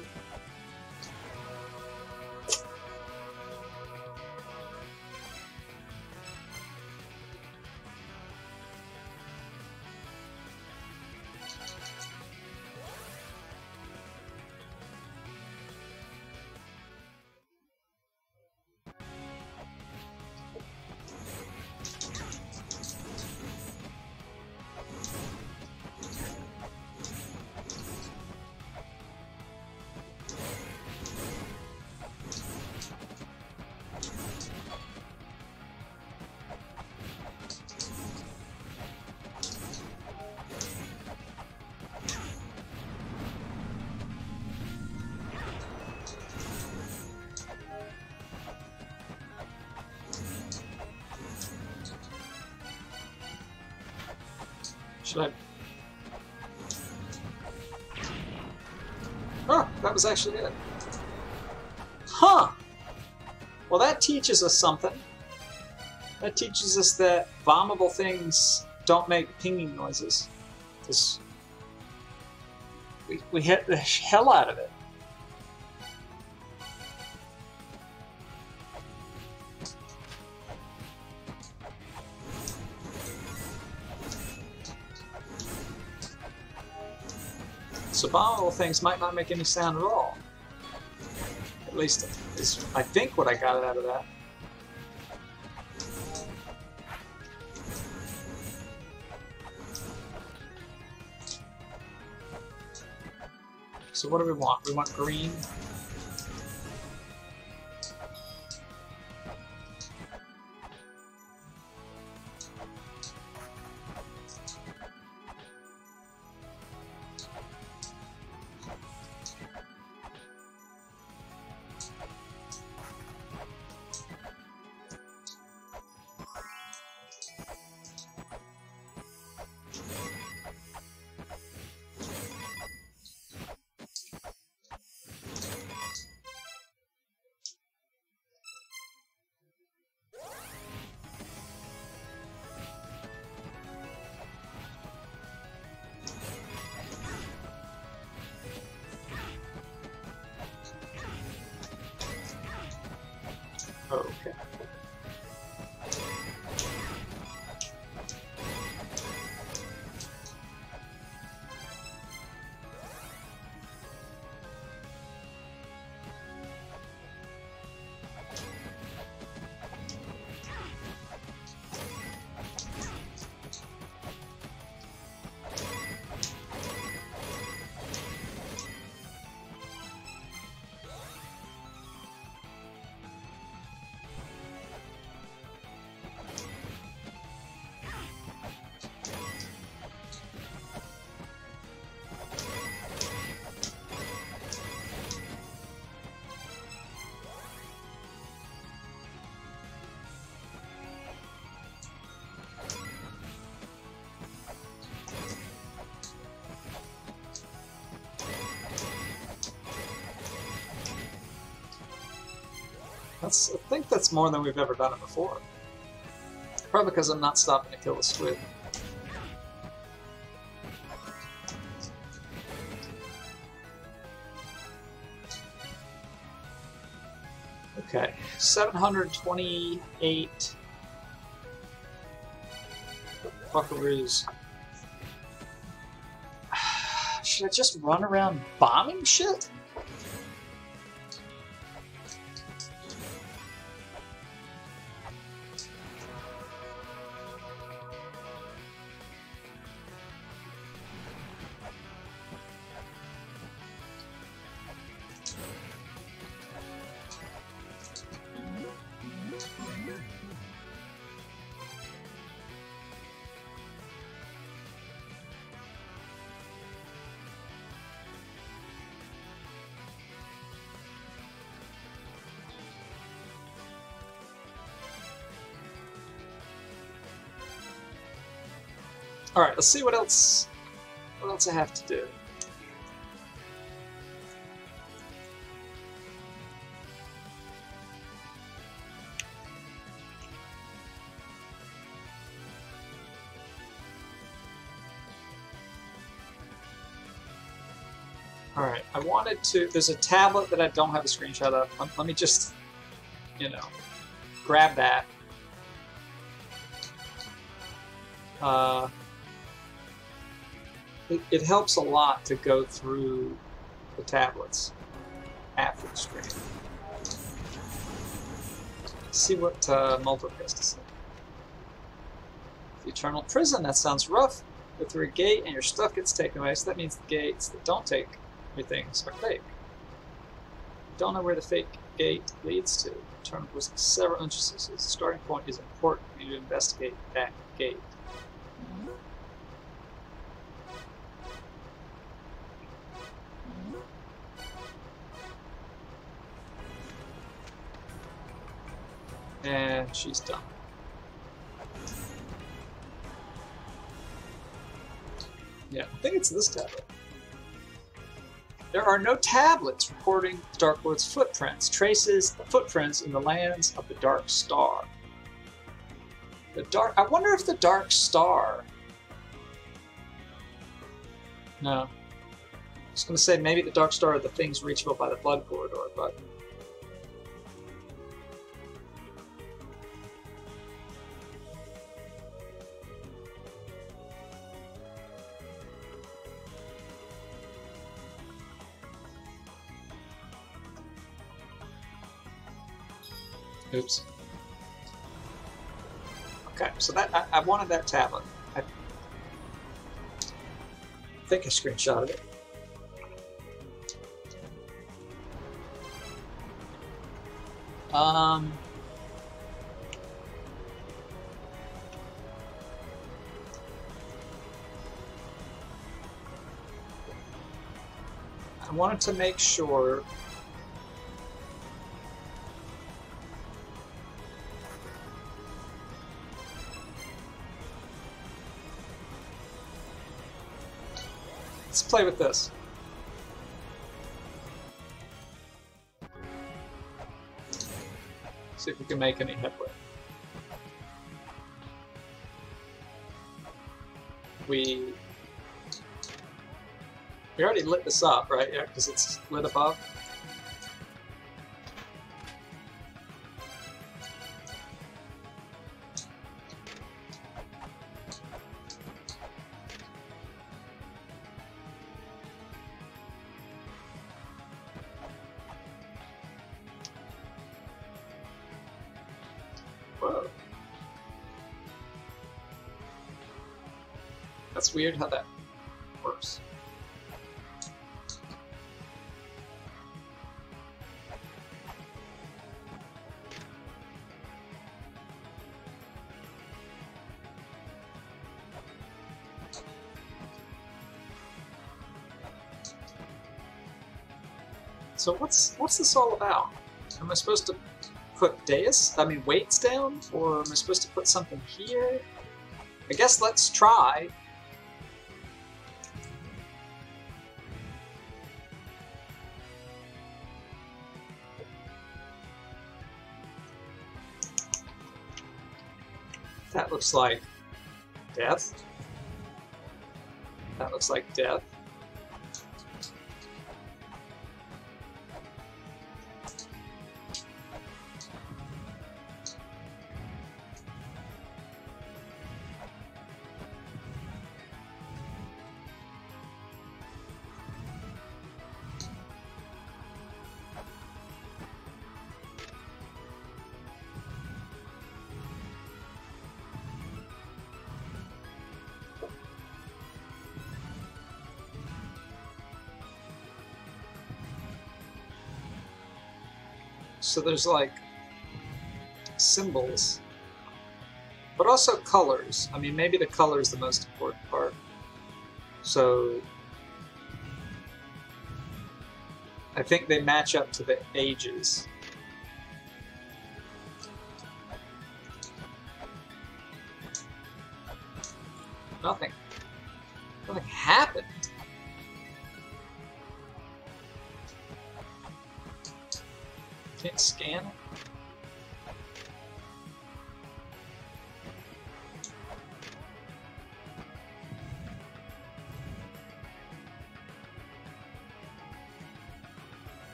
Was actually it. Huh. Well, that teaches us something. That teaches us that bombable things don't make pinging noises. 'Cause we, we hit the hell out of it. Bombable things might not make any sound at all. At least is I think what I got out of that. So what do we want? We want green. More than we've ever done it before. Probably because I'm not stopping to kill the squid. Okay, 728 buckaroos. Should I just run around bombing shit? Alright, let's see what else what else I have to do. Alright, I wanted to... There's a tablet that I don't have a screenshot of. Let, let me just, you know, grab that. Uh, it, it helps a lot to go through the tablets after the stream. see what uh, has to say. The Eternal Prison, that sounds rough. Go through a gate and your stuff gets taken away, so that means the gates that don't take your things are fake. Don't know where the fake gate leads to. Eternal Prison, several entrances. The starting point is important you to investigate that gate. And she's done. Yeah, I think it's this tablet. There are no tablets recording Dark Lord's footprints, traces the footprints in the lands of the Dark Star. The Dark. I wonder if the Dark Star. No. I was going to say maybe the Dark Star are the things reachable by the Blood Corridor, but Oops. Okay, so that I, I wanted that tablet. I think I screenshotted it. Um, I wanted to make sure Let's play with this. See if we can make any headway. We we already lit this up, right? Yeah, because it's lit above. Weird how that works. So what's what's this all about? Am I supposed to put dais, I mean weights down, or am I supposed to put something here? I guess let's try. Looks like death. That looks like death. So there's like symbols, but also colors. I mean, maybe the color is the most important part. So I think they match up to the ages.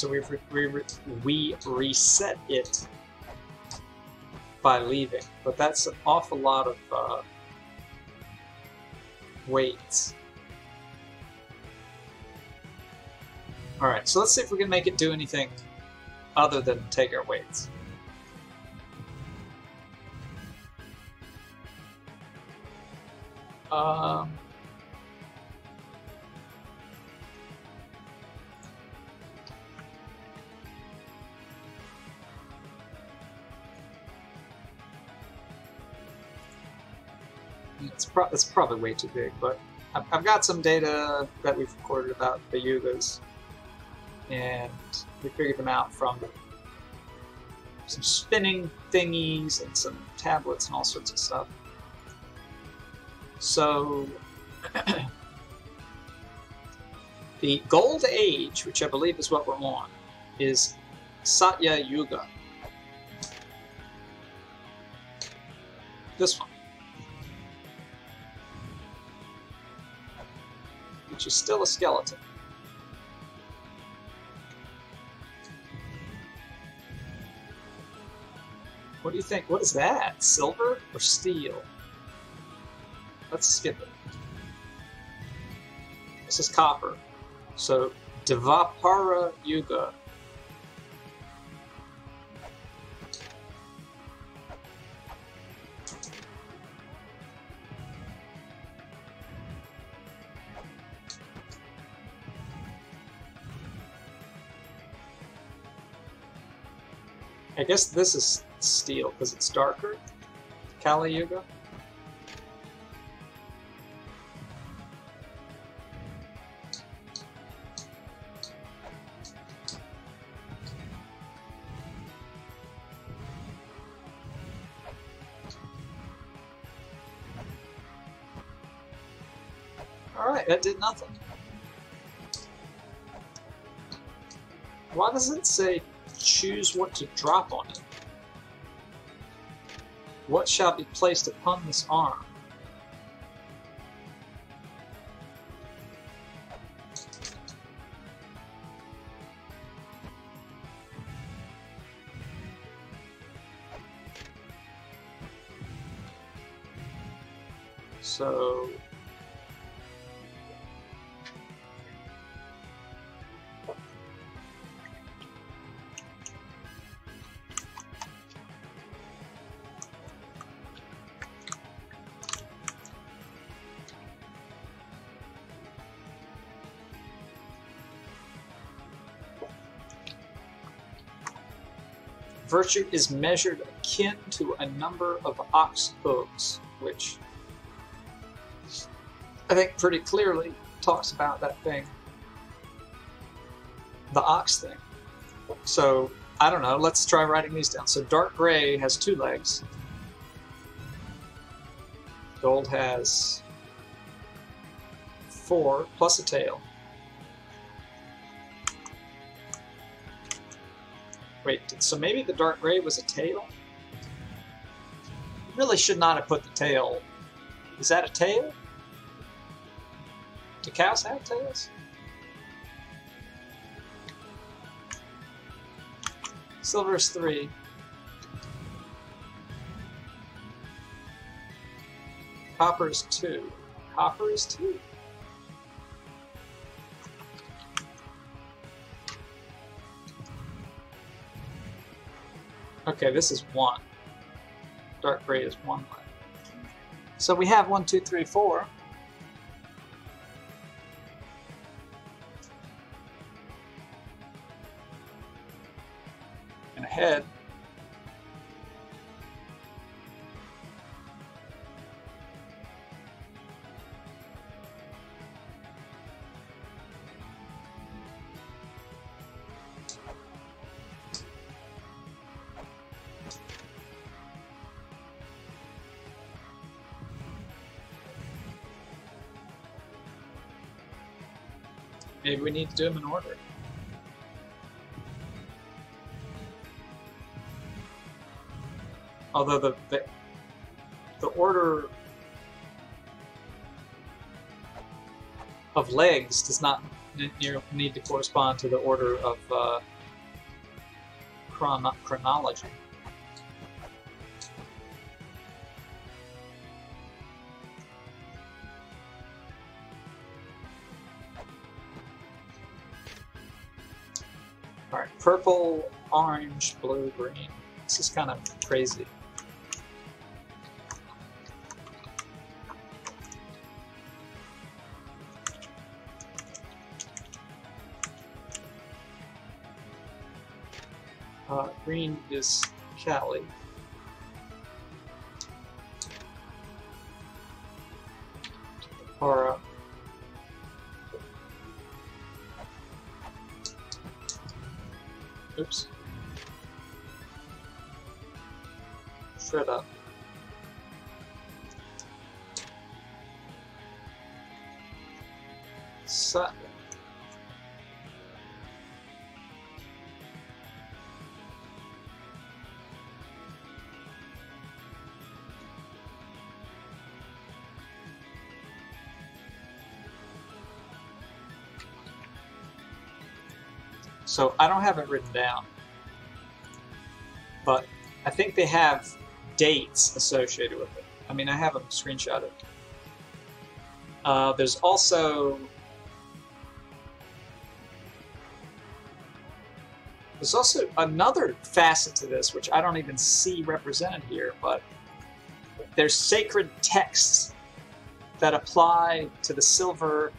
So re re we reset it by leaving, but that's an awful lot of uh, weights. Alright, so let's see if we can make it do anything other than take our weights. Pro it's probably way too big, but I've, I've got some data that we've recorded about the yugas, and we figured them out from some spinning thingies and some tablets and all sorts of stuff. So, the Gold Age, which I believe is what we're on, is Satya Yuga. This one. Which is still a skeleton. What do you think? What is that? Silver or steel? Let's skip it. This is copper. So, Dvapara Yuga. Guess this is steel because it's darker. Kali Yuga. Alright, that did nothing. Why does it say choose what to drop on it? What shall be placed upon this arm? Virtue is measured akin to a number of ox hooves, which I think pretty clearly talks about that thing. The ox thing. So, I don't know, let's try writing these down. So dark gray has two legs. Gold has four plus a tail. So maybe the dark gray was a tail? Really should not have put the tail. Is that a tail? Do cows have tails? Silver is three. Copper is two. Copper is two. Okay, this is one. Dark gray is one leg. So we have one, two, three, four. Maybe we need to do them in order. Although the, the, the order of legs does not ne- ne- need to correspond to the order of uh, chrono- chronology. Purple, orange, blue, green. This is kind of crazy. Uh, green is Kali. So I don't have it written down, but I think they have dates associated with it. I mean, I have them screenshotted. Uh, there's also there's also another facet to this which I don't even see represented here, but there's sacred texts that apply to the silver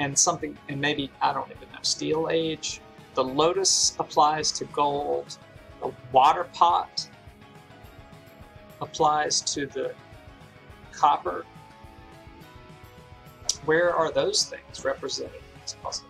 and something, and maybe I don't even know, steel age. The lotus applies to gold. The water pot applies to the copper. Where are those things represented in this puzzle?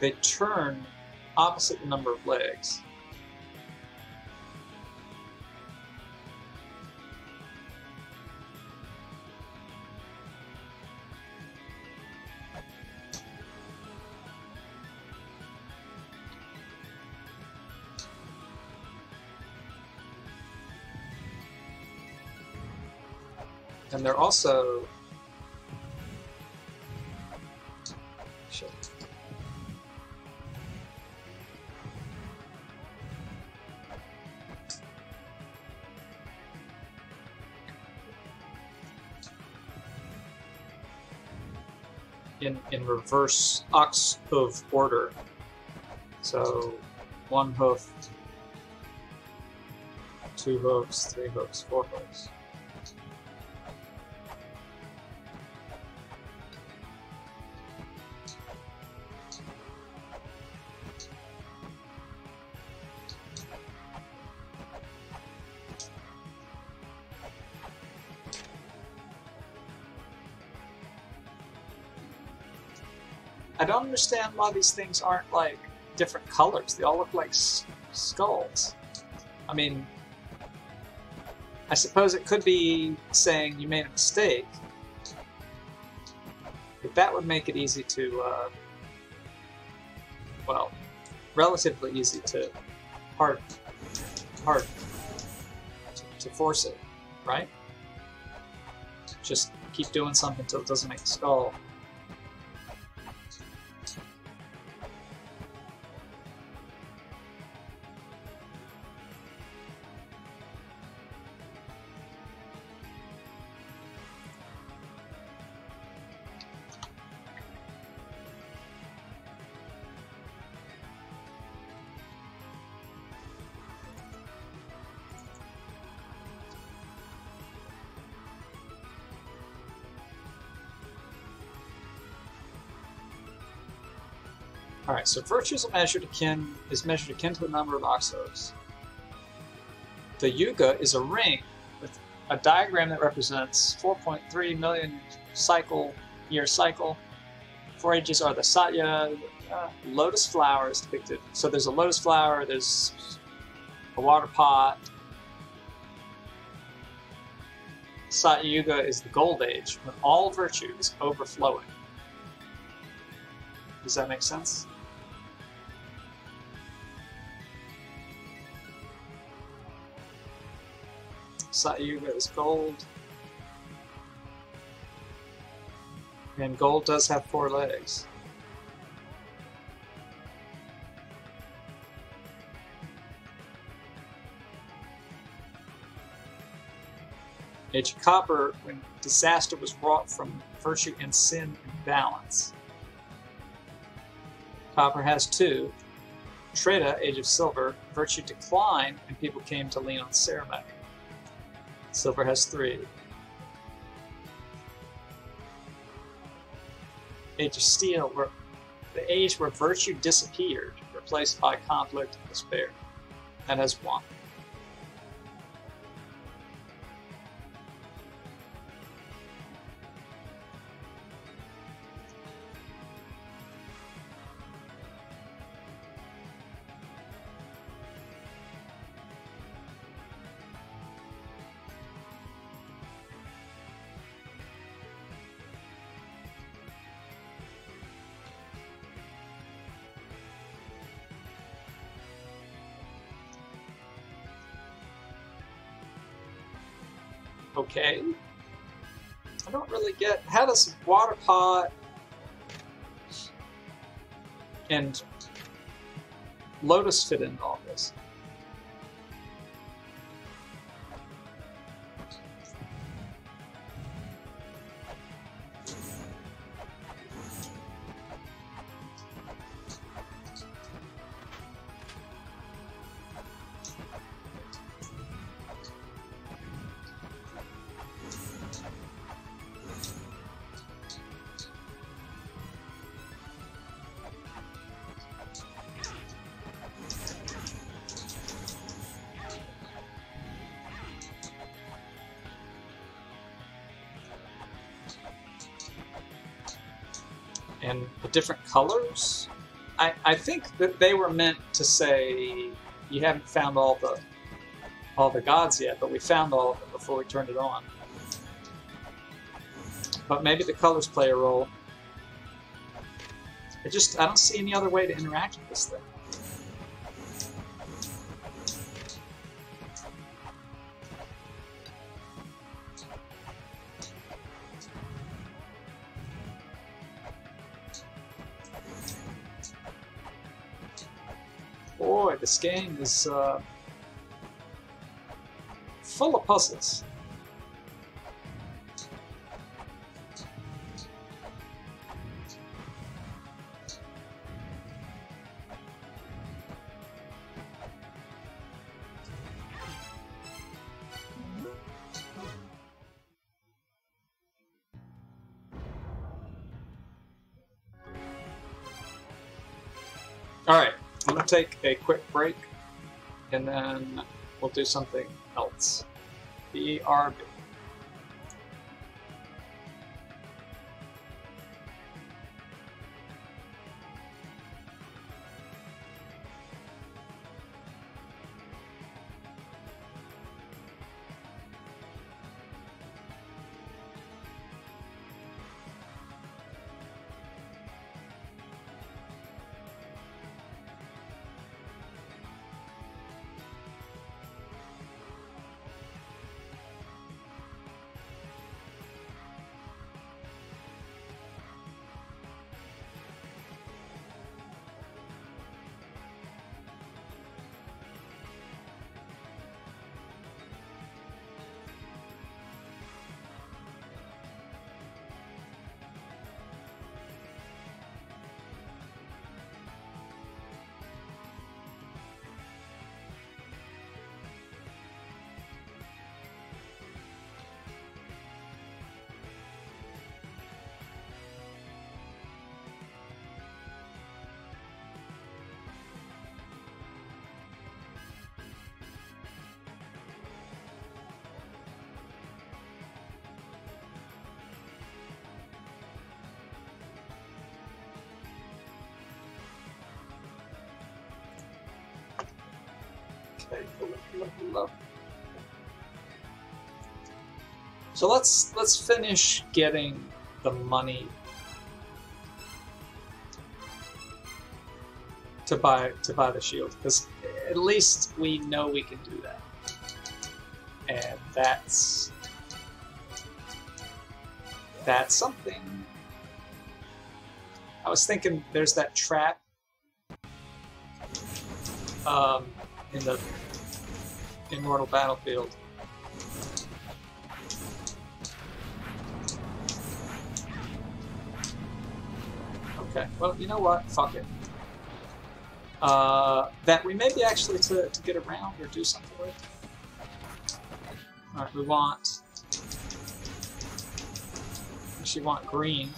They, they turn opposite the number of legs. And they're also in, in reverse ox hoof order. So one hoof, two hooves, three hooves, four hooves. Don't understand why these things aren't like different colors. They all look like skulls. I mean, I suppose it could be saying you made a mistake, but that would make it easy to, uh, well, relatively easy to hard, hard to, to force it, right? Just keep doing something until it doesn't make a skull. So virtue is measured akin is measured akin to the number of oxos. The yuga is a ring with a diagram that represents 4.3 million cycle year cycle. Four ages are the satya, uh, lotus flowers depicted. So there's a lotus flower, there's a water pot. Satya Yuga is the gold age when all virtue is overflowing. Does that make sense? Satyuga is gold. And gold does have four legs. Age of Copper, when disaster was wrought from virtue and sin and balance. Copper has two. Treta, Age of Silver, virtue declined and people came to lean on ceremony. Silver has three. Age of Steel, where the age where virtue disappeared, replaced by conflict and despair. That has one. Okay. I don't really get how does water pot and Lotus fit in all colors. I, I think that they were meant to say you haven't found all the all the gods yet, but we found all of them before we turned it on. But maybe the colors play a role. I just I don't see any other way to interact with this thing. This game is uh, full of puzzles. Gonna take a quick break and then we'll do something else. BRB. So let's let's finish getting the money to buy to buy the shield because at least we know we can do that, and that's that's something. I was thinking there's that trap um, in the Immortal Battlefield. Well, you know what? Fuck it. Uh, that we may be actually to, to get around or do something with. Alright, we want... We actually want green.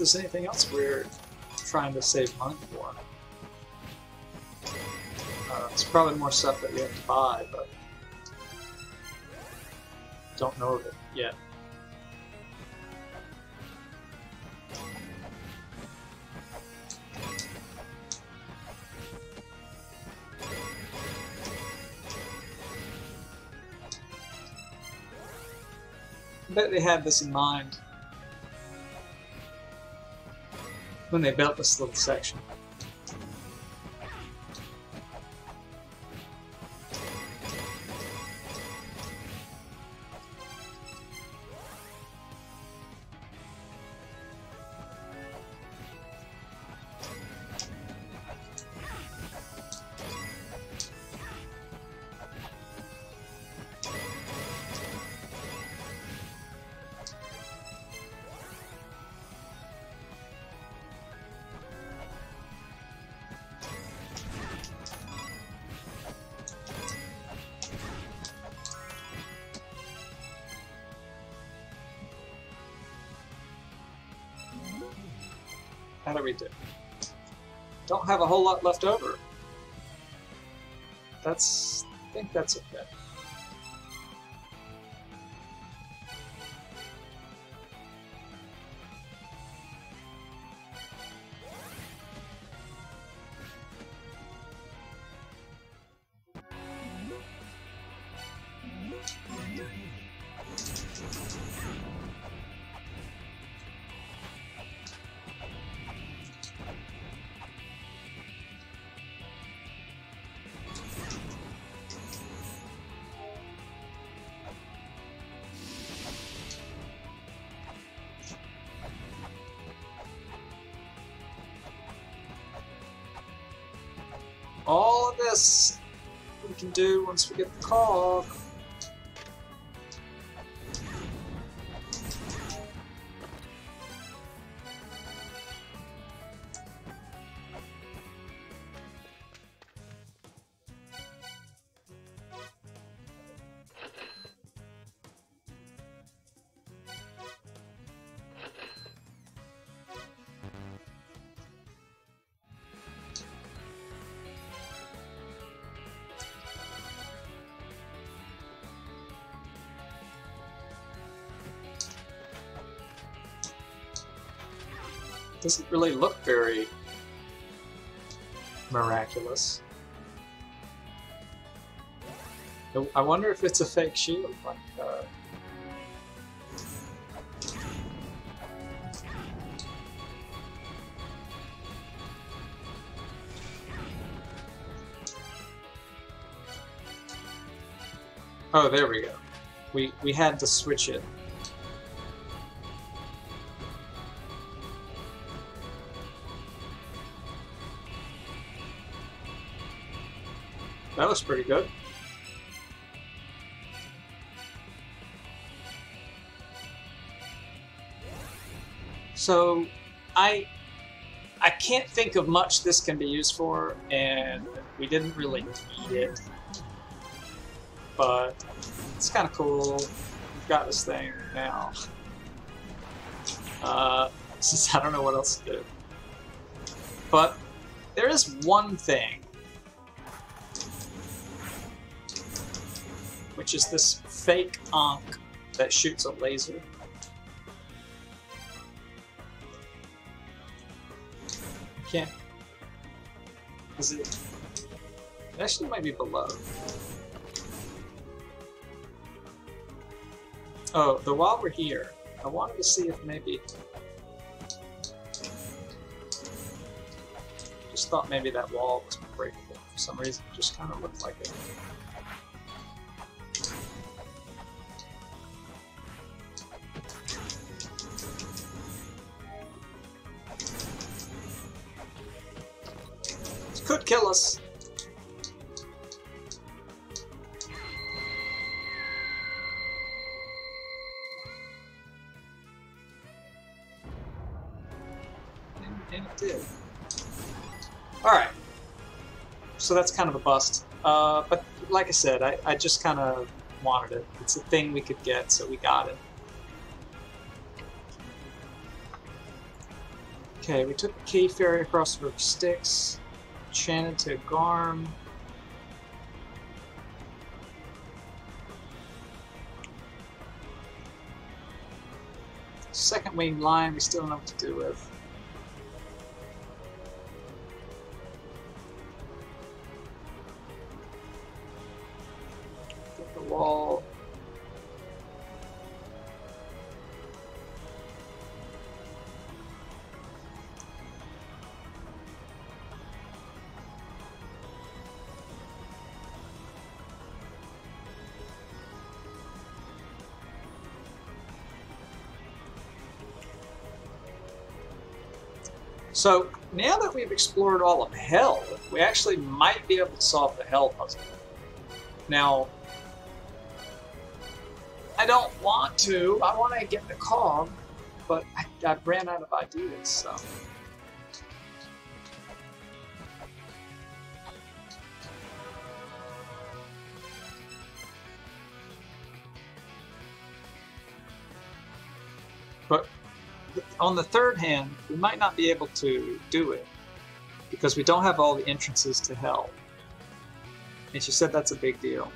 There's anything else we're trying to save money for. Uh, it's probably more stuff that we have to buy, but don't know of it yet. I bet they had this in mind when they built this little section. Have a whole lot left over. That's... I think that's okay. Once doesn't really look very miraculous. I wonder if it's a fake shield. Like, uh... Oh, there we go. We we had to switch it. Was pretty good. So, I I can't think of much this can be used for, and we didn't really need it. But it's kind of cool. We've got this thing now. Uh, since I don't know what else to do. But there is one thing which is this fake Ankh that shoots a laser. can't. Is it? It actually might be below. Oh, the while we're here, I wanted to see if maybe. Just thought maybe that wall was breakable for some reason. It just kind of looked like it. So that's kind of a bust. Uh, but like I said, I, I just kind of wanted it. It's a thing we could get, so we got it. Okay, we took the cave ferry across the river Styx. Shannon to Garm. Second wing line, we still don't know what to do with. So now that we've explored all of Hell, we actually might be able to solve the Hell puzzle. Now, I don't want to. I want to get the cog, but I, I ran out of ideas, so... on the third hand, we might not be able to do it because we don't have all the entrances to hell. And she said that's a big deal.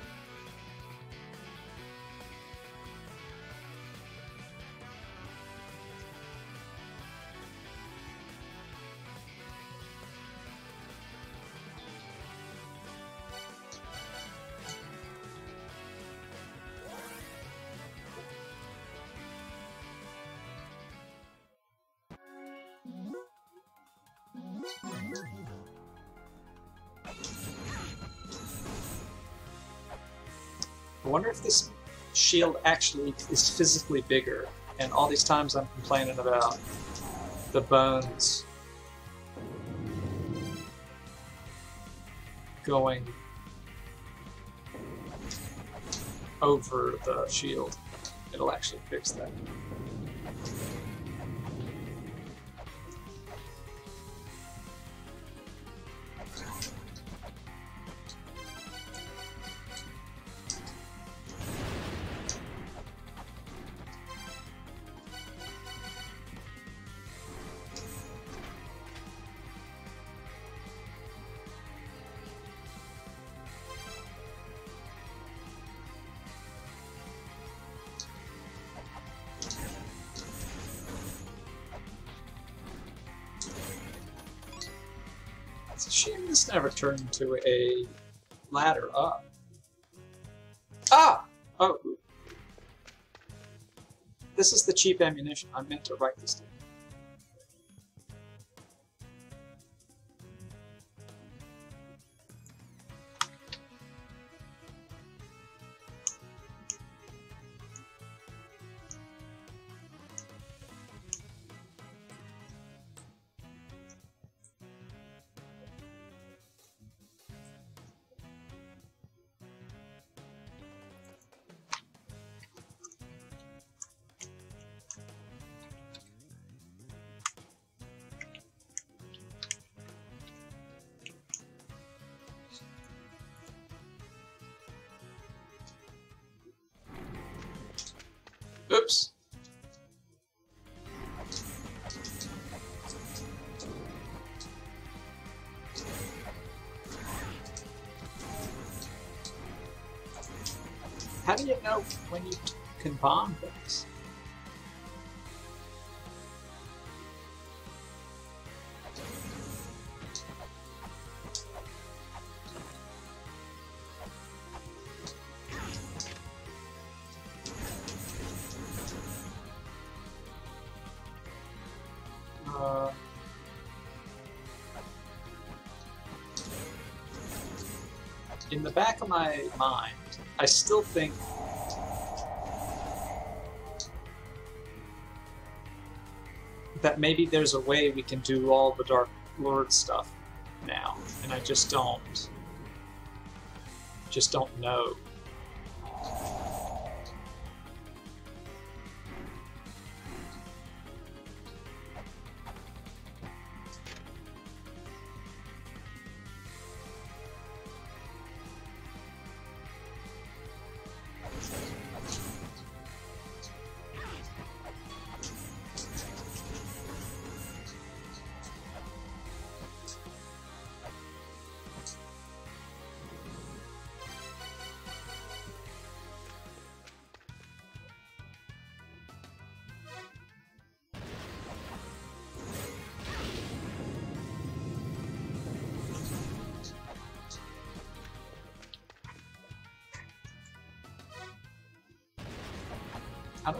Shield actually is physically bigger. And all these times I'm complaining about the bones. going over the shield. It'll actually fix that. Never turned into a ladder up. Ah! Oh. This is the cheap ammunition. I meant to write this down. Uh, in the back of my mind, I still think that maybe there's a way we can do all the Dark Lord stuff now, and I just don't, just don't know.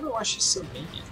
I don't know why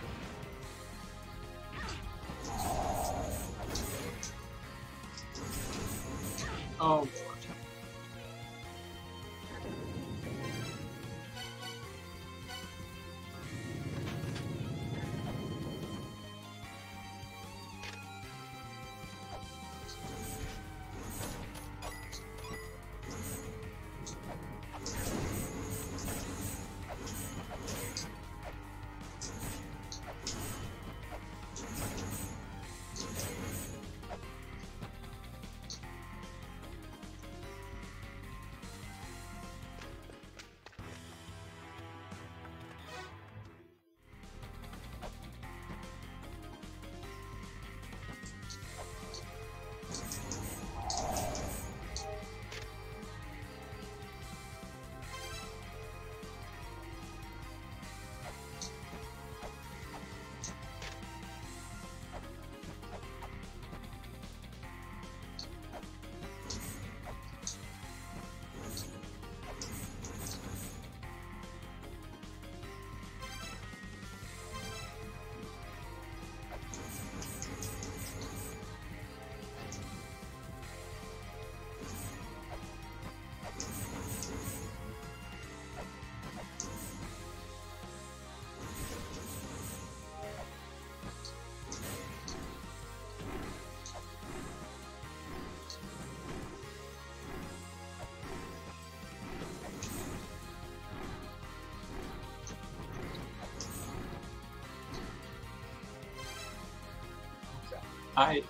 I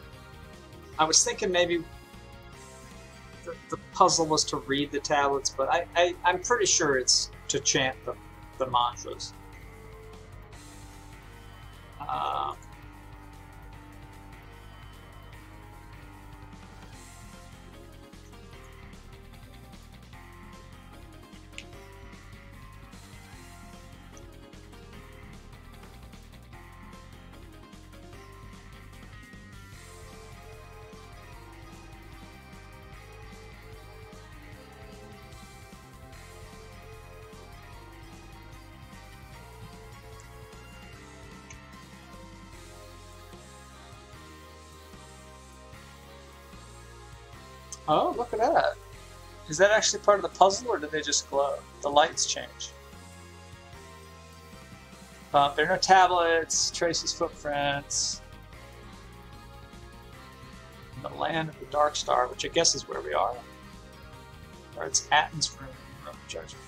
I was thinking maybe the, the puzzle was to read the tablets, but I, I I'm pretty sure it's to chant the the mantras. Is that actually part of the puzzle, or did they just glow? The lights change. Uh, there are no tablets, Tracy's footprints. The land of the Dark Star, which I guess is where we are. Or it's Atton's room, room of judgment.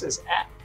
Says at.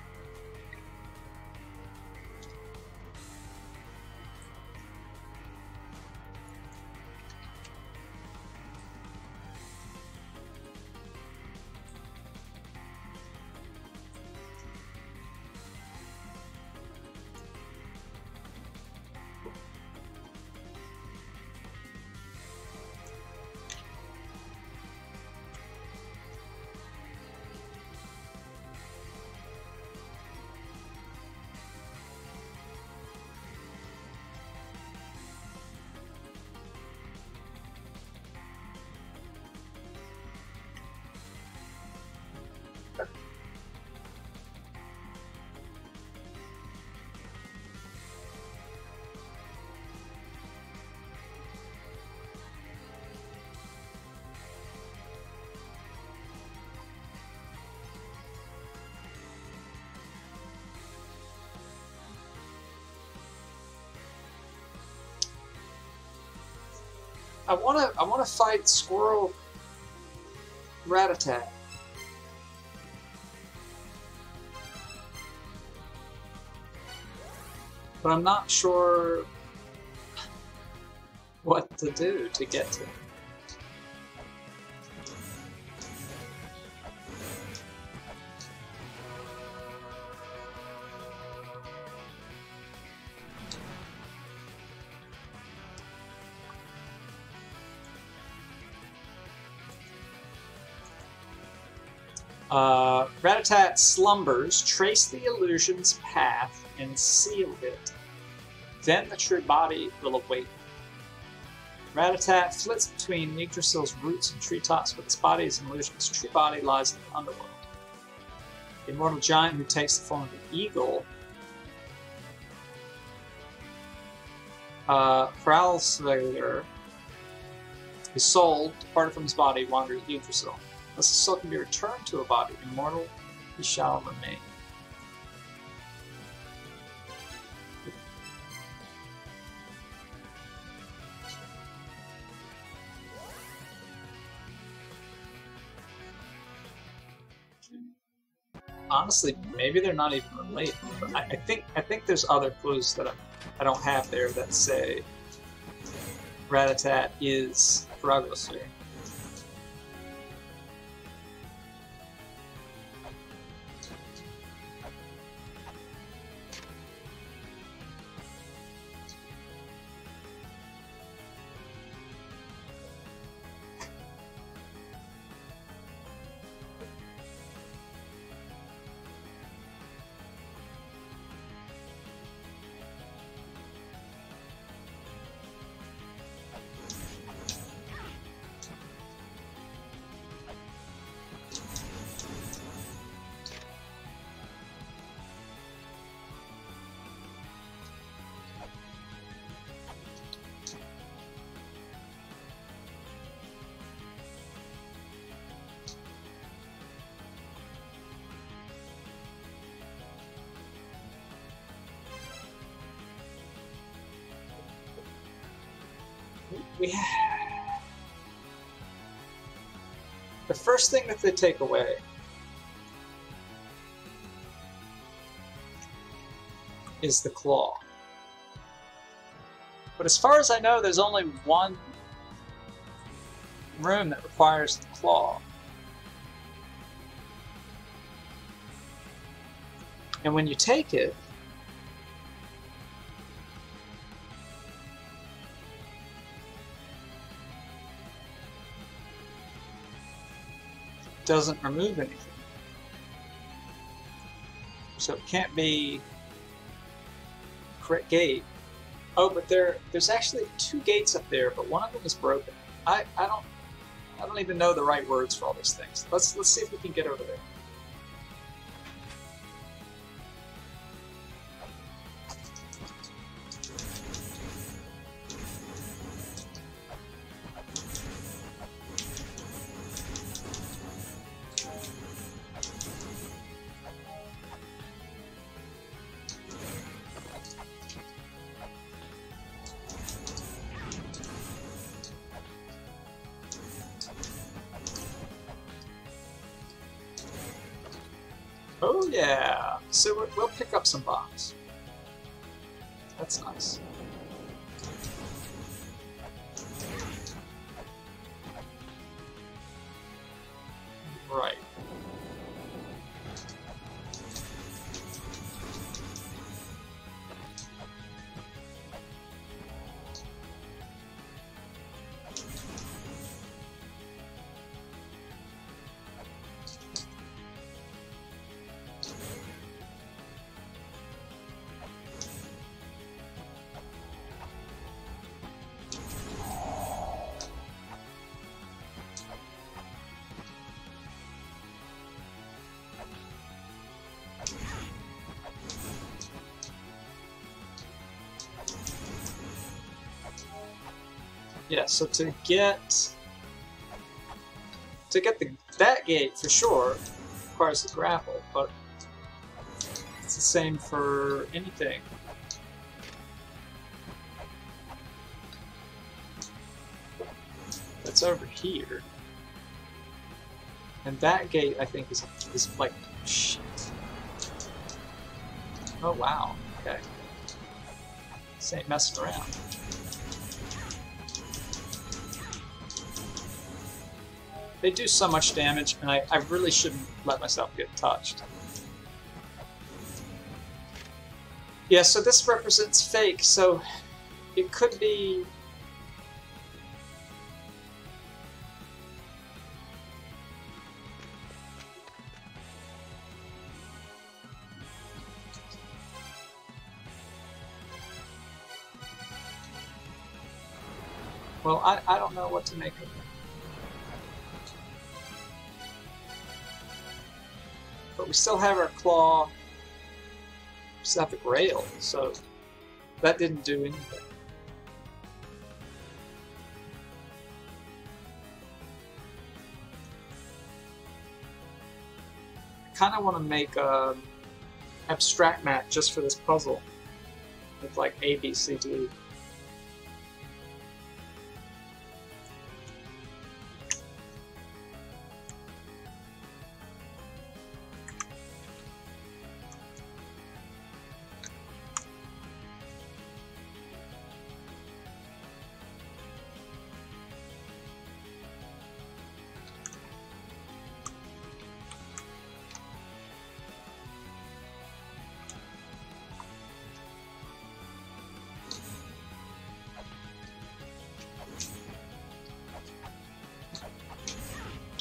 I wanna I wanna fight Squirrel Ratatat. But I'm not sure what to do to get to him. Uh, Ratatat slumbers, trace the illusion's path, and seal it. Then the true body will awake. Ratatat flits between Yggdrasil's roots and treetops, but its body is an illusion. Its true body lies in the underworld. The immortal giant who takes the form of an eagle. Uh, Prowlsailor, his soul, departed from his body, wanders Yggdrasil. Unless the soul can be returned to a body, immortal he shall remain. Honestly, maybe they're not even related. I, I think I think there's other clues that I, I don't have there that say Ratatat is Froglosaur. First thing that they take away is the claw. But as far as I know, there's only one room that requires the claw. And when you take it, doesn't remove anything. So it can't be correct gate. Oh, but there there's actually two gates up there, but one of them is broken. I, I don't I don't even know the right words for all these things. Let's let's see if we can get over there. So to get to get the that gate for sure requires the grapple, but it's the same for anything. That's over here. And that gate I think is is like shit. Oh wow, okay. This ain't messing around. They do so much damage, and I, I really shouldn't let myself get touched. Yeah, so this represents fake, so it could be... Well, I, I don't know what to make of it. Still have our claw. The grail, so that didn't do anything. I kind of want to make a abstract map just for this puzzle with like A, B, C, D.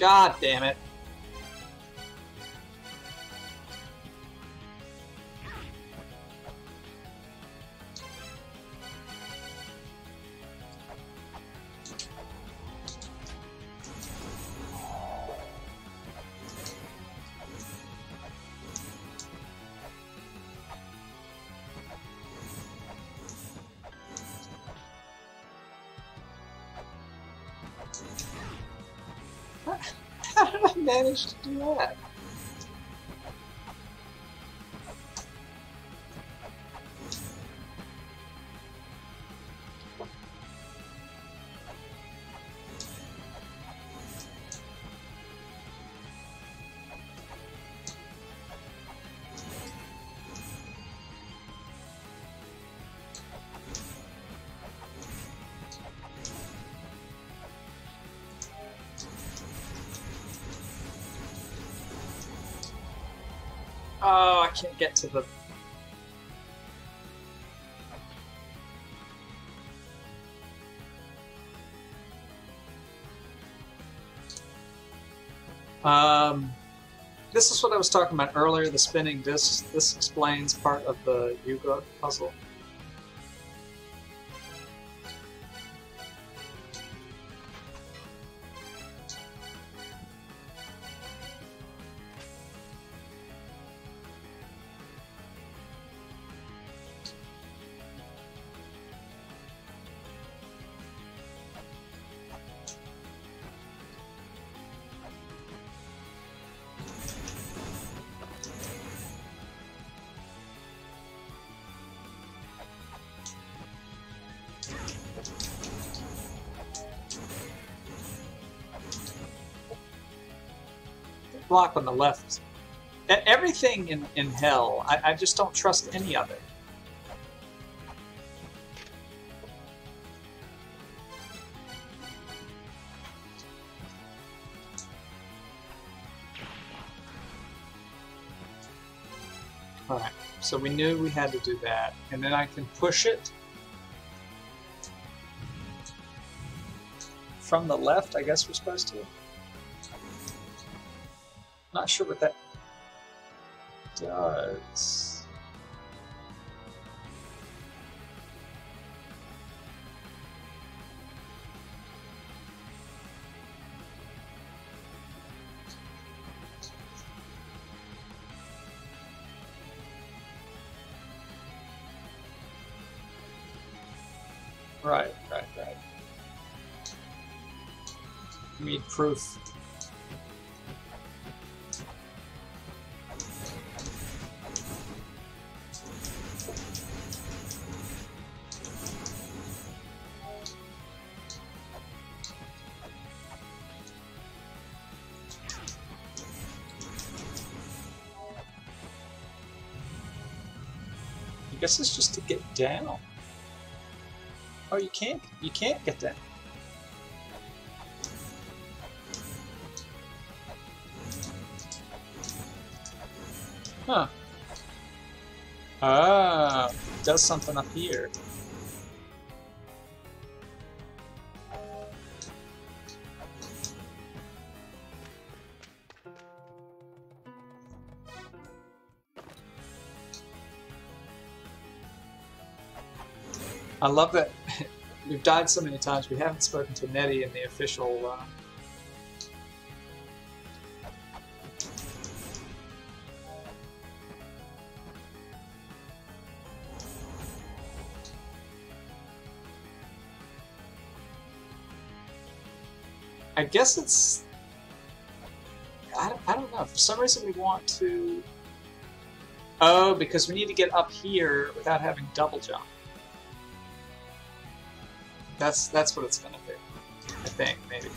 God damn it. Did I can't get to the. Um, this is what I was talking about earlier, the spinning discs. This explains part of the Yuga puzzle. Block on the left. Everything in, in hell, I, I just don't trust any of it. Alright, so we knew we had to do that. And then I can push it from the left, I guess we're supposed to. Not sure what that does. Right, right, right. Need proof. Guess it's just to get down. Oh, you can't. You can't get down. Huh. Ah, does something up here. I love that we've died so many times. We haven't spoken to Nettie in the official. Uh... I guess it's. I I don't know. For some reason, we want to. Oh, because we need to get up here without having double jump. That's that's what it's gonna be. I think maybe.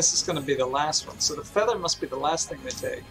This is going to be the last one. So the feather must be the last thing they take.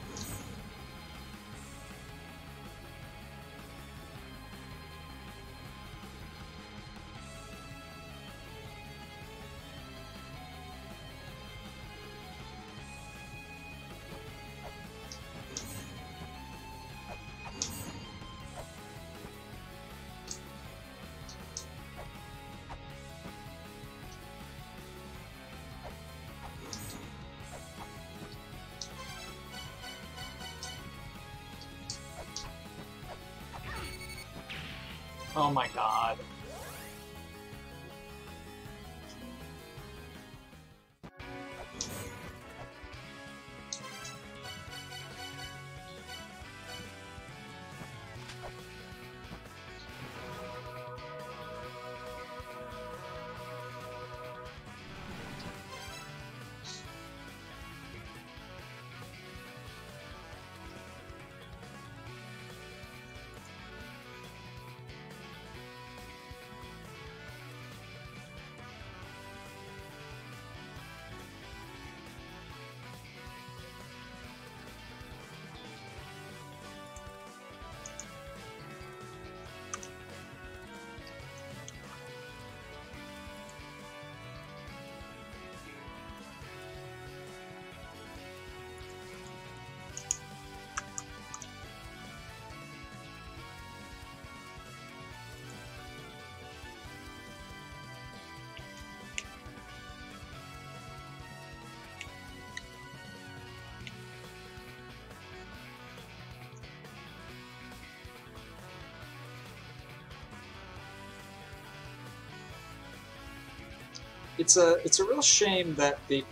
It's a it's a real shame that the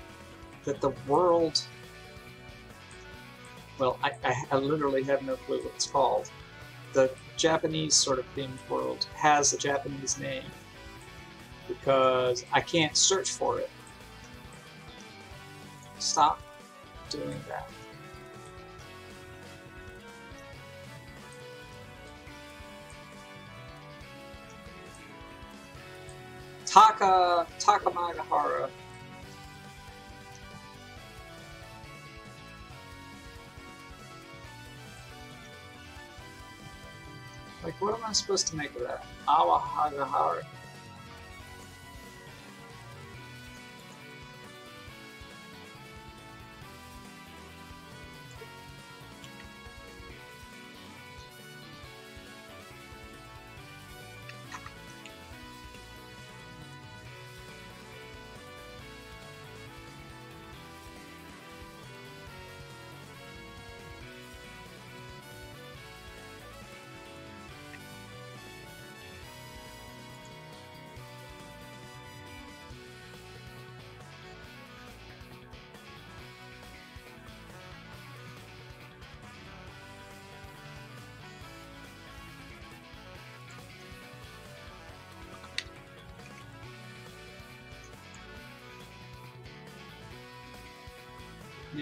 that the world. Well, I, I, I literally have no clue what it's called. The Japanese sort of themed world has a Japanese name because I can't search for it. Stop doing that. Like, what am I supposed to make of that? Awahagahara.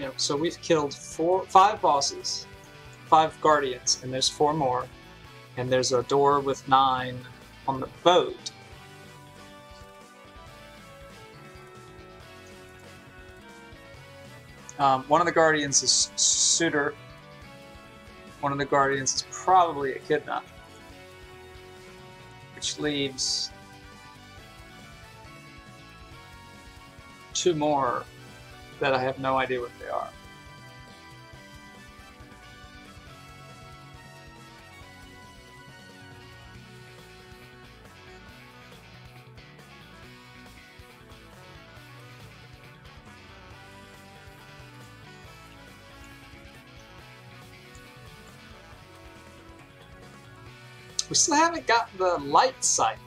Yeah, so we've killed four, five bosses, five guardians, and there's four more. And there's a door with nine on the boat. Um, one of the guardians is Surtr. One of the guardians is probably a Echidna. Which leaves two more that I have no idea what they We still haven't got the light sight.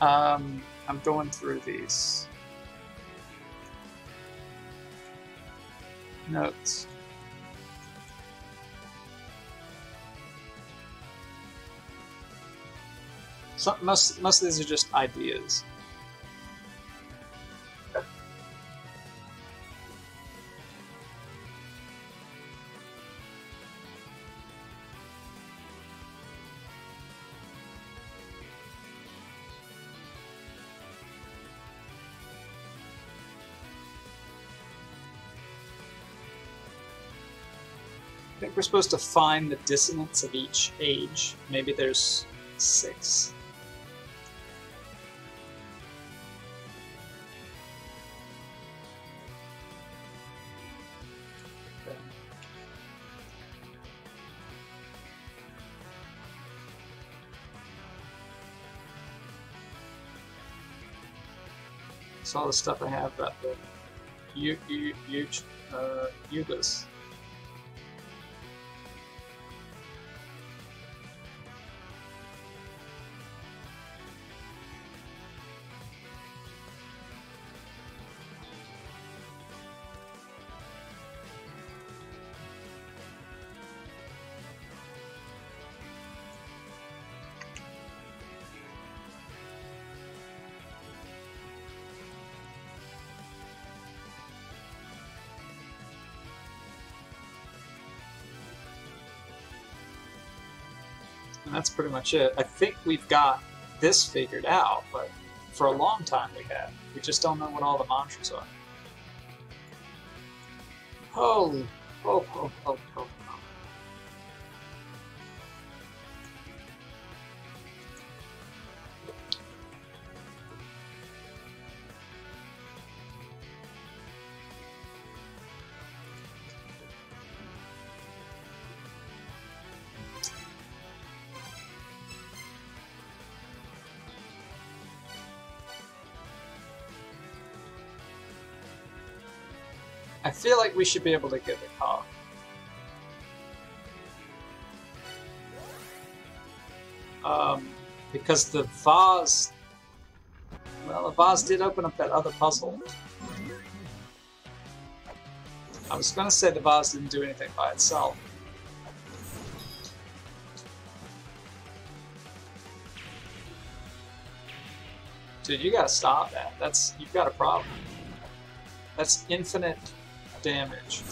Um, I'm going through these notes. Some, most most of these are just ideas. I think we're supposed to find the dissonance of each age. Maybe there's six. All the stuff I have about the you you you uh, yugas. Pretty much it. I think we've got this figured out, but for a long time we have. We just don't know what all the mantras are. Holy, feel like we should be able to get the car. Um, because the vase, well, the vase did open up that other puzzle. I was gonna say the vase didn't do anything by itself. Dude, you gotta stop that. That's you've got a problem. That's infinite damage.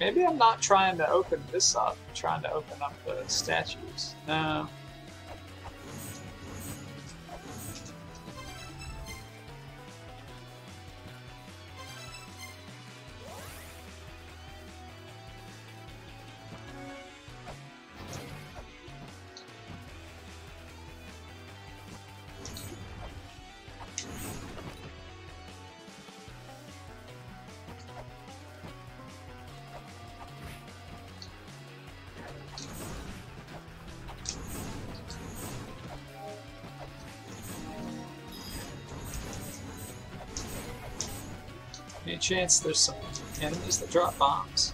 Maybe I'm not trying to open this up, I'm trying to open up the statues. No. Chance there's some enemies that drop bombs?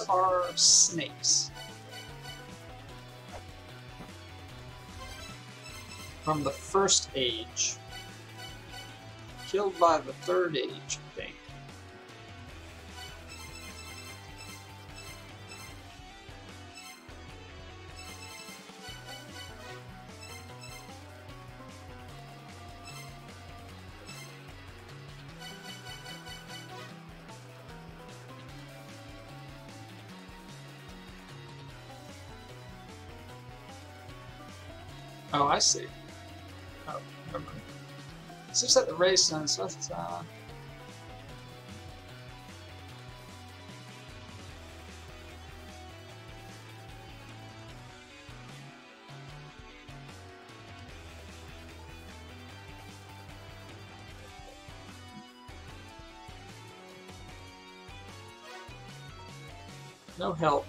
Are snakes. From the first age. Killed by the third age, see. Oh, never mind. The race and stuff. Uh... No help.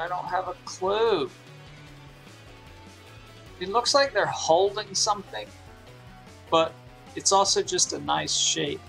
I don't have a clue. It looks like they're holding something, but it's also just a nice shape.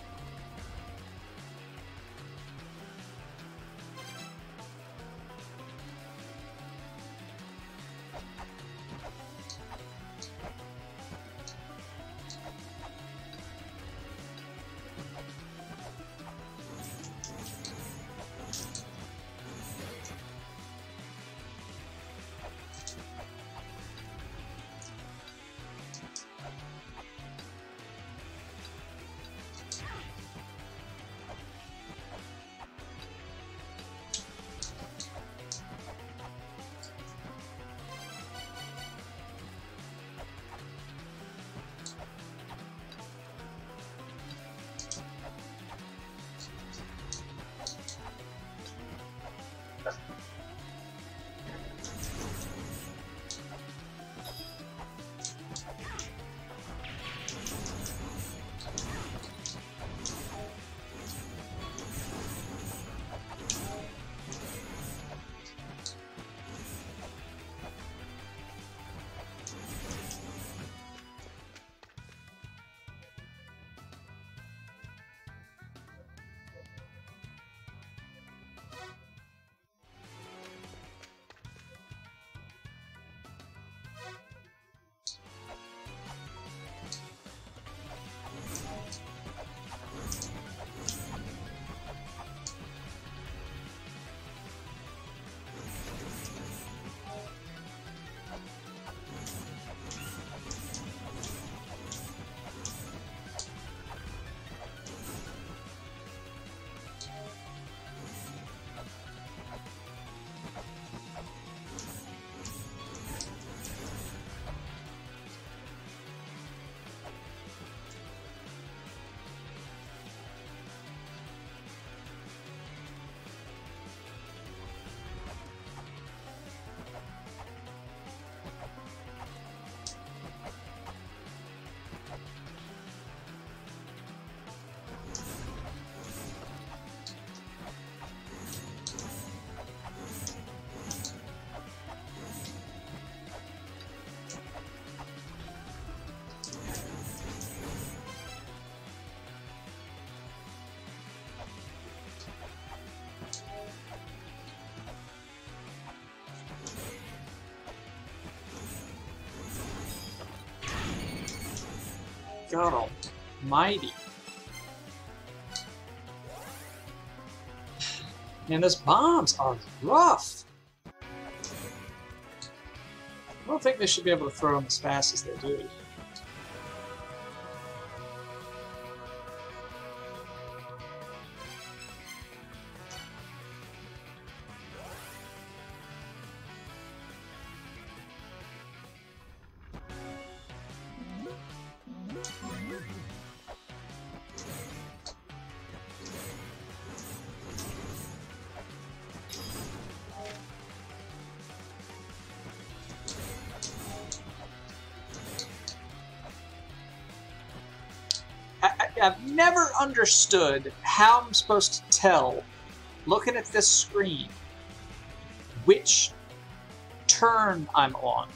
God almighty. Man, those bombs are rough. I don't think they should be able to throw them as fast as they do. Never understood how I'm supposed to tell, looking at this screen, which turn I'm on.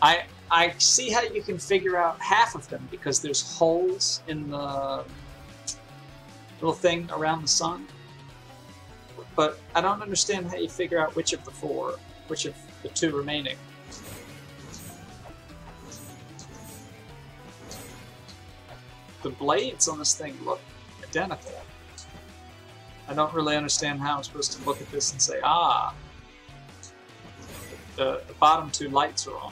I I see how you can figure out half of them because there's holes in the little thing around the sun. But I don't understand how you figure out which of the four, which of the two remaining. Blades on this thing look identical. I don't really understand how I'm supposed to look at this and say, ah, the, the bottom two lights are on.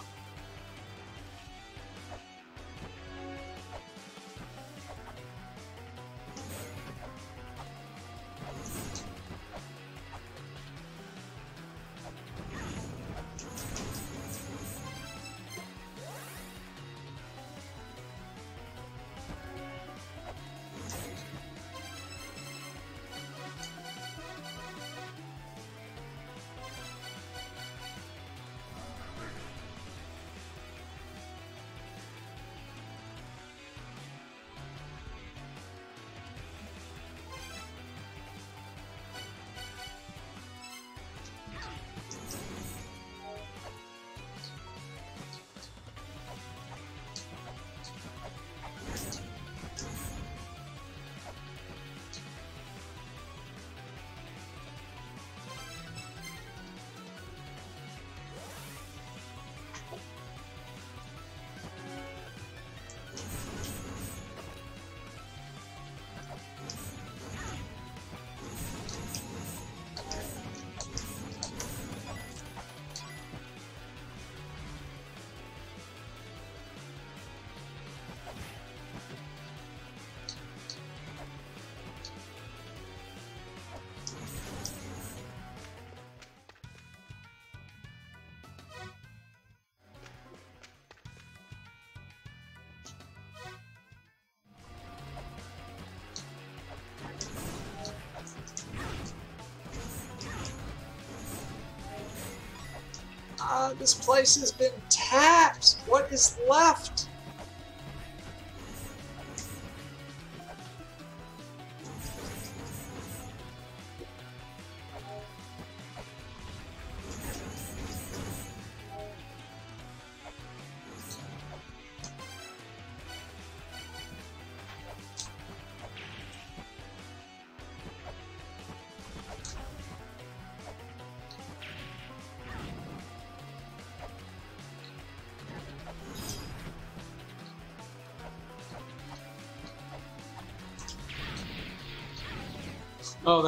Uh, this place has been tapped. What is left?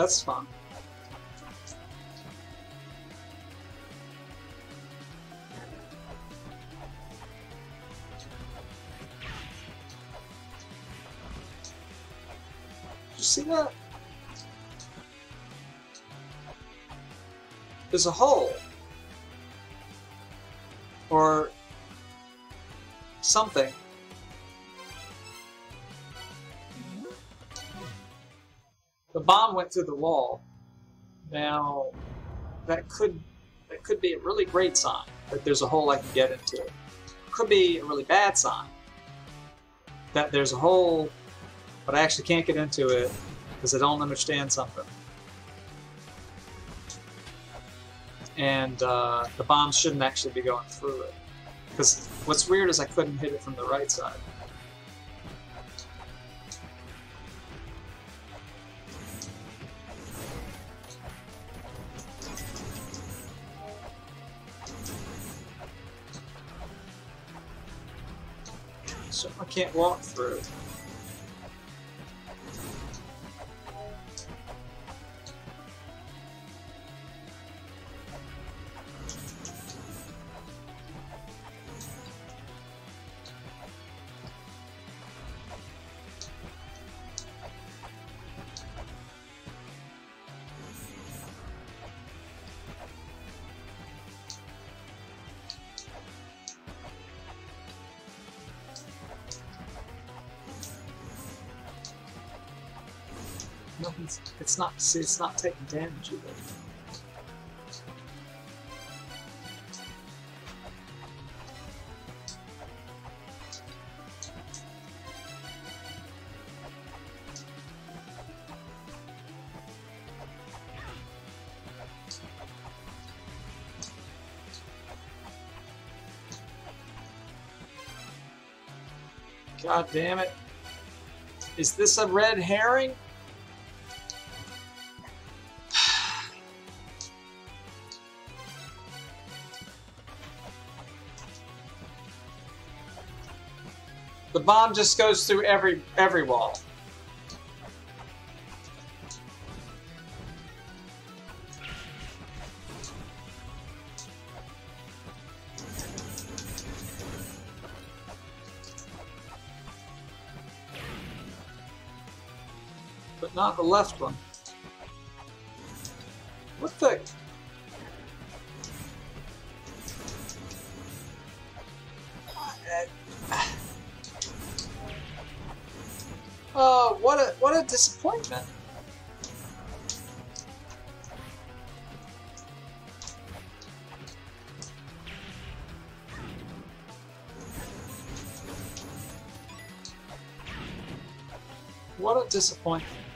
That's fun. Did you see that? There's a hole. Or something. Bomb went through the wall. Now, that could that could be a really great sign that there's a hole I can get into. Could be a really bad sign that there's a hole, but I actually can't get into it because I don't understand something. And uh, the bomb shouldn't actually be going through it. Because what's weird is I couldn't hit it from the right side. Can't walk through. Not. It's not taking damage either. God damn it. Is this a red herring? Bomb just goes through every every wall. But not the left one. Disappointment.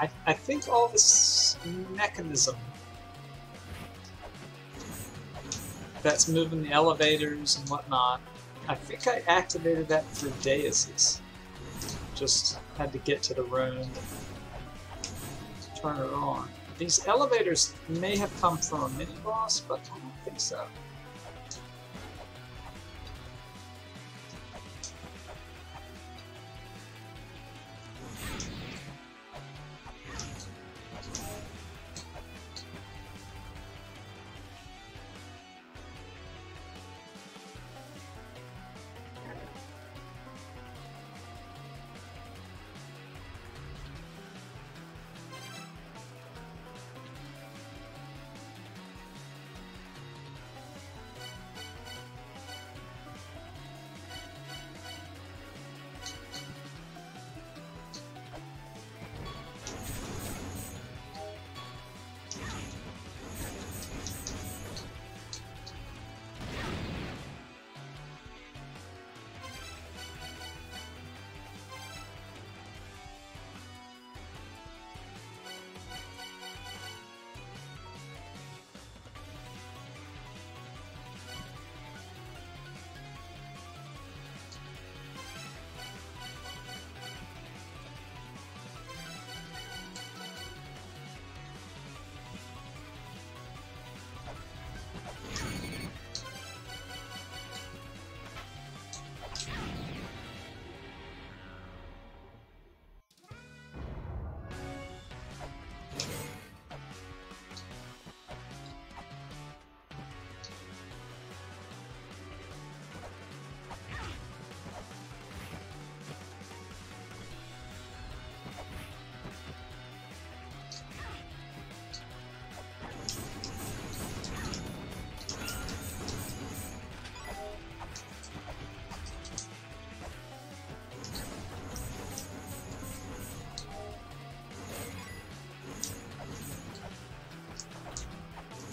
I, I think all this mechanism that's moving the elevators and whatnot, I think I activated that for daises. Just had to get to the room to turn it on. These elevators may have come from a mini boss, but I don't think so.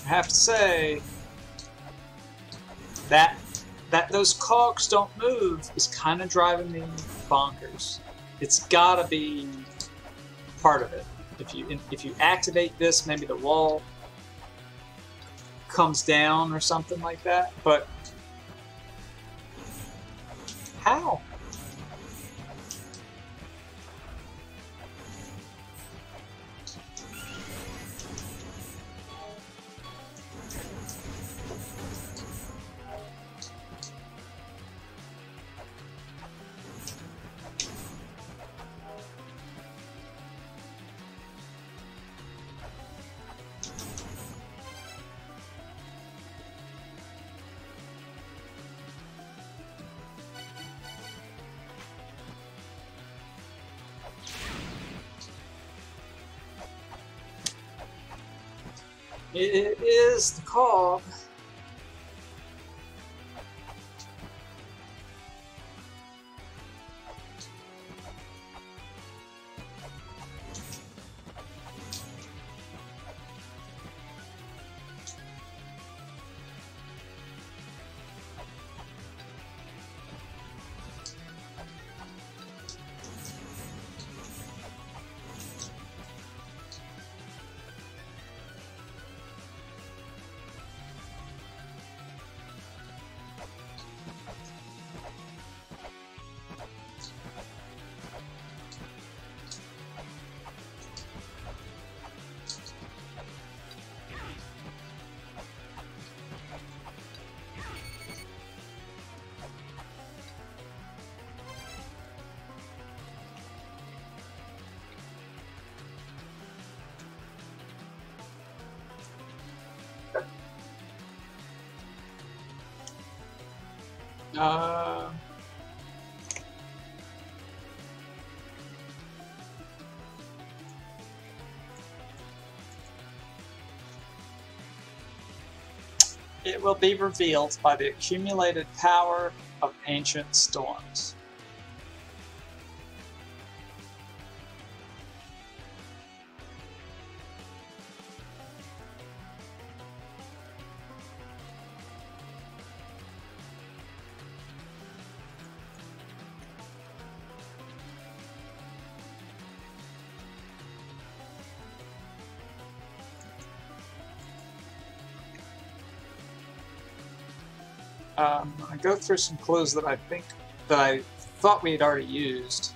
I have to say that that those cogs don't move is kind of driving me bonkers. It's gotta be part of it. If you if you activate this, maybe the wall comes down or something like that. But It is the cog. Uh, it will be revealed by the accumulated power of ancient storms. Go through some clues that I think that I thought we had already used.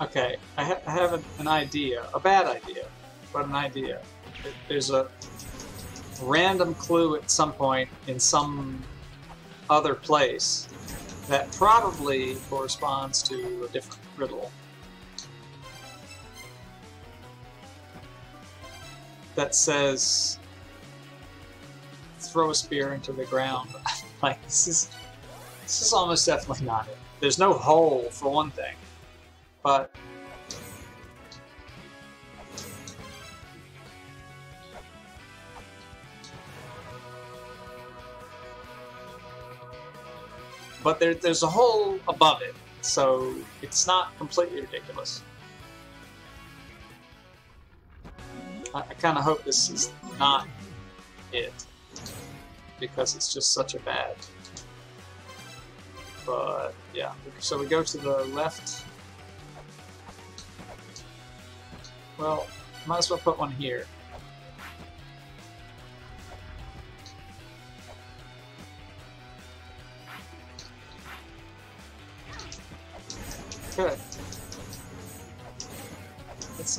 Okay, I, ha I have an, idea. A bad idea, but an idea. There's a random clue at some point in some other place that probably corresponds to a different riddle. That says, throw a spear into the ground. like, this is, this is almost definitely not it. There's no hole, for one thing. But there, there's a hole above it, so it's not completely ridiculous. I, I kind of hope this is not it, because it's just such a bad. But yeah, so we go to the left Well, might as well put one here.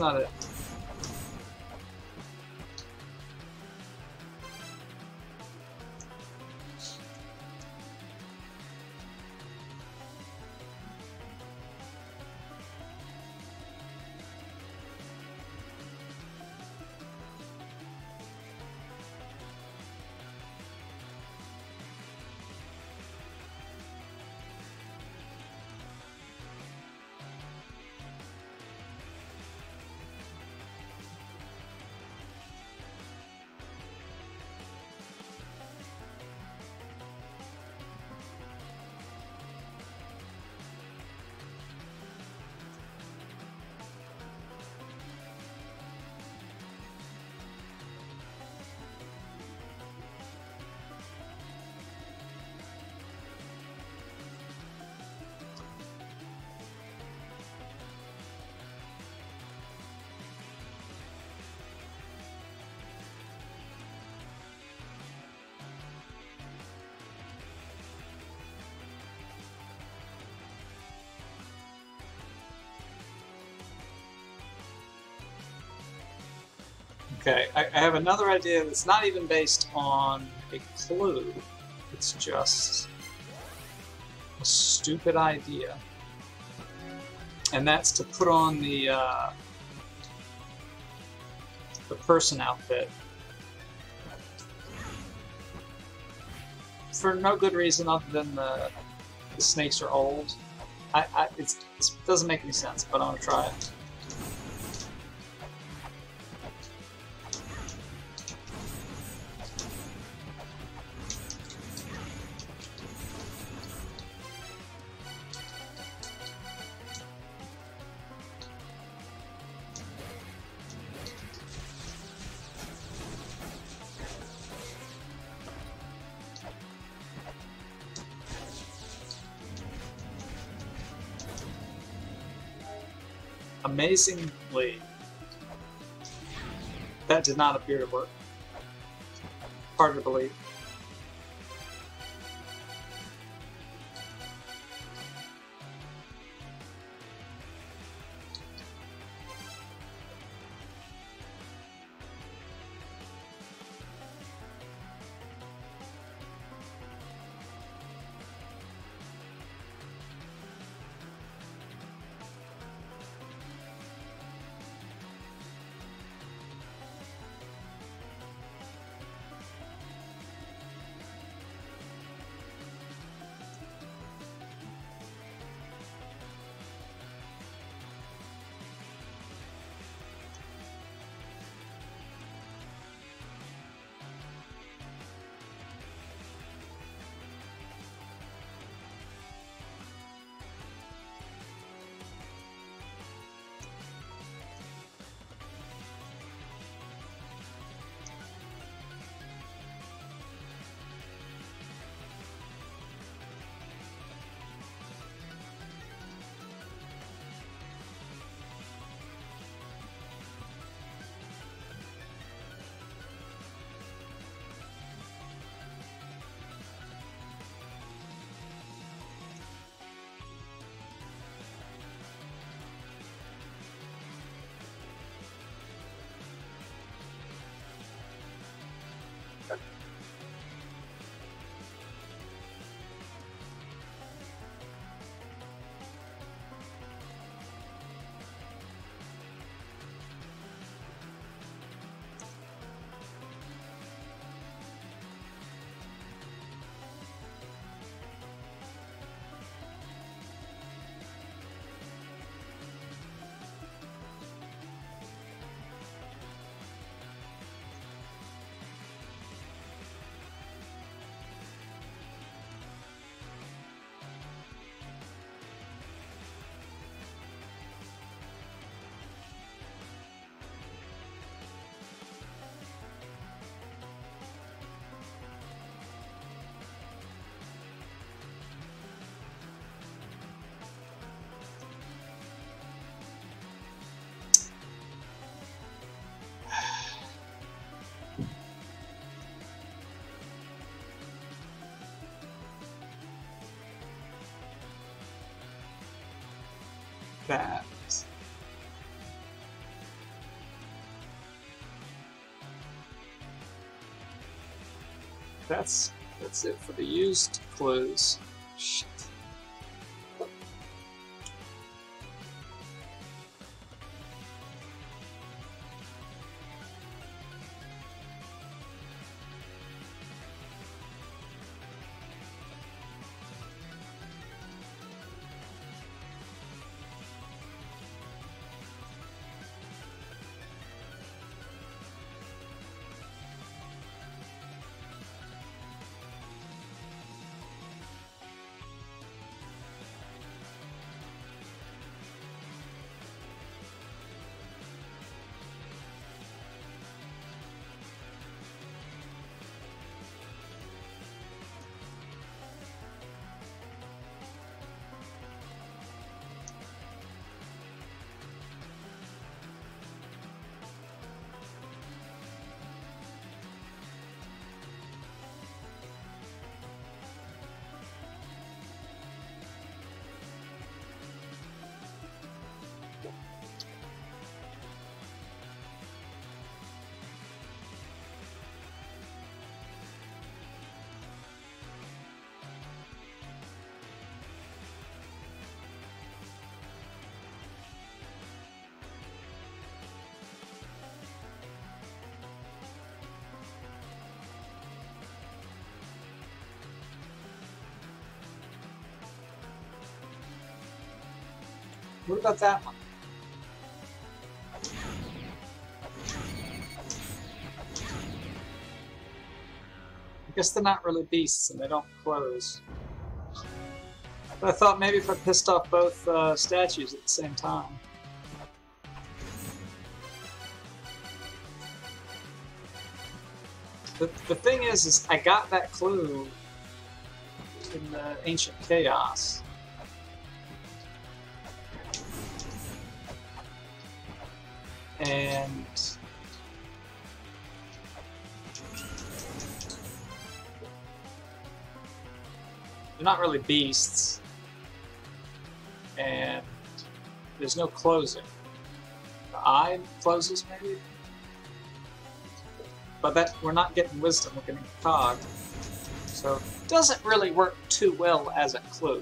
Not it. Okay, I, I, have another idea that's not even based on a clue. It's just a stupid idea. And that's to put on the uh, the person outfit. For no good reason other than the, the snakes are old. I, I it doesn't make any sense, but I'm gonna try it. Amazingly, that did not appear to work. Hard to believe. That. That's that's it for the used clothes. What about that one? I guess they're not really beasts and they don't close. But I thought maybe if I pissed off both uh, statues at the same time. The, the thing is, is I got that clue in the Ancient Chaos. They're not really beasts, and there's no closing. The eye closes maybe, but that we're not getting wisdom. We're getting cog, so it doesn't really work too well as a clue.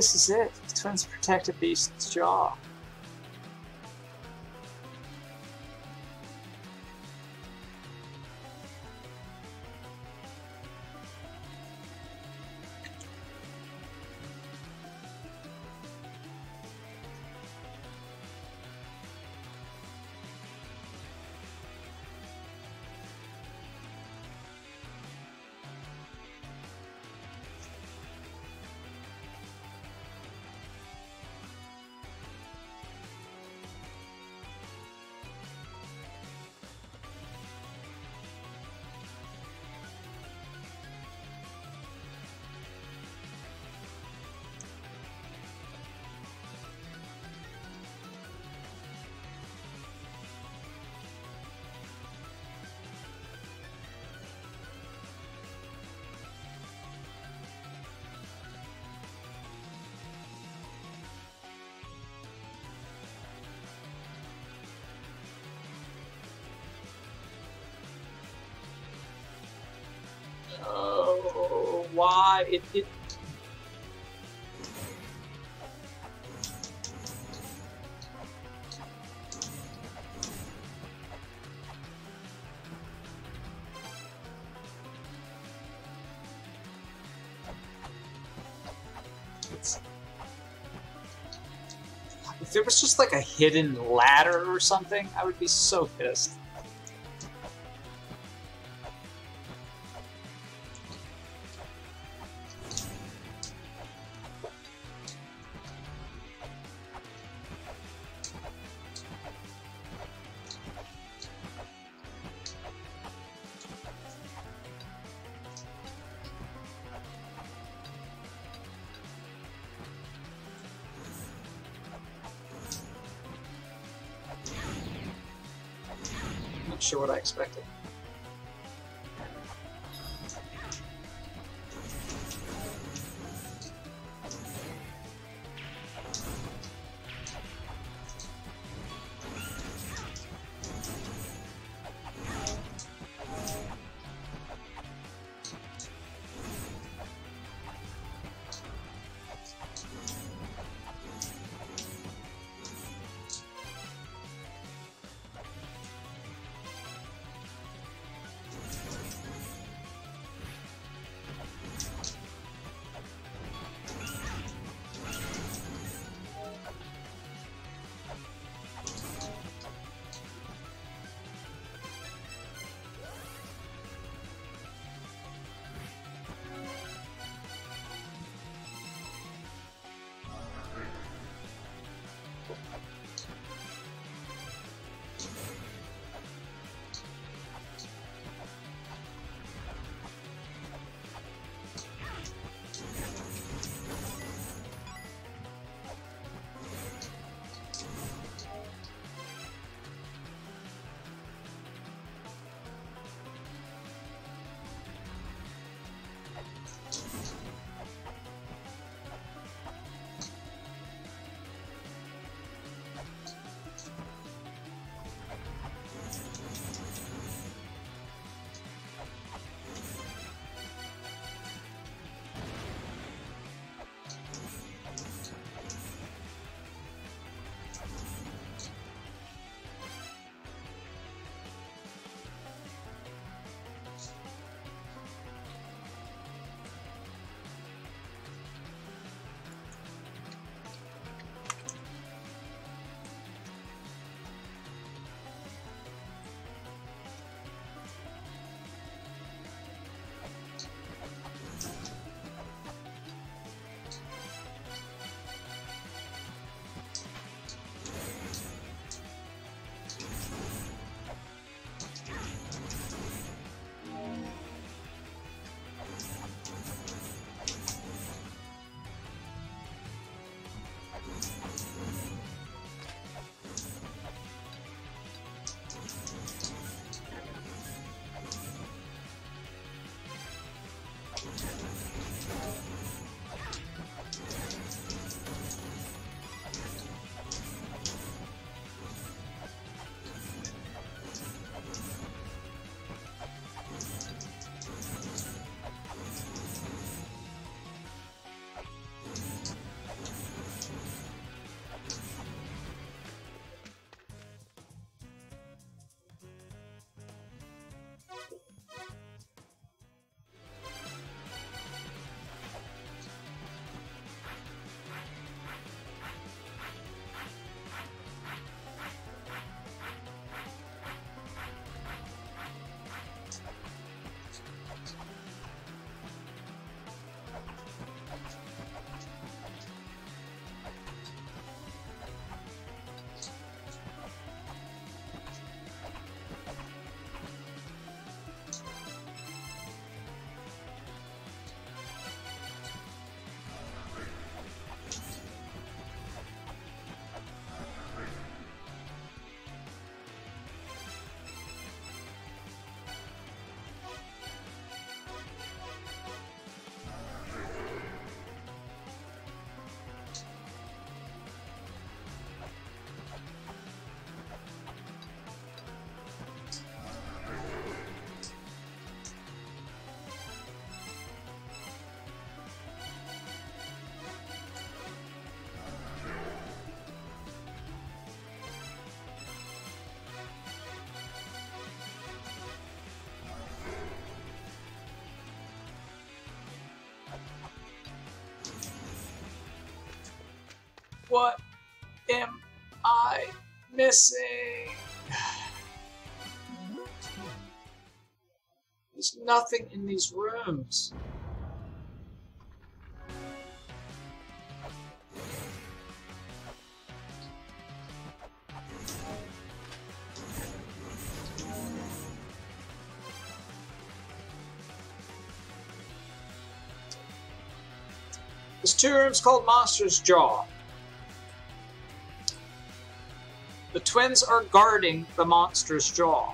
This is it. Twins protect a beast's jaw. Why? It, it If there was just like a hidden ladder or something, I would be so pissed. Sure what I expected. What am I missing? There's nothing in these rooms. There's two rooms called Monster's Jaw. Twins are guarding the monster's jaw.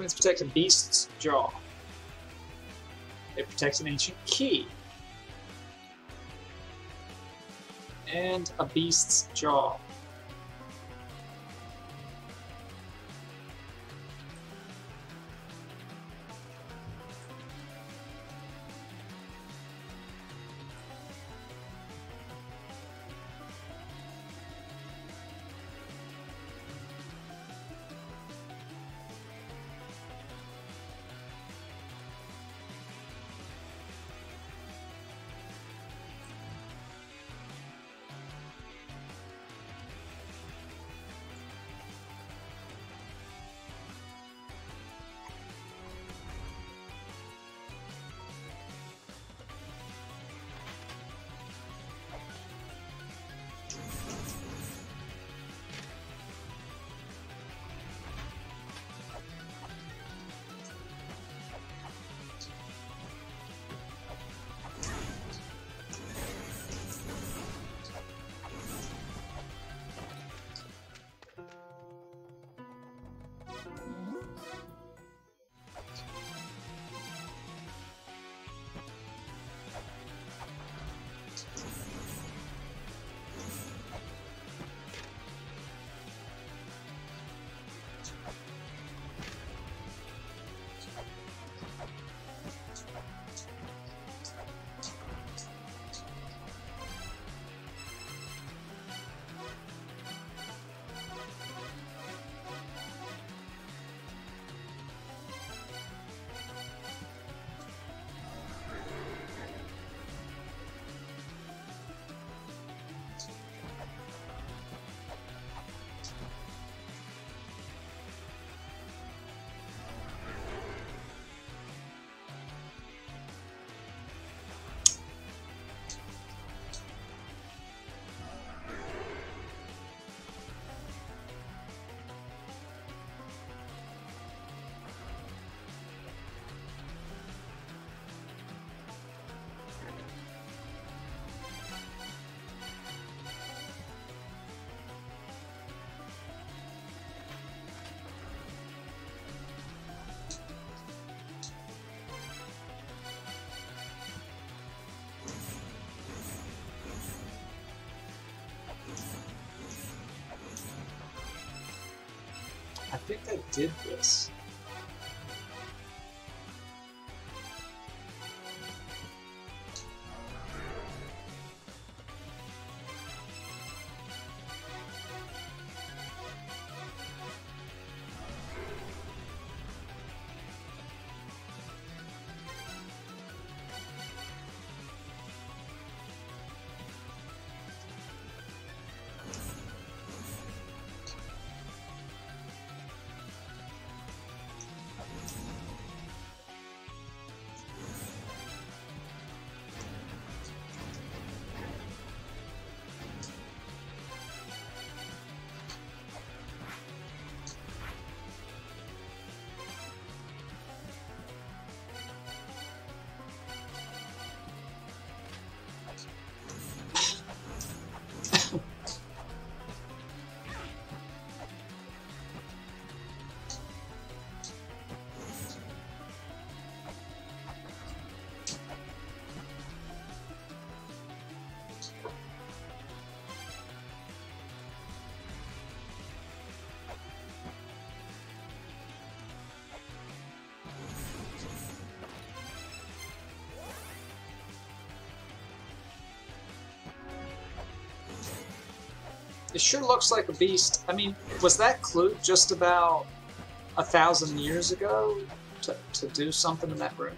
Twins protect a beast's jaw. It protects an ancient key. And a beast's jaw. Think I did this. It sure looks like a beast. I mean, was that clue just about a thousand years ago to, to do something in that room?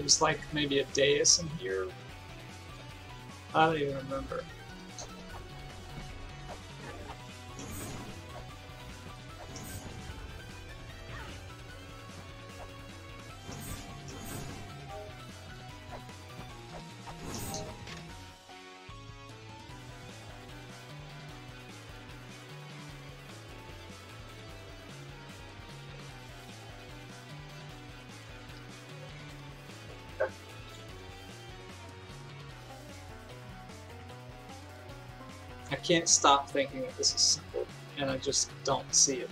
It was like maybe a dais in here. I don't even remember. Can't stop thinking that this is simple, and I just don't see it.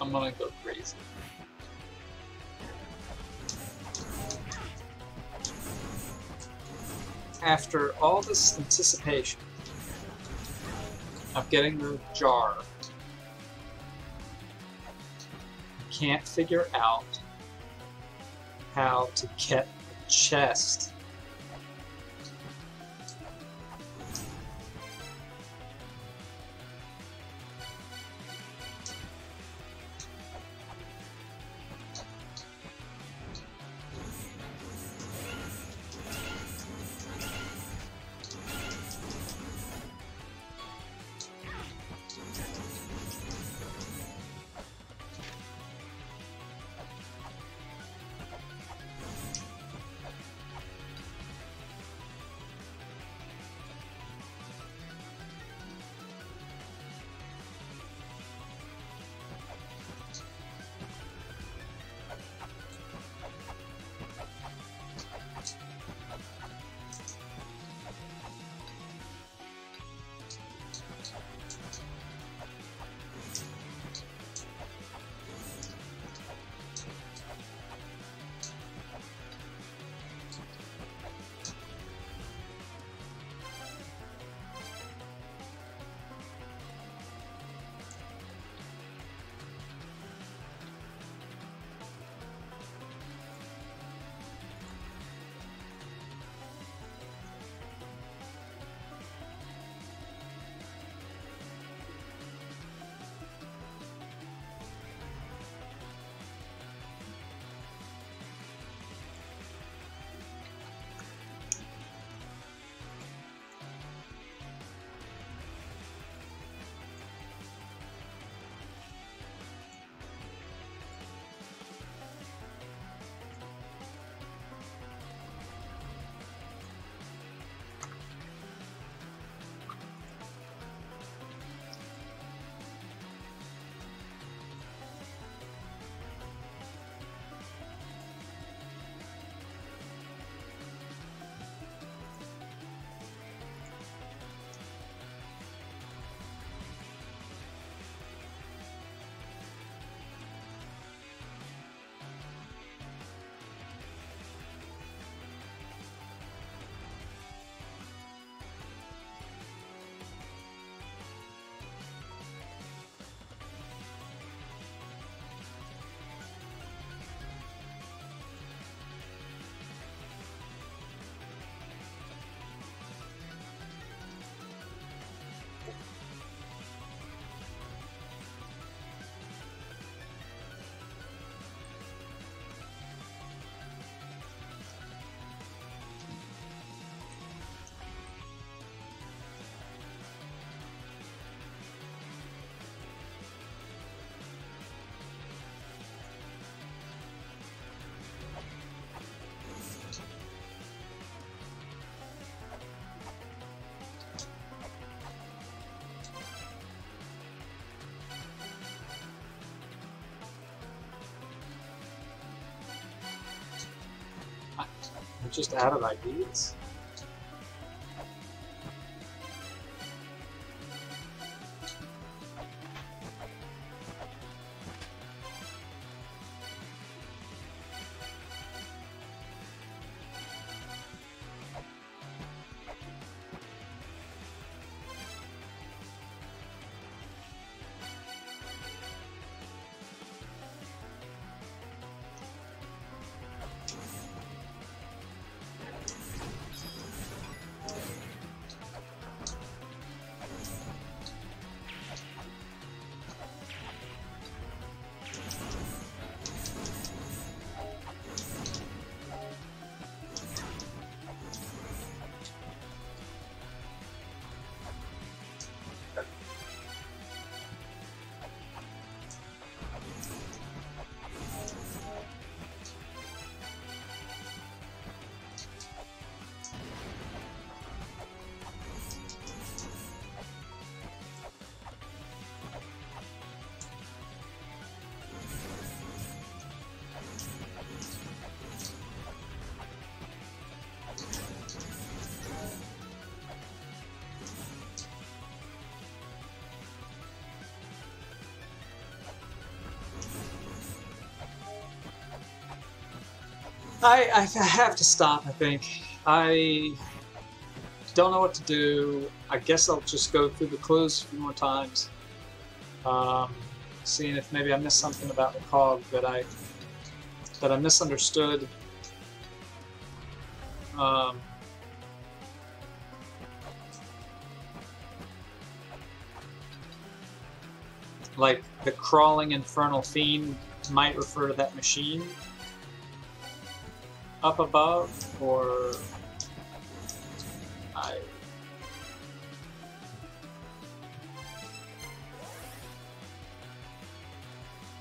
I'm gonna go crazy. After all this anticipation of getting the jar, I can't figure out how to get the chest. Just out of ideas. I, I have to stop, I think. I don't know what to do. I guess I'll just go through the clues a few more times. Um, seeing if maybe I missed something about the cog that I that I misunderstood. Um, like the crawling infernal fiend might refer to that machine up above, or I.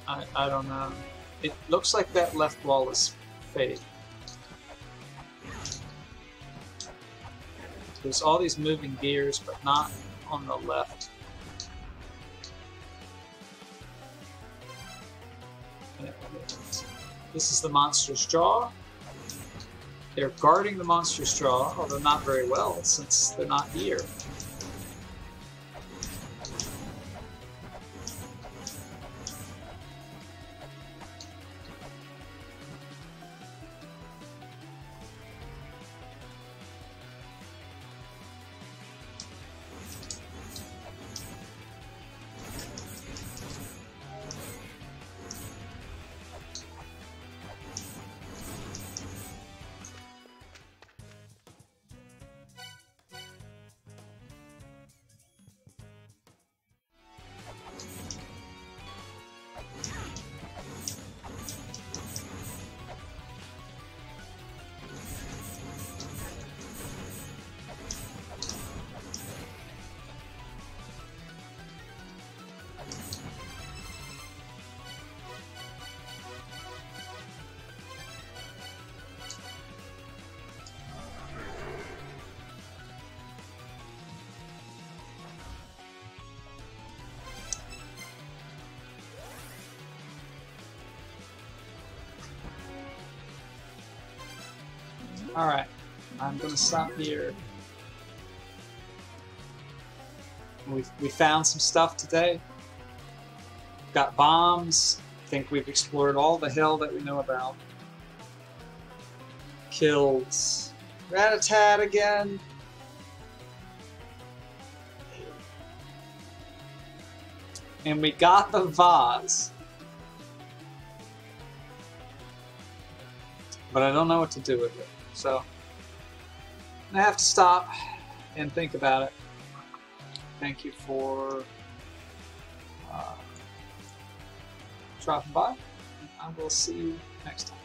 I, I don't know. It looks like that left wall is fake. There's all these moving gears, but not on the left. This is the monster's jaw. They're guarding the monster straw, although not very well, since they're not here. Gonna stop here. we we found some stuff today. Got bombs. I think we've explored all the hell that we know about. Killed Ratatat again. And we got the vase. But I don't know what to do with it. So I have to stop and think about it. Thank you for uh, dropping by. And I will see you next time.